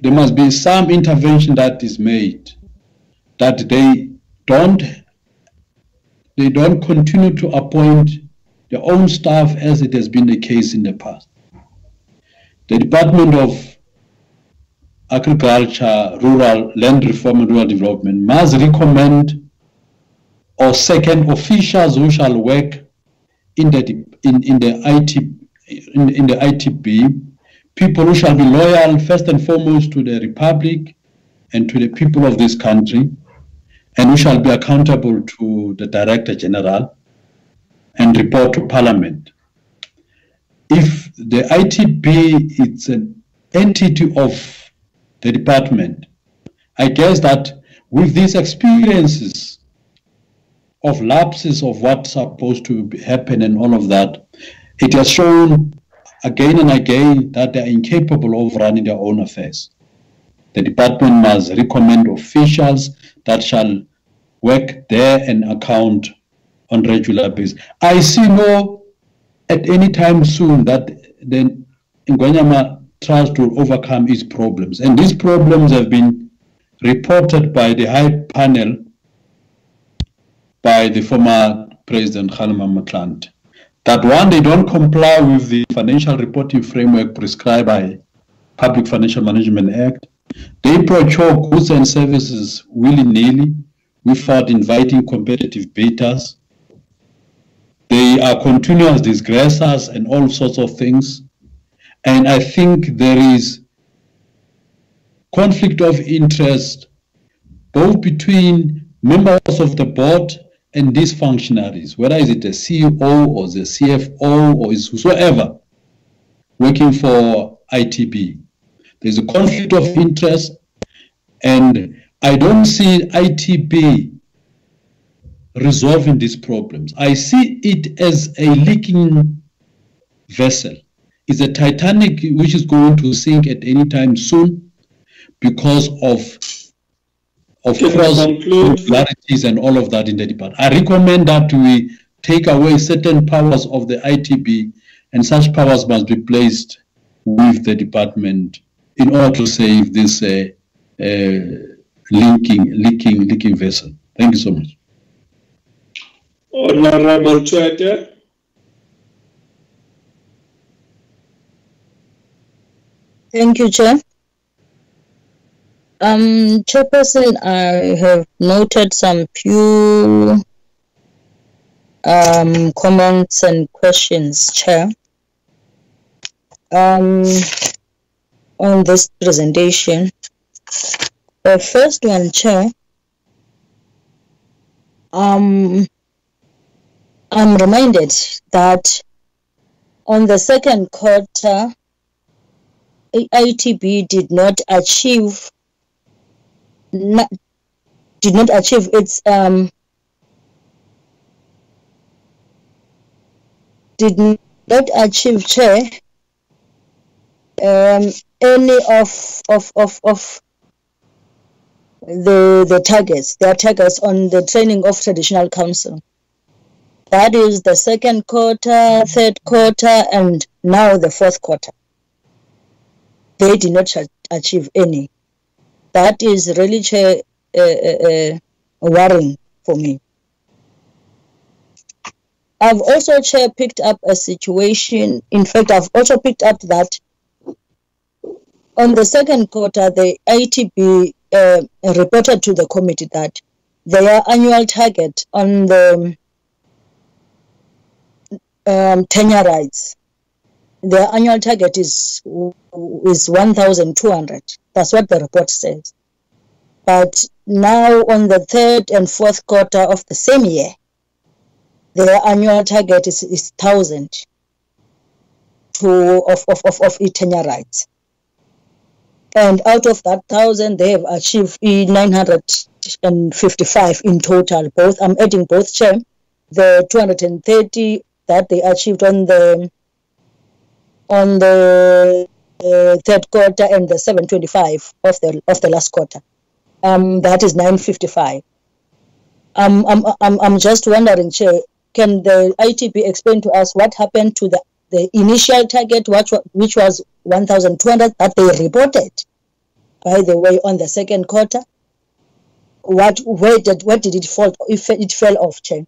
there must be some intervention that is made that they don't they don't continue to appoint their own staff as it has been the case in the past. The Department of Agriculture, Rural Land Reform and Rural Development must recommend or second officials who shall work in the in, in the IT in, in the ITB, people who shall be loyal first and foremost to the Republic and to the people of this country, and who shall be accountable to the Director General and report to Parliament. If the ITB is an entity of the department, I guess that with these experiences of lapses of what's supposed to happen and all of that, it has shown again and again that they are incapable of running their own affairs. The department must recommend officials that shall work there and account on regular basis. I see no at any time soon that the Ingonyama Trust will overcome its problems. And these problems have been reported by the High Panel by the former President Kgalema Motlanthe. That one, they don't comply with the financial reporting framework prescribed by Public Financial Management Act. They procure goods and services willy-nilly without inviting competitive bidders. They are continuous disgressors and all sorts of things. And I think there is conflict of interest both between members of the board and these functionaries, whether is it the CEO or the CFO or is whosoever working for ITB. There's a conflict of interest, and I don't see ITB resolving these problems. I see it as a leaking vessel. It's a Titanic which is going to sink at any time soon because of of Can you cross irregularities and all of that in the department. I recommend that we take away certain powers of the ITB and such powers must be placed with the department in order to save this uh, uh, linking, leaking, leaking vessel. Thank you so much. Honorable Chwete. Thank you, Chair. Um, Chairperson, I have noted some few um, comments and questions, Chair. Um, on this presentation. The first one, Chair, um, I'm reminded that on the second quarter, AITB did not achieve not, did not achieve its um, did not achieve chair um, any of of of of the the targets. Their targets on the training of traditional council that is the second quarter third quarter and now the fourth quarter. They did not achieve any that is really uh, worrying for me I've also chair picked up a situation. In fact, I've also picked up that on the second quarter, the ITB uh, reported to the committee that their annual target on the um, tenure rights, their annual target is is 1,200. That's what the report says. But now, on the third and fourth quarter of the same year, their annual target is, is 1,000 to, of, of, of, of tenure rights. And out of that 1,000, they have achieved e 955 in total. Both I'm adding both chair, the 230 that they achieved on the on the uh, third quarter and the 725 of the of the last quarter. Um, that is 955. Um, I'm, I'm, I'm just wondering, Chair, can the ITB explain to us what happened to the, the initial target, which, which was 1,200 that they reported, by the way, on the second quarter? What, where did, what did it fall, if it fell off, Chair?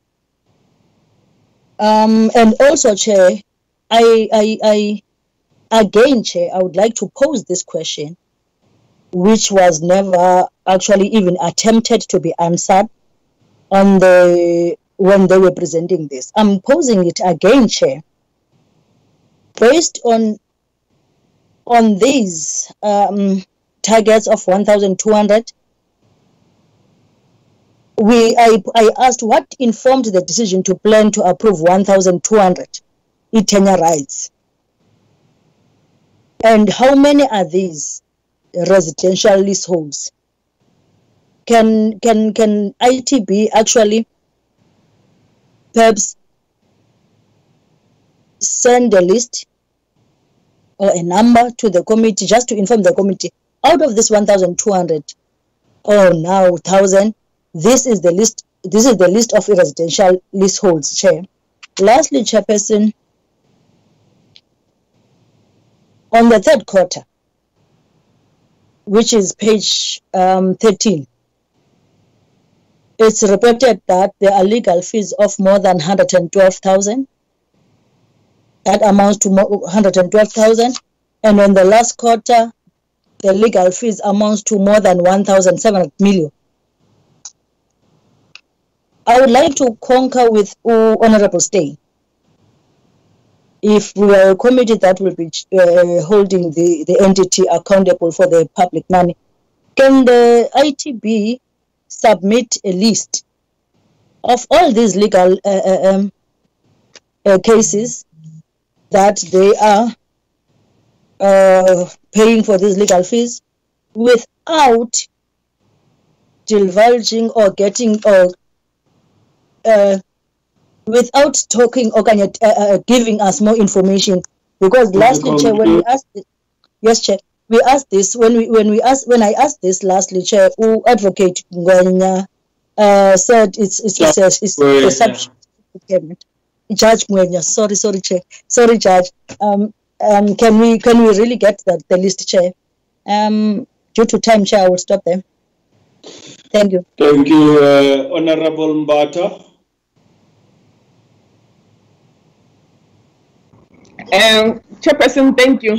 Um, and also, Chair, I, I, I, again, Chair, I would like to pose this question, which was never actually even attempted to be answered on the when they were presenting this. I'm posing it again, Chair. Based on on these um, targets of 1,200, we I, I asked what informed the decision to plan to approve 1,200 tenure rights, and how many are these residential leaseholds? Can can can ITB actually perhaps send a list or a number to the committee just to inform the committee out of this 1200 or now 1000 this is the list this is the list of residential leaseholds chair lastly chairperson on the third quarter which is page um, 13 it's reported that there are legal fees of more than 112,000. That amounts to more 112,000. And on the last quarter, the legal fees amounts to more than 1,700 million. I would like to concur with uh, Honorable Steyn. If we are a committee that will be uh, holding the, the entity accountable for the public money, can the ITB submit a list of all these legal uh, uh, um, uh, cases that they are uh, paying for these legal fees without divulging or getting or uh, without talking or uh, uh, giving us more information because lastly chair when we asked the, yes chair we asked this when we when we asked when I asked this lastly, Chair, who Advocate Ngwenya uh, said it's it's, it's, a, it's a Ngwenya. Judge Ngwenya, sorry, sorry, Chair, sorry, Judge. Um, um, can we can we really get that the list, Chair? Um, due to time, Chair, I will stop there. Thank you. Thank you, uh, Honorable Mbata. Um, Chairperson, thank you.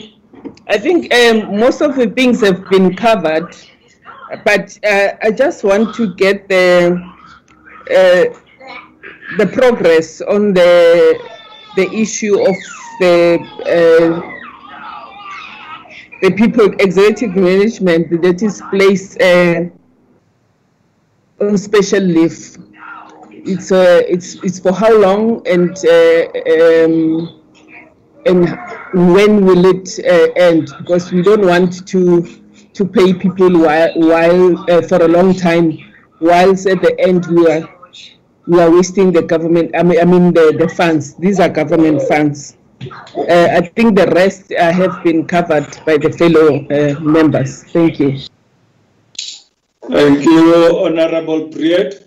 I think um, most of the things have been covered, but uh, I just want to get the uh, the progress on the the issue of the uh, the people executive management that is placed uh, on special leave. It's uh, it's it's for how long and uh, um, and when will it uh, end? Because we don't want to to pay people while, while uh, for a long time, whilst at the end we are we are wasting the government. I mean, I mean the, the funds. These are government funds. Uh, I think the rest uh, have been covered by the fellow uh, members. Thank you. Thank you, Honorable Priet.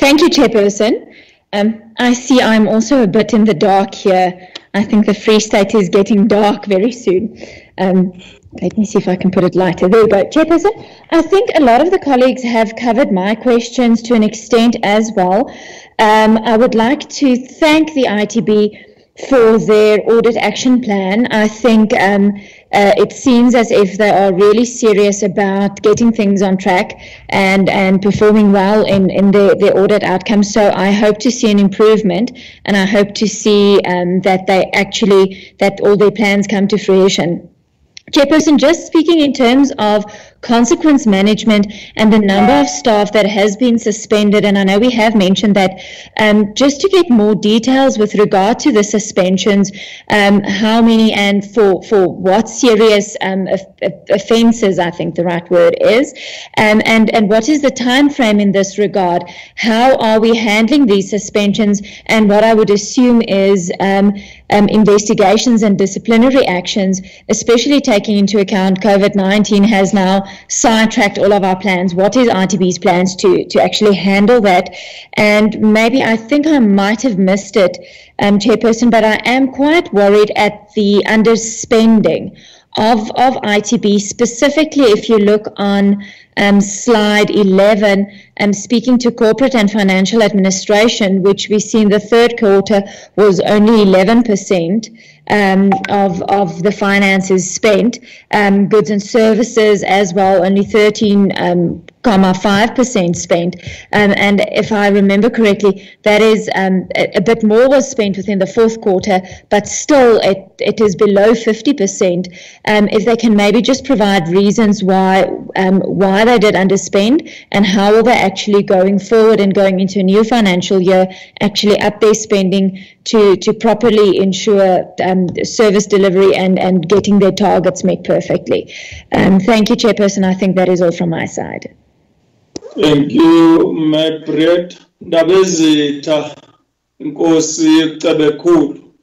Thank you, Chairperson. Um, I see I'm also a bit in the dark here. I think the Free State is getting dark very soon. Um, let me see if I can put it lighter. There we go. Chairperson, I think a lot of the colleagues have covered my questions to an extent as well. Um, I would like to thank the ITB for their audit action plan. I think um, uh, it seems as if they are really serious about getting things on track and, and performing well in, in their, their audit outcomes. So I hope to see an improvement and I hope to see um, that they actually, that all their plans come to fruition. Chairperson, just speaking in terms of consequence management and the number of staff that has been suspended, and I know we have mentioned that, um, just to get more details with regard to the suspensions, um, how many and for, for what serious um, of- of- offences, I think the right word is, um, and, and what is the time frame in this regard? How are we handling these suspensions? And what I would assume is um, um, investigations and disciplinary actions, especially taking into account COVID-19 has now sidetracked all of our plans. What is ITB's plans to, to actually handle that? And maybe I think I might have missed it, um, Chairperson, but I am quite worried at the underspending of, of ITB, specifically if you look on um, slide 11, um, speaking to corporate and financial administration, which we see in the third quarter was only 11% um, of, of the finances spent. Um, goods and services as well, only 13 um, comma 5% spent. Um, and if I remember correctly, that is um, a, a bit more was spent within the fourth quarter, but still it, it is below 50%. Um, if they can maybe just provide reasons why um, why they did underspend and how will they actually going forward and going into a new financial year actually up their spending to, to properly ensure um, service delivery and, and getting their targets met perfectly. Um, thank you, Chairperson. I think that is all from my side. Thank you, my Priet. Ndabezitha, Nkosi Cebekhulu.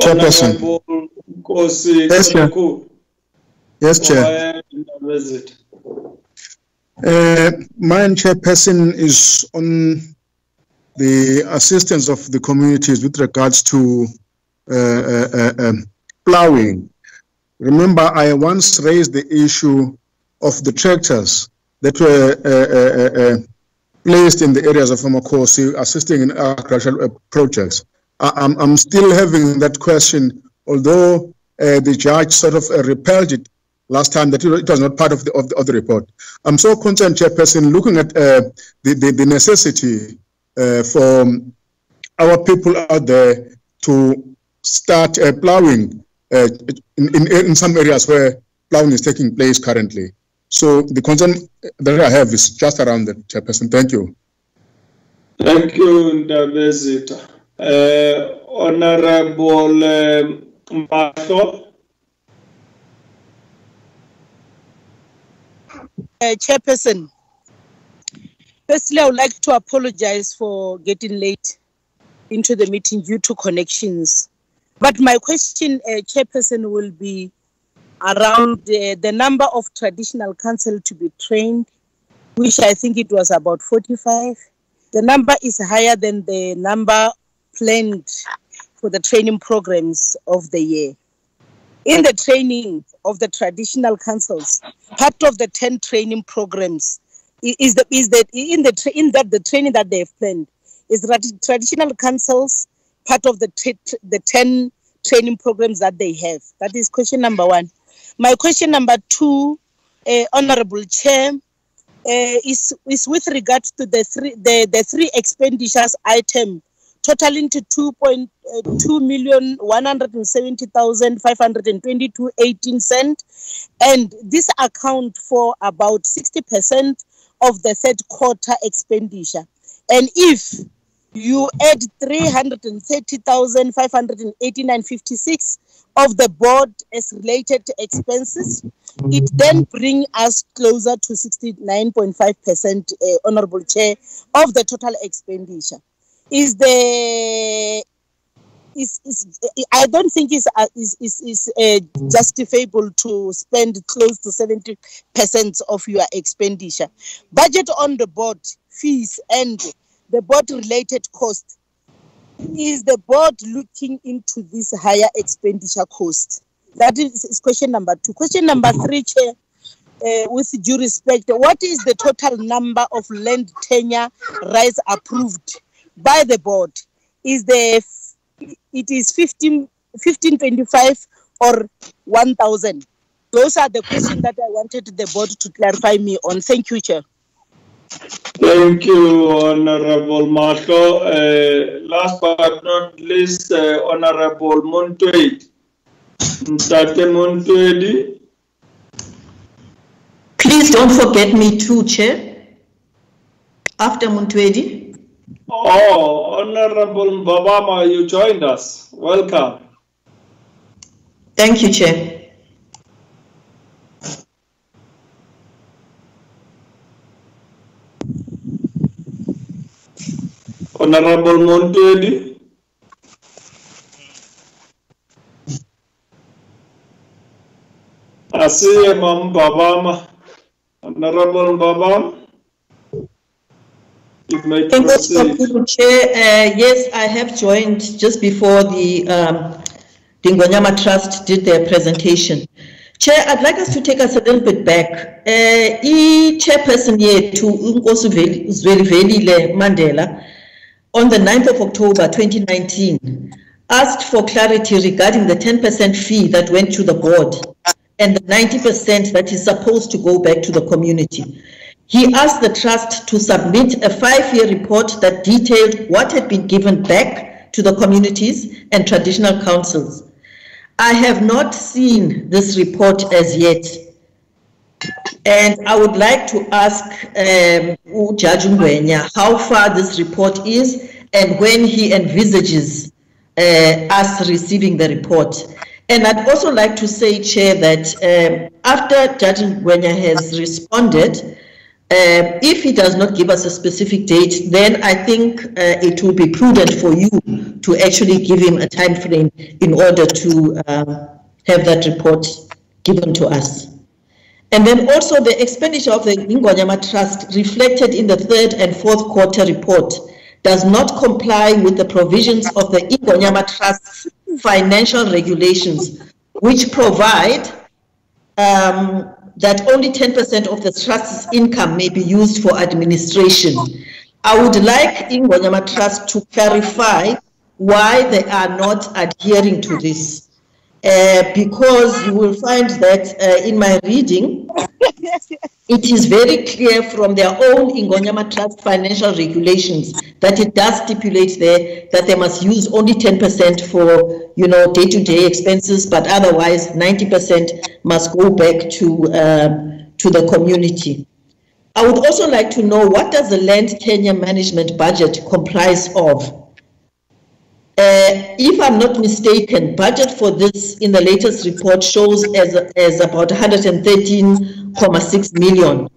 Chairperson. Honorable Nkosi Yes, Chair. Yes, Chair. Go ahead, Ndabezitha. Uh, mine chairperson is on the assistance of the communities with regards to uh, uh, uh, um, plowing. Remember, I once raised the issue of the tractors that were uh, uh, uh, uh, placed in the areas of Amakosi assisting in agricultural uh, projects. I, I'm, I'm still having that question, although uh, the judge sort of repelled it last time that it was not part of the, of the, of the report. I'm so concerned, Chairperson, looking at the, the, the necessity for our people out there to start plowing uh, in, in, in some areas where plowing is taking place currently. So the concern that I have is just around that, Chairperson. Thank you. Thank you, Ndabezitha. Uh, Honorable um, Mahlo. Uh, Chairperson, Firstly, I would like to apologize for getting late into the meeting due to connections. But my question, uh, Chairperson, will be around uh, the number of traditional council to be trained, which I think it was about 45. The number is higher than the number planned for the training programs of the year. In the training of the traditional councils, part of the 10 training programs is the is that in the in that the training that they have planned is that traditional councils part of the the 10 training programs that they have. That is question number one. My question number two uh, honorable chair uh, is is with regard to the three the, the three expenditures item totaling to 2.2 million 170,522 18 cent and this account for about 60% of the third quarter expenditure. And if you add 330,589.56 of the board as related expenses it then brings us closer to 69.5% uh, honorable chair of the total expenditure is the is, is I don't think it's uh, is is, is uh, justifiable to spend close to 70 percent of your expenditure. Budget on the board fees and the board related cost. Is the board looking into this higher expenditure cost? That is, is question number two. Question number three, Chair. Uh, with due respect, what is the total number of land tenure rights approved by the board? Is the it is 15, 1525 or 1000? Those are the questions that I wanted the board to clarify me on. Thank you, Chair. Thank you, Honorable Marco. Uh, last but not least, uh, Honorable Montwedi. Mtate Montwedi. Please don't forget me too, Chair. After Montwedi. Oh, Honorable Mbabama, you joined us. Welcome. Thank you, Chair. Honorable Montwedi. Asiye Mam Babama. Honorable Babam. You may proceed. you, Chair. Uh, yes, I have joined just before the um, Dingonyama Trust did their presentation. Chair, I'd like us to take us a little bit back. Uh, i-chairperson yethu uNkosi Veli- Zwelivelile Mandela on the 9th of October 2019 asked for clarity regarding the 10% fee that went to the board and the 90% that is supposed to go back to the community. He asked the trust to submit a five-year report that detailed what had been given back to the communities and traditional councils. I have not seen this report as yet. And I would like to ask um, Judge Ngwenya how far this report is and when he envisages uh, us receiving the report. And I'd also like to say, Chair, that um, after Judge Ngwenya has responded, um, if he does not give us a specific date, then I think uh, it will be prudent for you to actually give him a time frame in order to um, have that report given to us. And then also the expenditure of the Ingonyama Trust reflected in the third and fourth quarter report does not comply with the provisions of the Ingonyama Trust financial regulations, which provide um, that only 10% of the trust's income may be used for administration. I would like Ingonyama Trust to clarify why they are not adhering to this. Uh, because you will find that uh, in my reading, it is very clear from their own Ingonyama Trust financial regulations that it does stipulate there that they must use only 10% for, you know, day-to-day expenses, but otherwise 90% must go back to, uh, to the community. I would also like to know what does the land tenure management budget comprise of? Uh, if I'm not mistaken, budget for this in the latest report shows as, as about 113.6 million.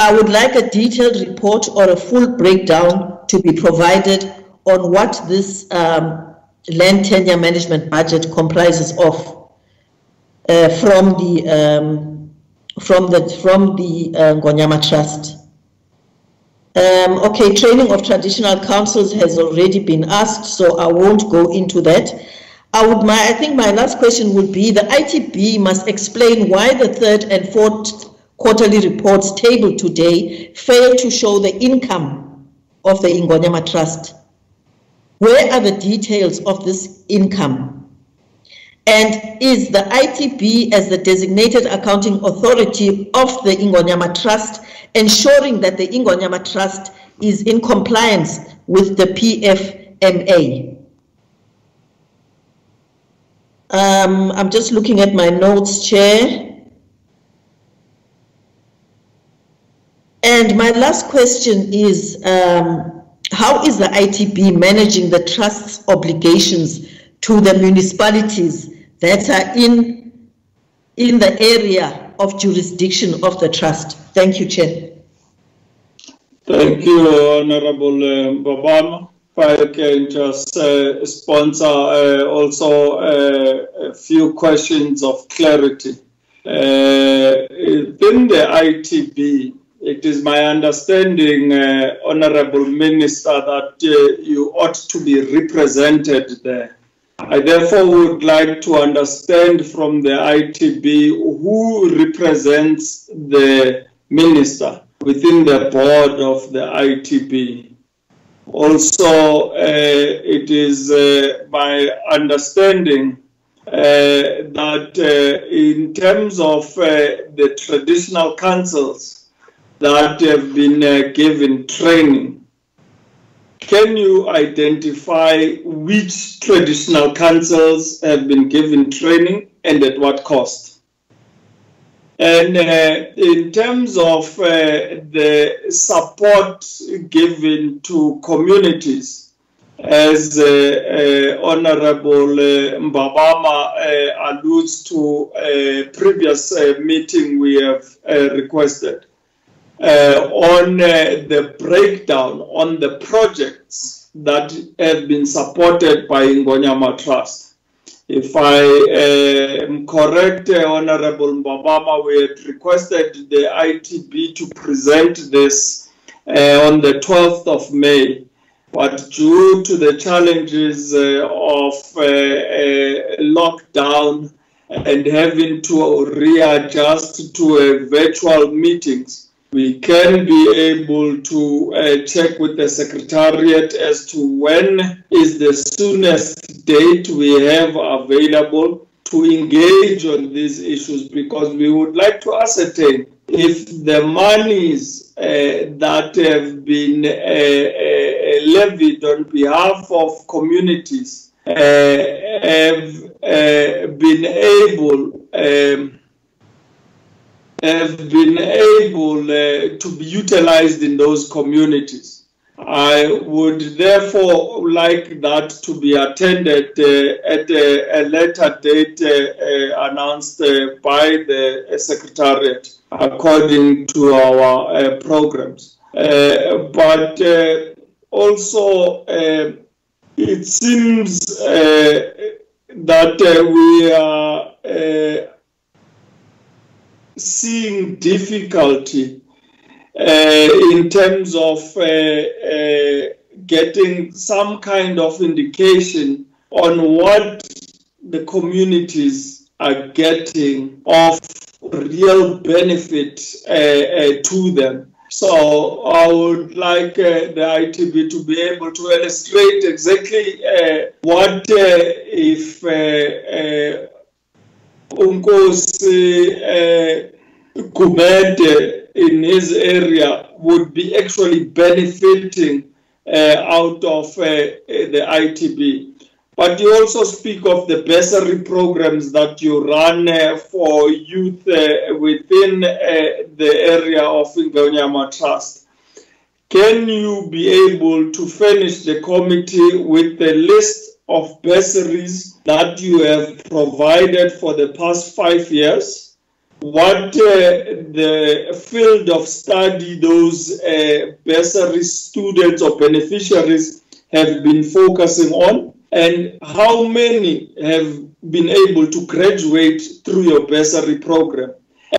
I would like a detailed report or a full breakdown to be provided on what this um, land tenure management budget comprises of uh, from the um, from the from the uh, Ingonyama Trust. Um, okay, training of traditional councils has already been asked, so I won't go into that. I would, my, I think my last question would be the ITB must explain why the third and fourth quarterly reports tabled today fail to show the income of the Ingonyama Trust. Where are the details of this income? And is the ITB as the designated accounting authority of the Ingonyama Trust ensuring that the Ingonyama Trust is in compliance with the PFMA? Um, I'm just looking at my notes, Chair. And my last question is, um, how is the ITB managing the trust's obligations to the municipalities that are in, in the area of jurisdiction of the trust? Thank you, Chair. Thank you, Honorable uh, Mbabama. If I can just uh, sponsor uh, also uh, a few questions of clarity. Uh, within the ITB, it is my understanding, uh, Honorable Minister, that uh, you ought to be represented there. I therefore would like to understand from the ITB who represents the minister within the board of the ITB. Also, uh, it is uh, my understanding uh, that uh, in terms of uh, the traditional councils that have been uh, given training, can you identify which traditional councils have been given training and at what cost? And uh, in terms of uh, the support given to communities, as uh, uh Honorable uh, Mbabama uh, alludes to a previous meeting we have requested, on the breakdown on the projects that have been supported by Ingonyama Trust. If I uh, am correct, uh, Honorable Mbabama, we had requested the ITB to present this uh, on the 12th of May. But due to the challenges uh, of uh, uh, lockdown and having to readjust to virtual meetings, we can be able to uh, check with the secretariat as to when is the soonest date we have available to engage on these issues because we would like to ascertain if the monies uh, that have been uh, uh levied on behalf of communities uh, have uh, been able um, have been able uh, to be utilized in those communities. I would therefore like that to be attended uh, at a, a, later date uh, uh announced uh, by the Secretariat according to our uh, programs. but also, it seems that we are seeing difficulty uh, in terms of uh, uh, getting some kind of indication on what the communities are getting of real benefit uh, uh, to them. So I would like uh, the ITB to be able to illustrate exactly what if Unkosi uh, Gumede in his area would be actually benefiting uh, out of uh, the ITB. But you also speak of the bursary programs that you run uh, for youth within the area of Ingonyama Trust. Can you be able to furnish the committee with the list of bursaries that you have provided for the past five years what uh, the field of study those uh, bursary students or beneficiaries have been focusing on and how many have been able to graduate through your bursary program?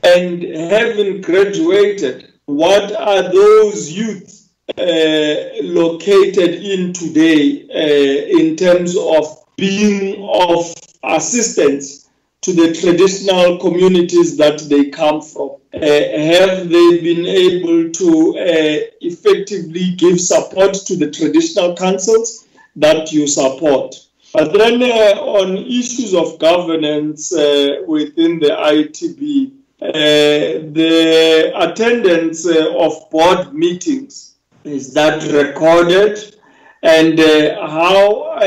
And having graduated what are those youth uh, located in today uh, in terms of being of assistance to the traditional communities that they come from? Uh, have they been able to uh, effectively give support to the traditional councils that you support? But then uh, on issues of governance uh, within the ITB, uh, the attendance uh, of board meetings, is that recorded? And how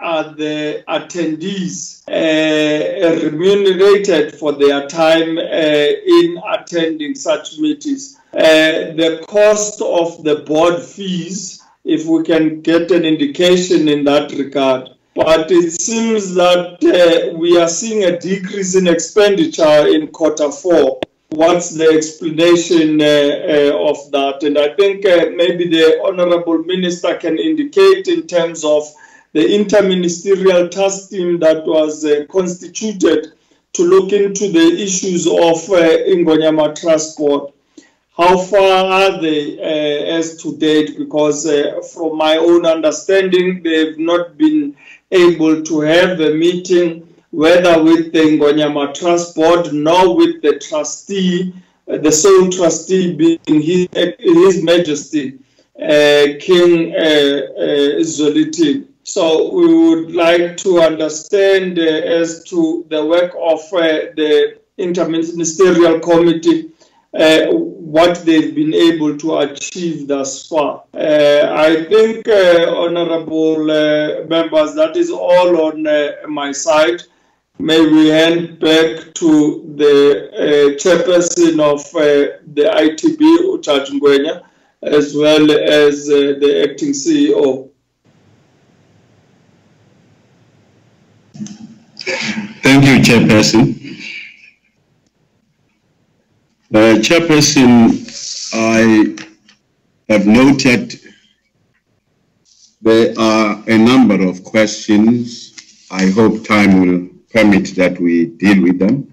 are the attendees uh, remunerated for their time uh, in attending such meetings. Uh, the cost of the board fees, if we can get an indication in that regard. But it seems that uh, we are seeing a decrease in expenditure in quarter four. What's the explanation uh, uh, of that? And I think maybe the Honorable Minister can indicate in terms of the interministerial task team that was uh, constituted to look into the issues of uh, Ingonyama Trust Board. How far are they uh, as to date? Because uh, from my own understanding, they've not been able to have a meeting, whether with the Ingonyama Trust Board nor with the trustee, uh, the sole trustee being His, his Majesty uh, King uh, Zwelithini. So we would like to understand uh, as to the work of uh, the interministerial committee, uh, what they've been able to achieve thus far. Uh, I think, uh, honorable uh, members, that is all on my side. May we hand back to the chairperson of the ITB, Uchaj as well as the acting CEO. Thank you, Chairperson. Uh, Chairperson, I have noted there are a number of questions. I hope time will permit that we deal with them.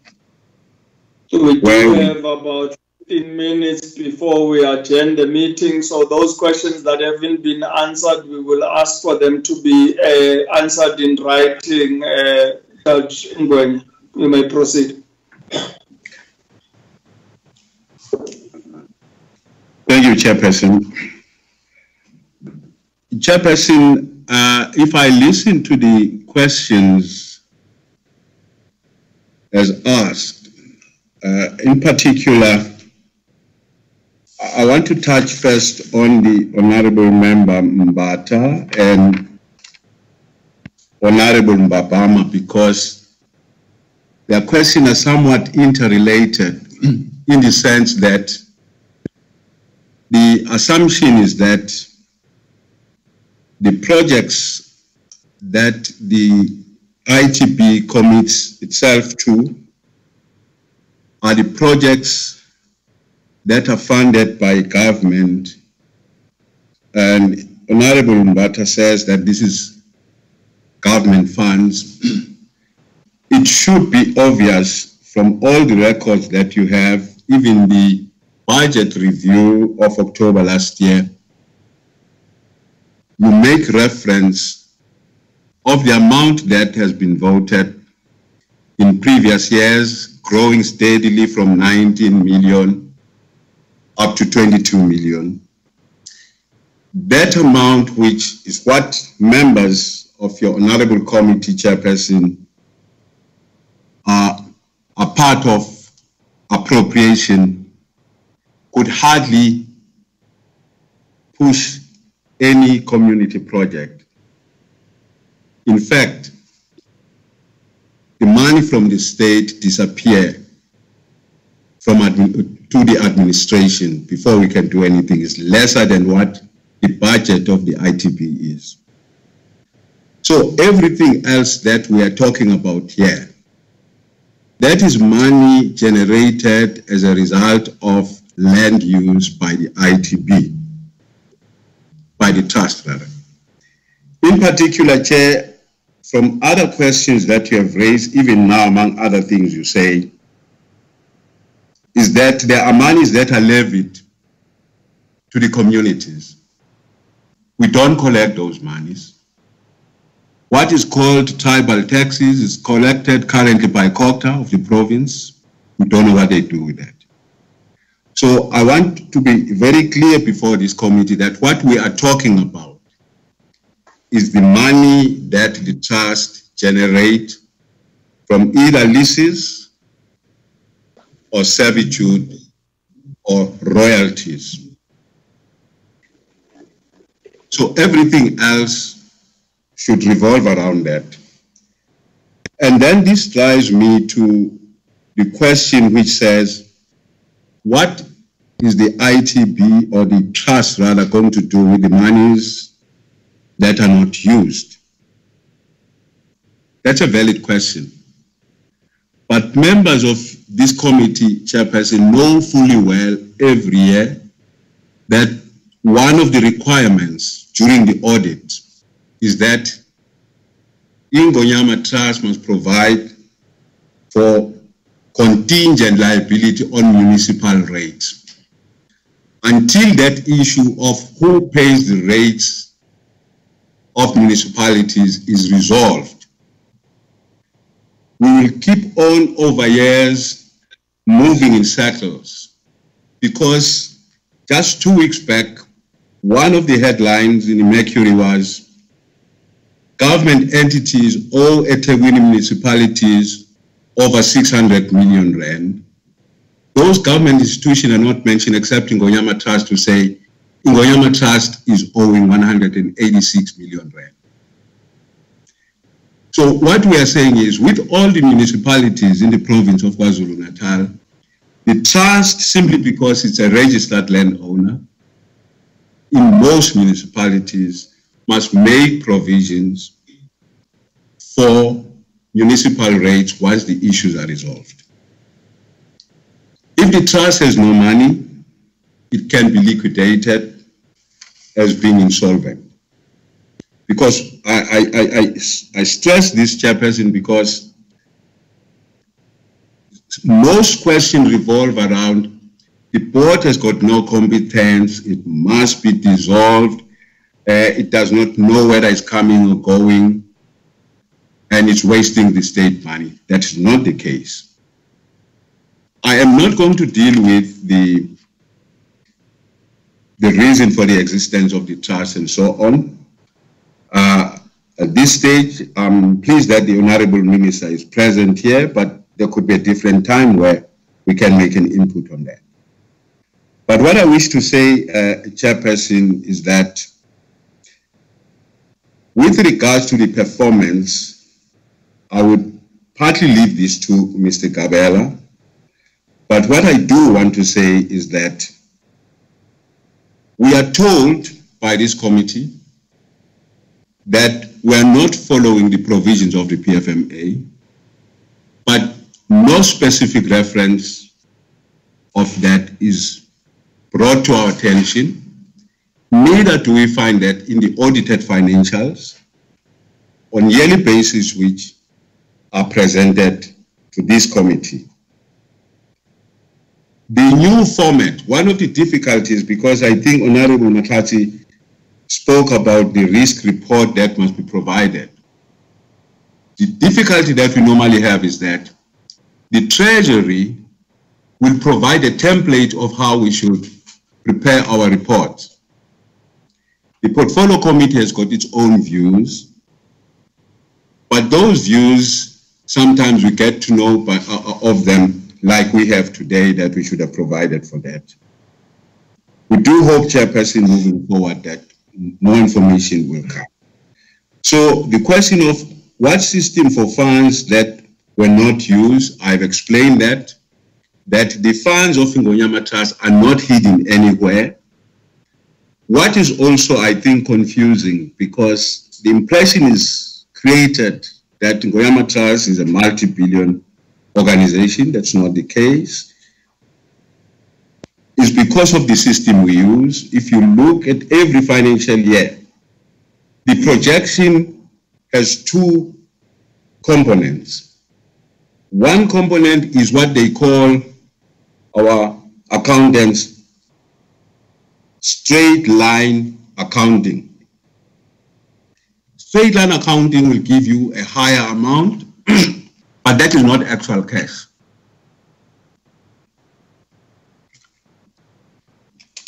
We do have about 15 minutes before we adjourn the meeting. So those questions that haven't been answered, we will ask for them to be uh, answered in writing. Uh, Judge you may proceed. Thank you, Chairperson. Chairperson, uh, if I listen to the questions as asked, uh, in particular, I want to touch first on the Honorable Member Mbata and Honorable Mbabama because their questions are somewhat interrelated in the sense that the assumption is that the projects that the ITB commits itself to are the projects that are funded by government. And Honorable Mbata says that this is government funds, it should be obvious from all the records that you have, even the budget review of October last year, you make reference of the amount that has been voted in previous years, growing steadily from 19 million up to 22 million. That amount, which is what members of your honorable committee chairperson are a part of appropriation could hardly push any community project. In fact, the money from the state disappear from to the administration before we can do anything is lesser than what the budget of the ITB is. So everything else that we are talking about here That is money generated as a result of land use by the ITB, by the trust rather. In particular, Chair, from other questions that you have raised, even now among other things you say, is that there are monies that are levied to the communities. We don't collect those monies. What is called tribal taxes is collected currently by COGTA of the province. We don't know what they do with that. So I want to be very clear before this committee that what we are talking about is the money that the trust generate from either leases or servitude or royalties. So everything else should revolve around that. And then this drives me to the question which says, what is the ITB or the trust rather going to do with the monies that are not used? That's a valid question. But members of this committee, Chairperson, know fully well every year that one of the requirements during the audit is that Ingonyama Trust must provide for contingent liability on municipal rates. Until that issue of who pays the rates of municipalities is resolved, we will keep on over years moving in circles because just two weeks back, one of the headlines in the Mercury was government entities owe eThekwini municipalities over 600 million rand. Those government institutions are not mentioned except Ingonyama Trust to say Ingonyama Trust is owing 186 million rand. So what we are saying is with all the municipalities in the province of KwaZulu-Natal, the trust, simply because it's a registered landowner, in most municipalities must make provisions for municipal rates once the issues are resolved. If the trust has no money, it can be liquidated as being insolvent. Because I, I, I, I, stress this, Chairperson, because most questions revolve around the board has got no competence, it must be dissolved, it does not know whether it's coming or going, and it's wasting the state money. That is not the case. I am not going to deal with the, the reason for the existence of the trust and so on. Uh, at this stage, I'm pleased that the Honorable Minister is present here, but there could be a different time where we can make an input on that. But what I wish to say, uh, Chairperson, is that with regards to the performance, I would partly leave this to Mr. Gabela. But what I do want to say is that we are told by this committee that we are not following the provisions of the PFMA, but no specific reference of that is brought to our attention. Neither do we find that in the audited financials on yearly basis which are presented to this committee. The new format, one of the difficulties, because I think Honorable Matati spoke about the risk report that must be provided. The difficulty that we normally have is that the Treasury will provide a template of how we should prepare our reports. The portfolio committee has got its own views, but those views, sometimes we get to know by, uh, uh, of them like we have today that we should have provided for that. We do hope, Chairperson, moving forward that more information will come. So the question of what system for funds that were not used, I've explained that, that the funds of Ingonyama Trust are not hidden anywhere. What is also, I think, confusing because the impression is created that Ingonyama Trust is a multi-billion organization. That's not the case. It's because of the system we use. If you look at every financial year, the projection has two components. One component is what they call our accountants straight line accounting. Straight line accounting will give you a higher amount, but that is not actual cash.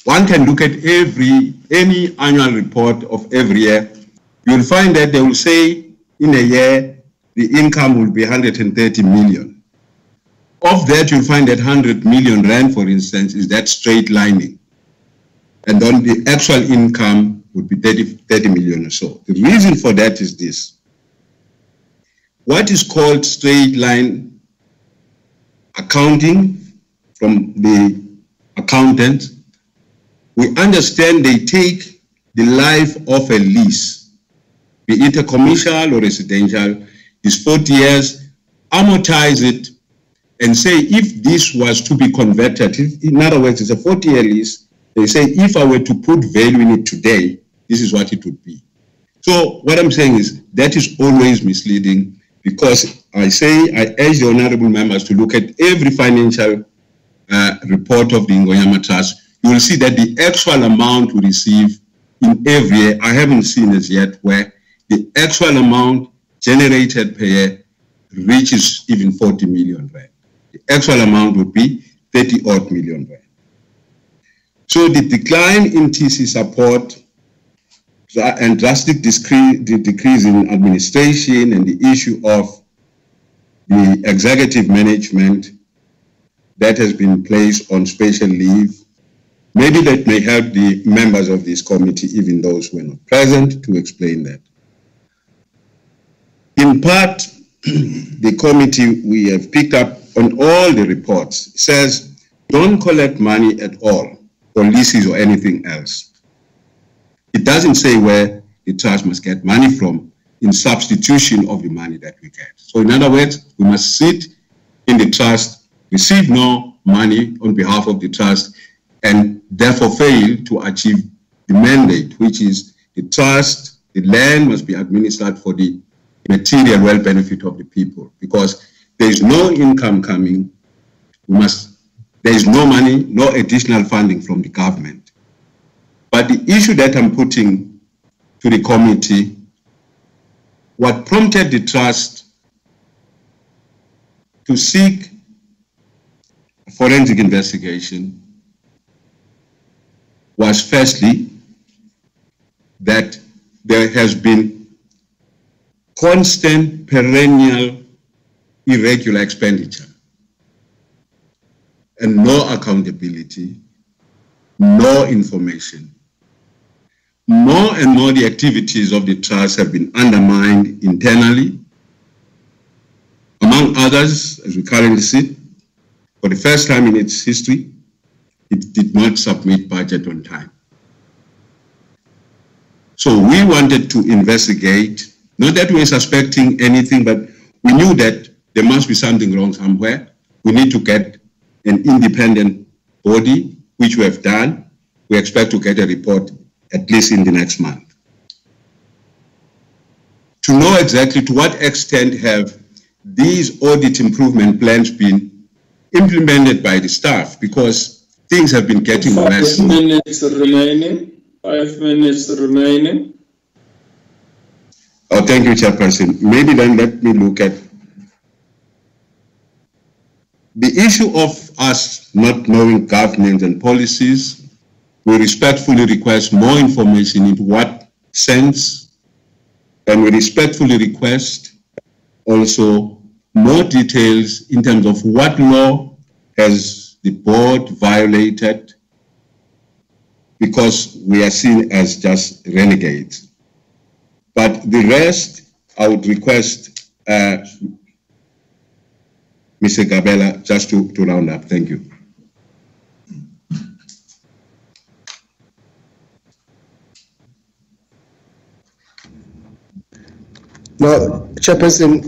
One can look at every any annual report of every year. You'll find that they will say in a year the income will be 130 million. Of that, you'll find that 100 million rand, for instance, is that straight lining. And then the actual income would be 30, 30 million or so. The reason for that is this. What is called straight line accounting from the accountant, we understand they take the life of a lease, be it a commercial or residential, is 40 years, amortize it, and say if this was to be converted, in other words, it's a 40 year lease, they say if I were to put value in it today, this is what it would be. So what I'm saying is that is always misleading because I say I urge the honorable members to look at every financial uh, report of the Ingonyama Trust. You will see that the actual amount we receive in every year, I haven't seen as yet where the actual amount generated per year reaches even 40 million rand. The actual amount would be 30 odd million rand. So the decline in TC support and drastic decrease, the decrease in administration and the issue of the executive management that has been placed on special leave, maybe that may help the members of this committee, even those who are not present, to explain that. In part, the committee, we have picked up on all the reports, says don't collect money at all for leases or anything else. It doesn't say where the trust must get money from in substitution of the money that we get. So in other words, we must sit in the trust, receive no money on behalf of the trust, and therefore fail to achieve the mandate, which is the trust, the land must be administered for the material well benefit of the people. Because there is no income coming, we must, there is no money, no additional funding from the government. But the issue that I'm putting to the committee, what prompted the trust to seek forensic investigation was firstly that there has been constant perennial irregular expenditure and no accountability, no information. More and more the activities of the trust have been undermined internally. Among others, as we currently see, for the first time in its history, it did not submit budget on time. So we wanted to investigate, not that we were suspecting anything, but we knew that there must be something wrong somewhere. We need to get an independent body, which we have done. We expect to get a report at least in the next month. To know exactly to what extent have these audit improvement plans been implemented by the staff, because things have been getting Five worse. minutes remaining. Five minutes remaining. Oh, thank you, Chairperson. Maybe then let me look at the issue of us not knowing governance and policies. We respectfully request more information in what sense, and we respectfully request also more details in terms of what law has the board violated because we are seen as just renegades. But the rest, I would request uh, Mr. Gabela just to, to round up. Thank you. No, Chairperson,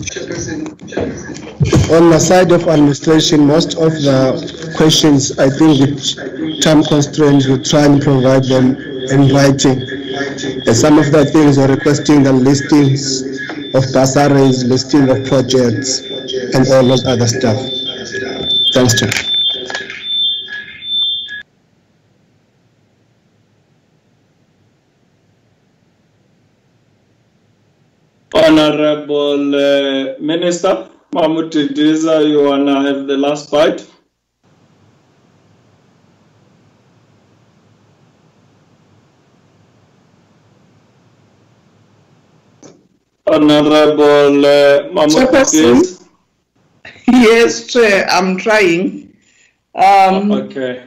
on the side of administration, most of the questions, I think with time constraints, we try and provide them in writing. And some of the things are requesting the listings of bursaries, listing of projects, and all those other stuff. Thanks, Chair. Honorable uh, Minister Mam Didiza, you wanna have the last bite? Honorable uh, Mahmoud Chairperson. Yes, Chair, I'm trying. Um, Okay.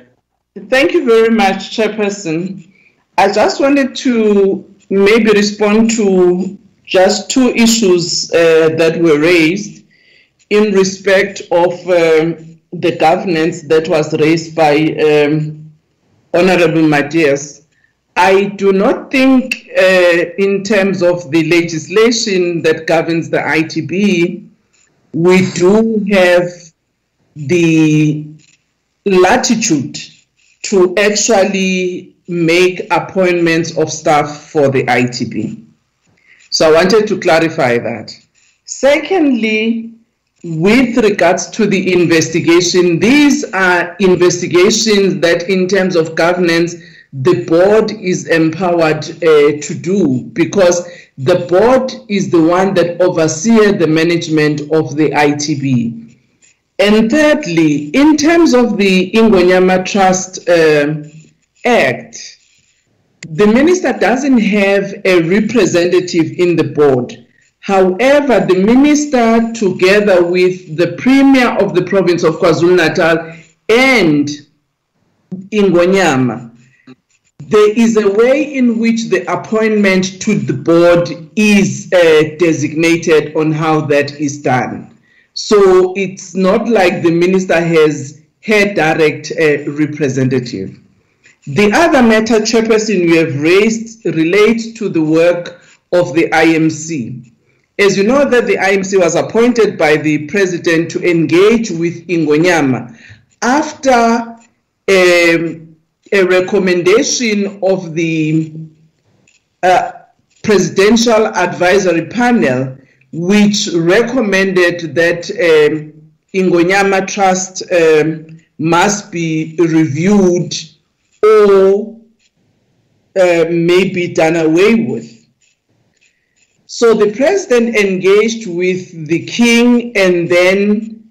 Thank you very much, Chairperson. I just wanted to maybe respond to just two issues uh, that were raised in respect of um, the governance that was raised by um, Honorable Matthias. I do not think, uh, in terms of the legislation that governs the ITB, we do have the latitude to actually make appointments of staff for the ITB. So I wanted to clarify that. Secondly, with regards to the investigation, these are investigations that, in terms of governance, the board is empowered uh, to do because the board is the one that oversees the management of the ITB. And thirdly, in terms of the Ingonyama Trust uh, Act, the minister doesn't have a representative in the board. However, the minister, together with the premier of the province of KwaZulu Natal and Ingonyama, there is a way in which the appointment to the board is uh, designated on how that is done. So it's not like the minister has her direct uh, representative. The other matter, Chairperson, you have raised relates to the work of the IMC. As you know that the IMC was appointed by the president to engage with Ingonyama after um, a recommendation of the uh, presidential advisory panel, which recommended that um, Ingonyama Trust um, must be reviewed or uh, may be done away with. So the president engaged with the king and then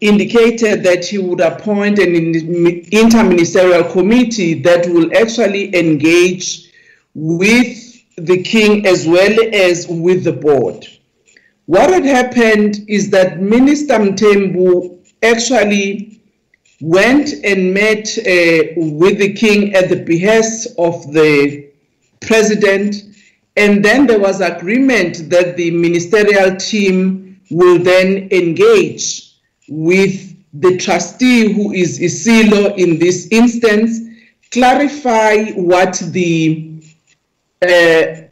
indicated that he would appoint an in- interministerial committee that will actually engage with the king as well as with the board. What had happened is that Minister Mthembu actually went and met uh, with the king at the behest of the president, and then there was agreement that the ministerial team will then engage with the trustee, who is Isilo in this instance, clarify what the uh,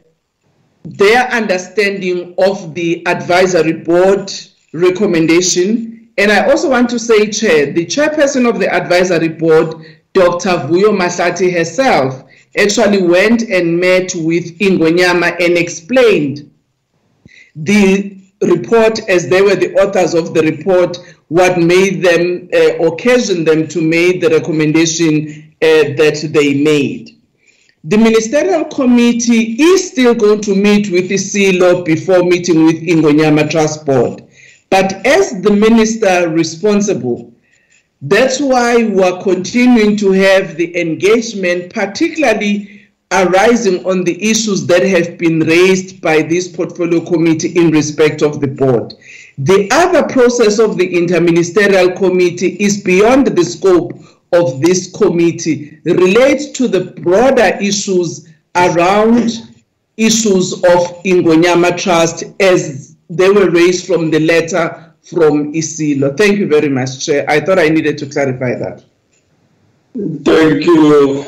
their understanding of the advisory board recommendation. And I also want to say, Chair, the chairperson of the advisory board, Dr. Vuyo Mahlati herself, actually went and met with Ingonyama and explained the report as they were the authors of the report, what made them, uh, them to make the recommendation uh, that they made. The ministerial committee is still going to meet with the Isilo before meeting with Ingonyama Trust Board. But as the minister responsible, that's why we're continuing to have the engagement, particularly arising on the issues that have been raised by this portfolio committee in respect of the board. The other process of the interministerial committee is beyond the scope of this committee, relates to the broader issues around issues of Ingonyama Trust as they were raised from the letter from Isilo. Thank you very much, Chair. I thought I needed to clarify that. Thank you,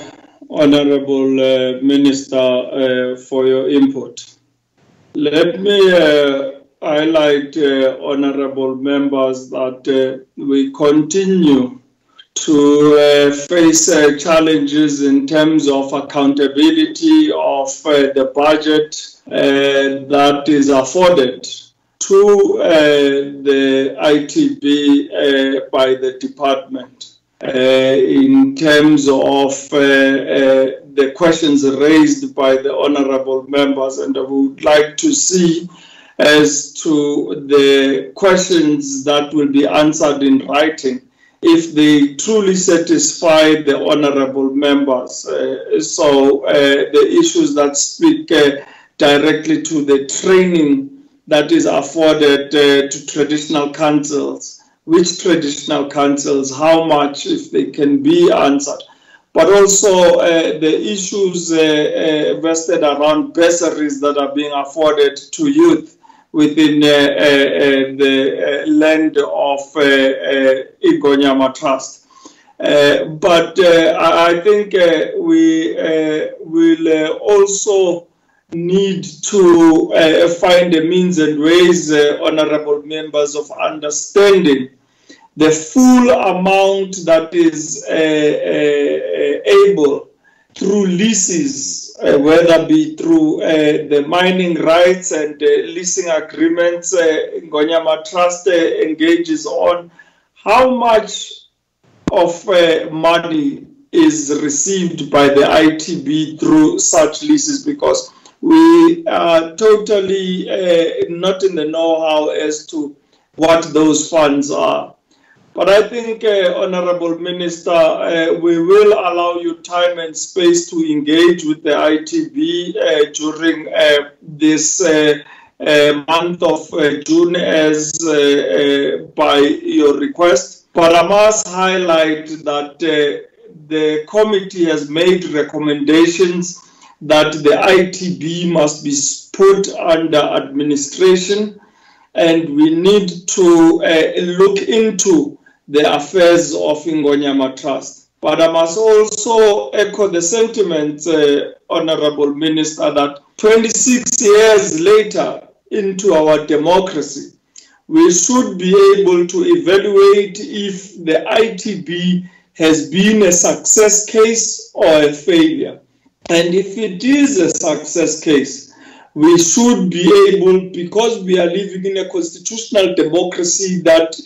Honorable uh, Minister, uh, for your input. Let me uh, highlight, uh, honorable members, that uh, we continue to uh, face uh, challenges in terms of accountability of uh, the budget uh, that is afforded to the ITB by the department. In terms of the questions raised by the honorable members, and I would like to see as to the questions that will be answered in writing if they truly satisfy the honorable members. Uh, so uh, the issues that speak uh, directly to the training that is afforded uh, to traditional councils, which traditional councils, how much, if they can be answered. But also uh, the issues uh, vested around bursaries that are being afforded to youth within uh, uh, uh, the land of Ingonyama Trust. But I think we will also need to uh, find a means and ways, uh, honorable members, of understanding the full amount that is uh, able through leases, uh, whether be through uh, the mining rights and leasing agreements uh, Ingonyama Trust uh, engages on, how much of uh, money is received by the ITB through such leases because we are totally uh, not in the know-how as to what those funds are. But I think, uh, Honorable Minister, uh, we will allow you time and space to engage with the ITB uh, during uh, this uh, uh, month of June as by your request. But I must highlight that the committee has made recommendations that the ITB must be put under administration and we need to look into the affairs of Ingonyama Trust. But I must also echo the sentiment, uh, Honorable Minister, that 26 years later into our democracy, we should be able to evaluate if the ITB has been a success case or a failure. And if it is a success case, we should be able, because we are living in a constitutional democracy that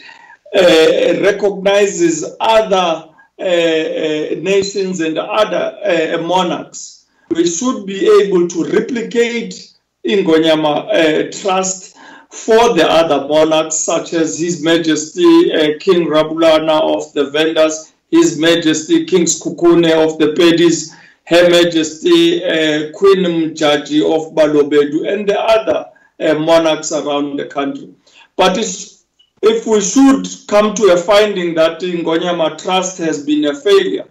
recognizes other uh, uh, nations and other uh, monarchs, we should be able to replicate Ingonyama uh, Trust for the other monarchs, such as His Majesty uh, King Ramabulana of the Vendors, His Majesty King Sekhukhune of the Pedis, Her Majesty uh, Queen Modjadji of Balobedu, and the other uh, monarchs around the country. But it's, if we should come to a finding that Ingonyama Trust has been a failure,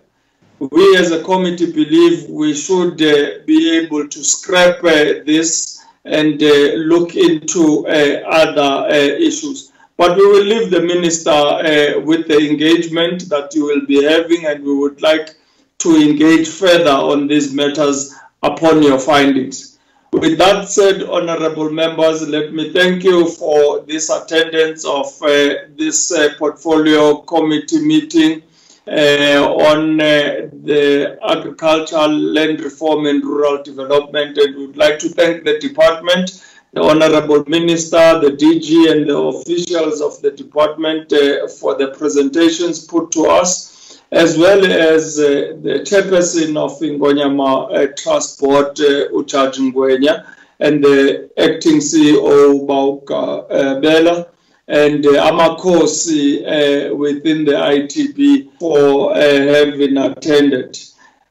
we as a committee believe we should uh, be able to scrap uh, this and uh, look into uh, other uh, issues. But we will leave the minister uh, with the engagement that you will be having, and we would like to engage further on these matters upon your findings. With that said, honorable members, let me thank you for this attendance of uh, this uh, portfolio committee meeting uh, on uh, the agricultural land reform and rural development. And would like to thank the department, the honorable minister, the DG and the officials of the department uh, for the presentations put to us, as well as uh, the chairperson of Ingonyama uh, Trust Board, uh, Judge Ngwenya, and the acting CEO, Bauka Bella and Amakhosi within the ITB for having attended.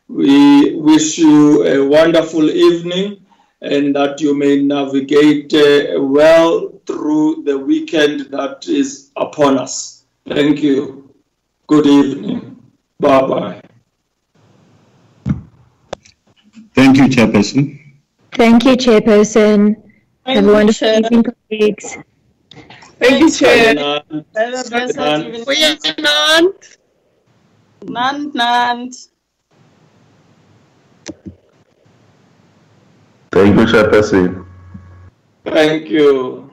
We wish you a wonderful evening and that you may navigate uh, well through the weekend that is upon us. Thank you. Good evening. Bye bye. Thank you, Chairperson. Thank you, Chairperson. Have a wonderful Chair. evening, colleagues. Thank you, Chair. Have a blessed None. evening. Nant, nant. Thank you, Chairperson. Thank you.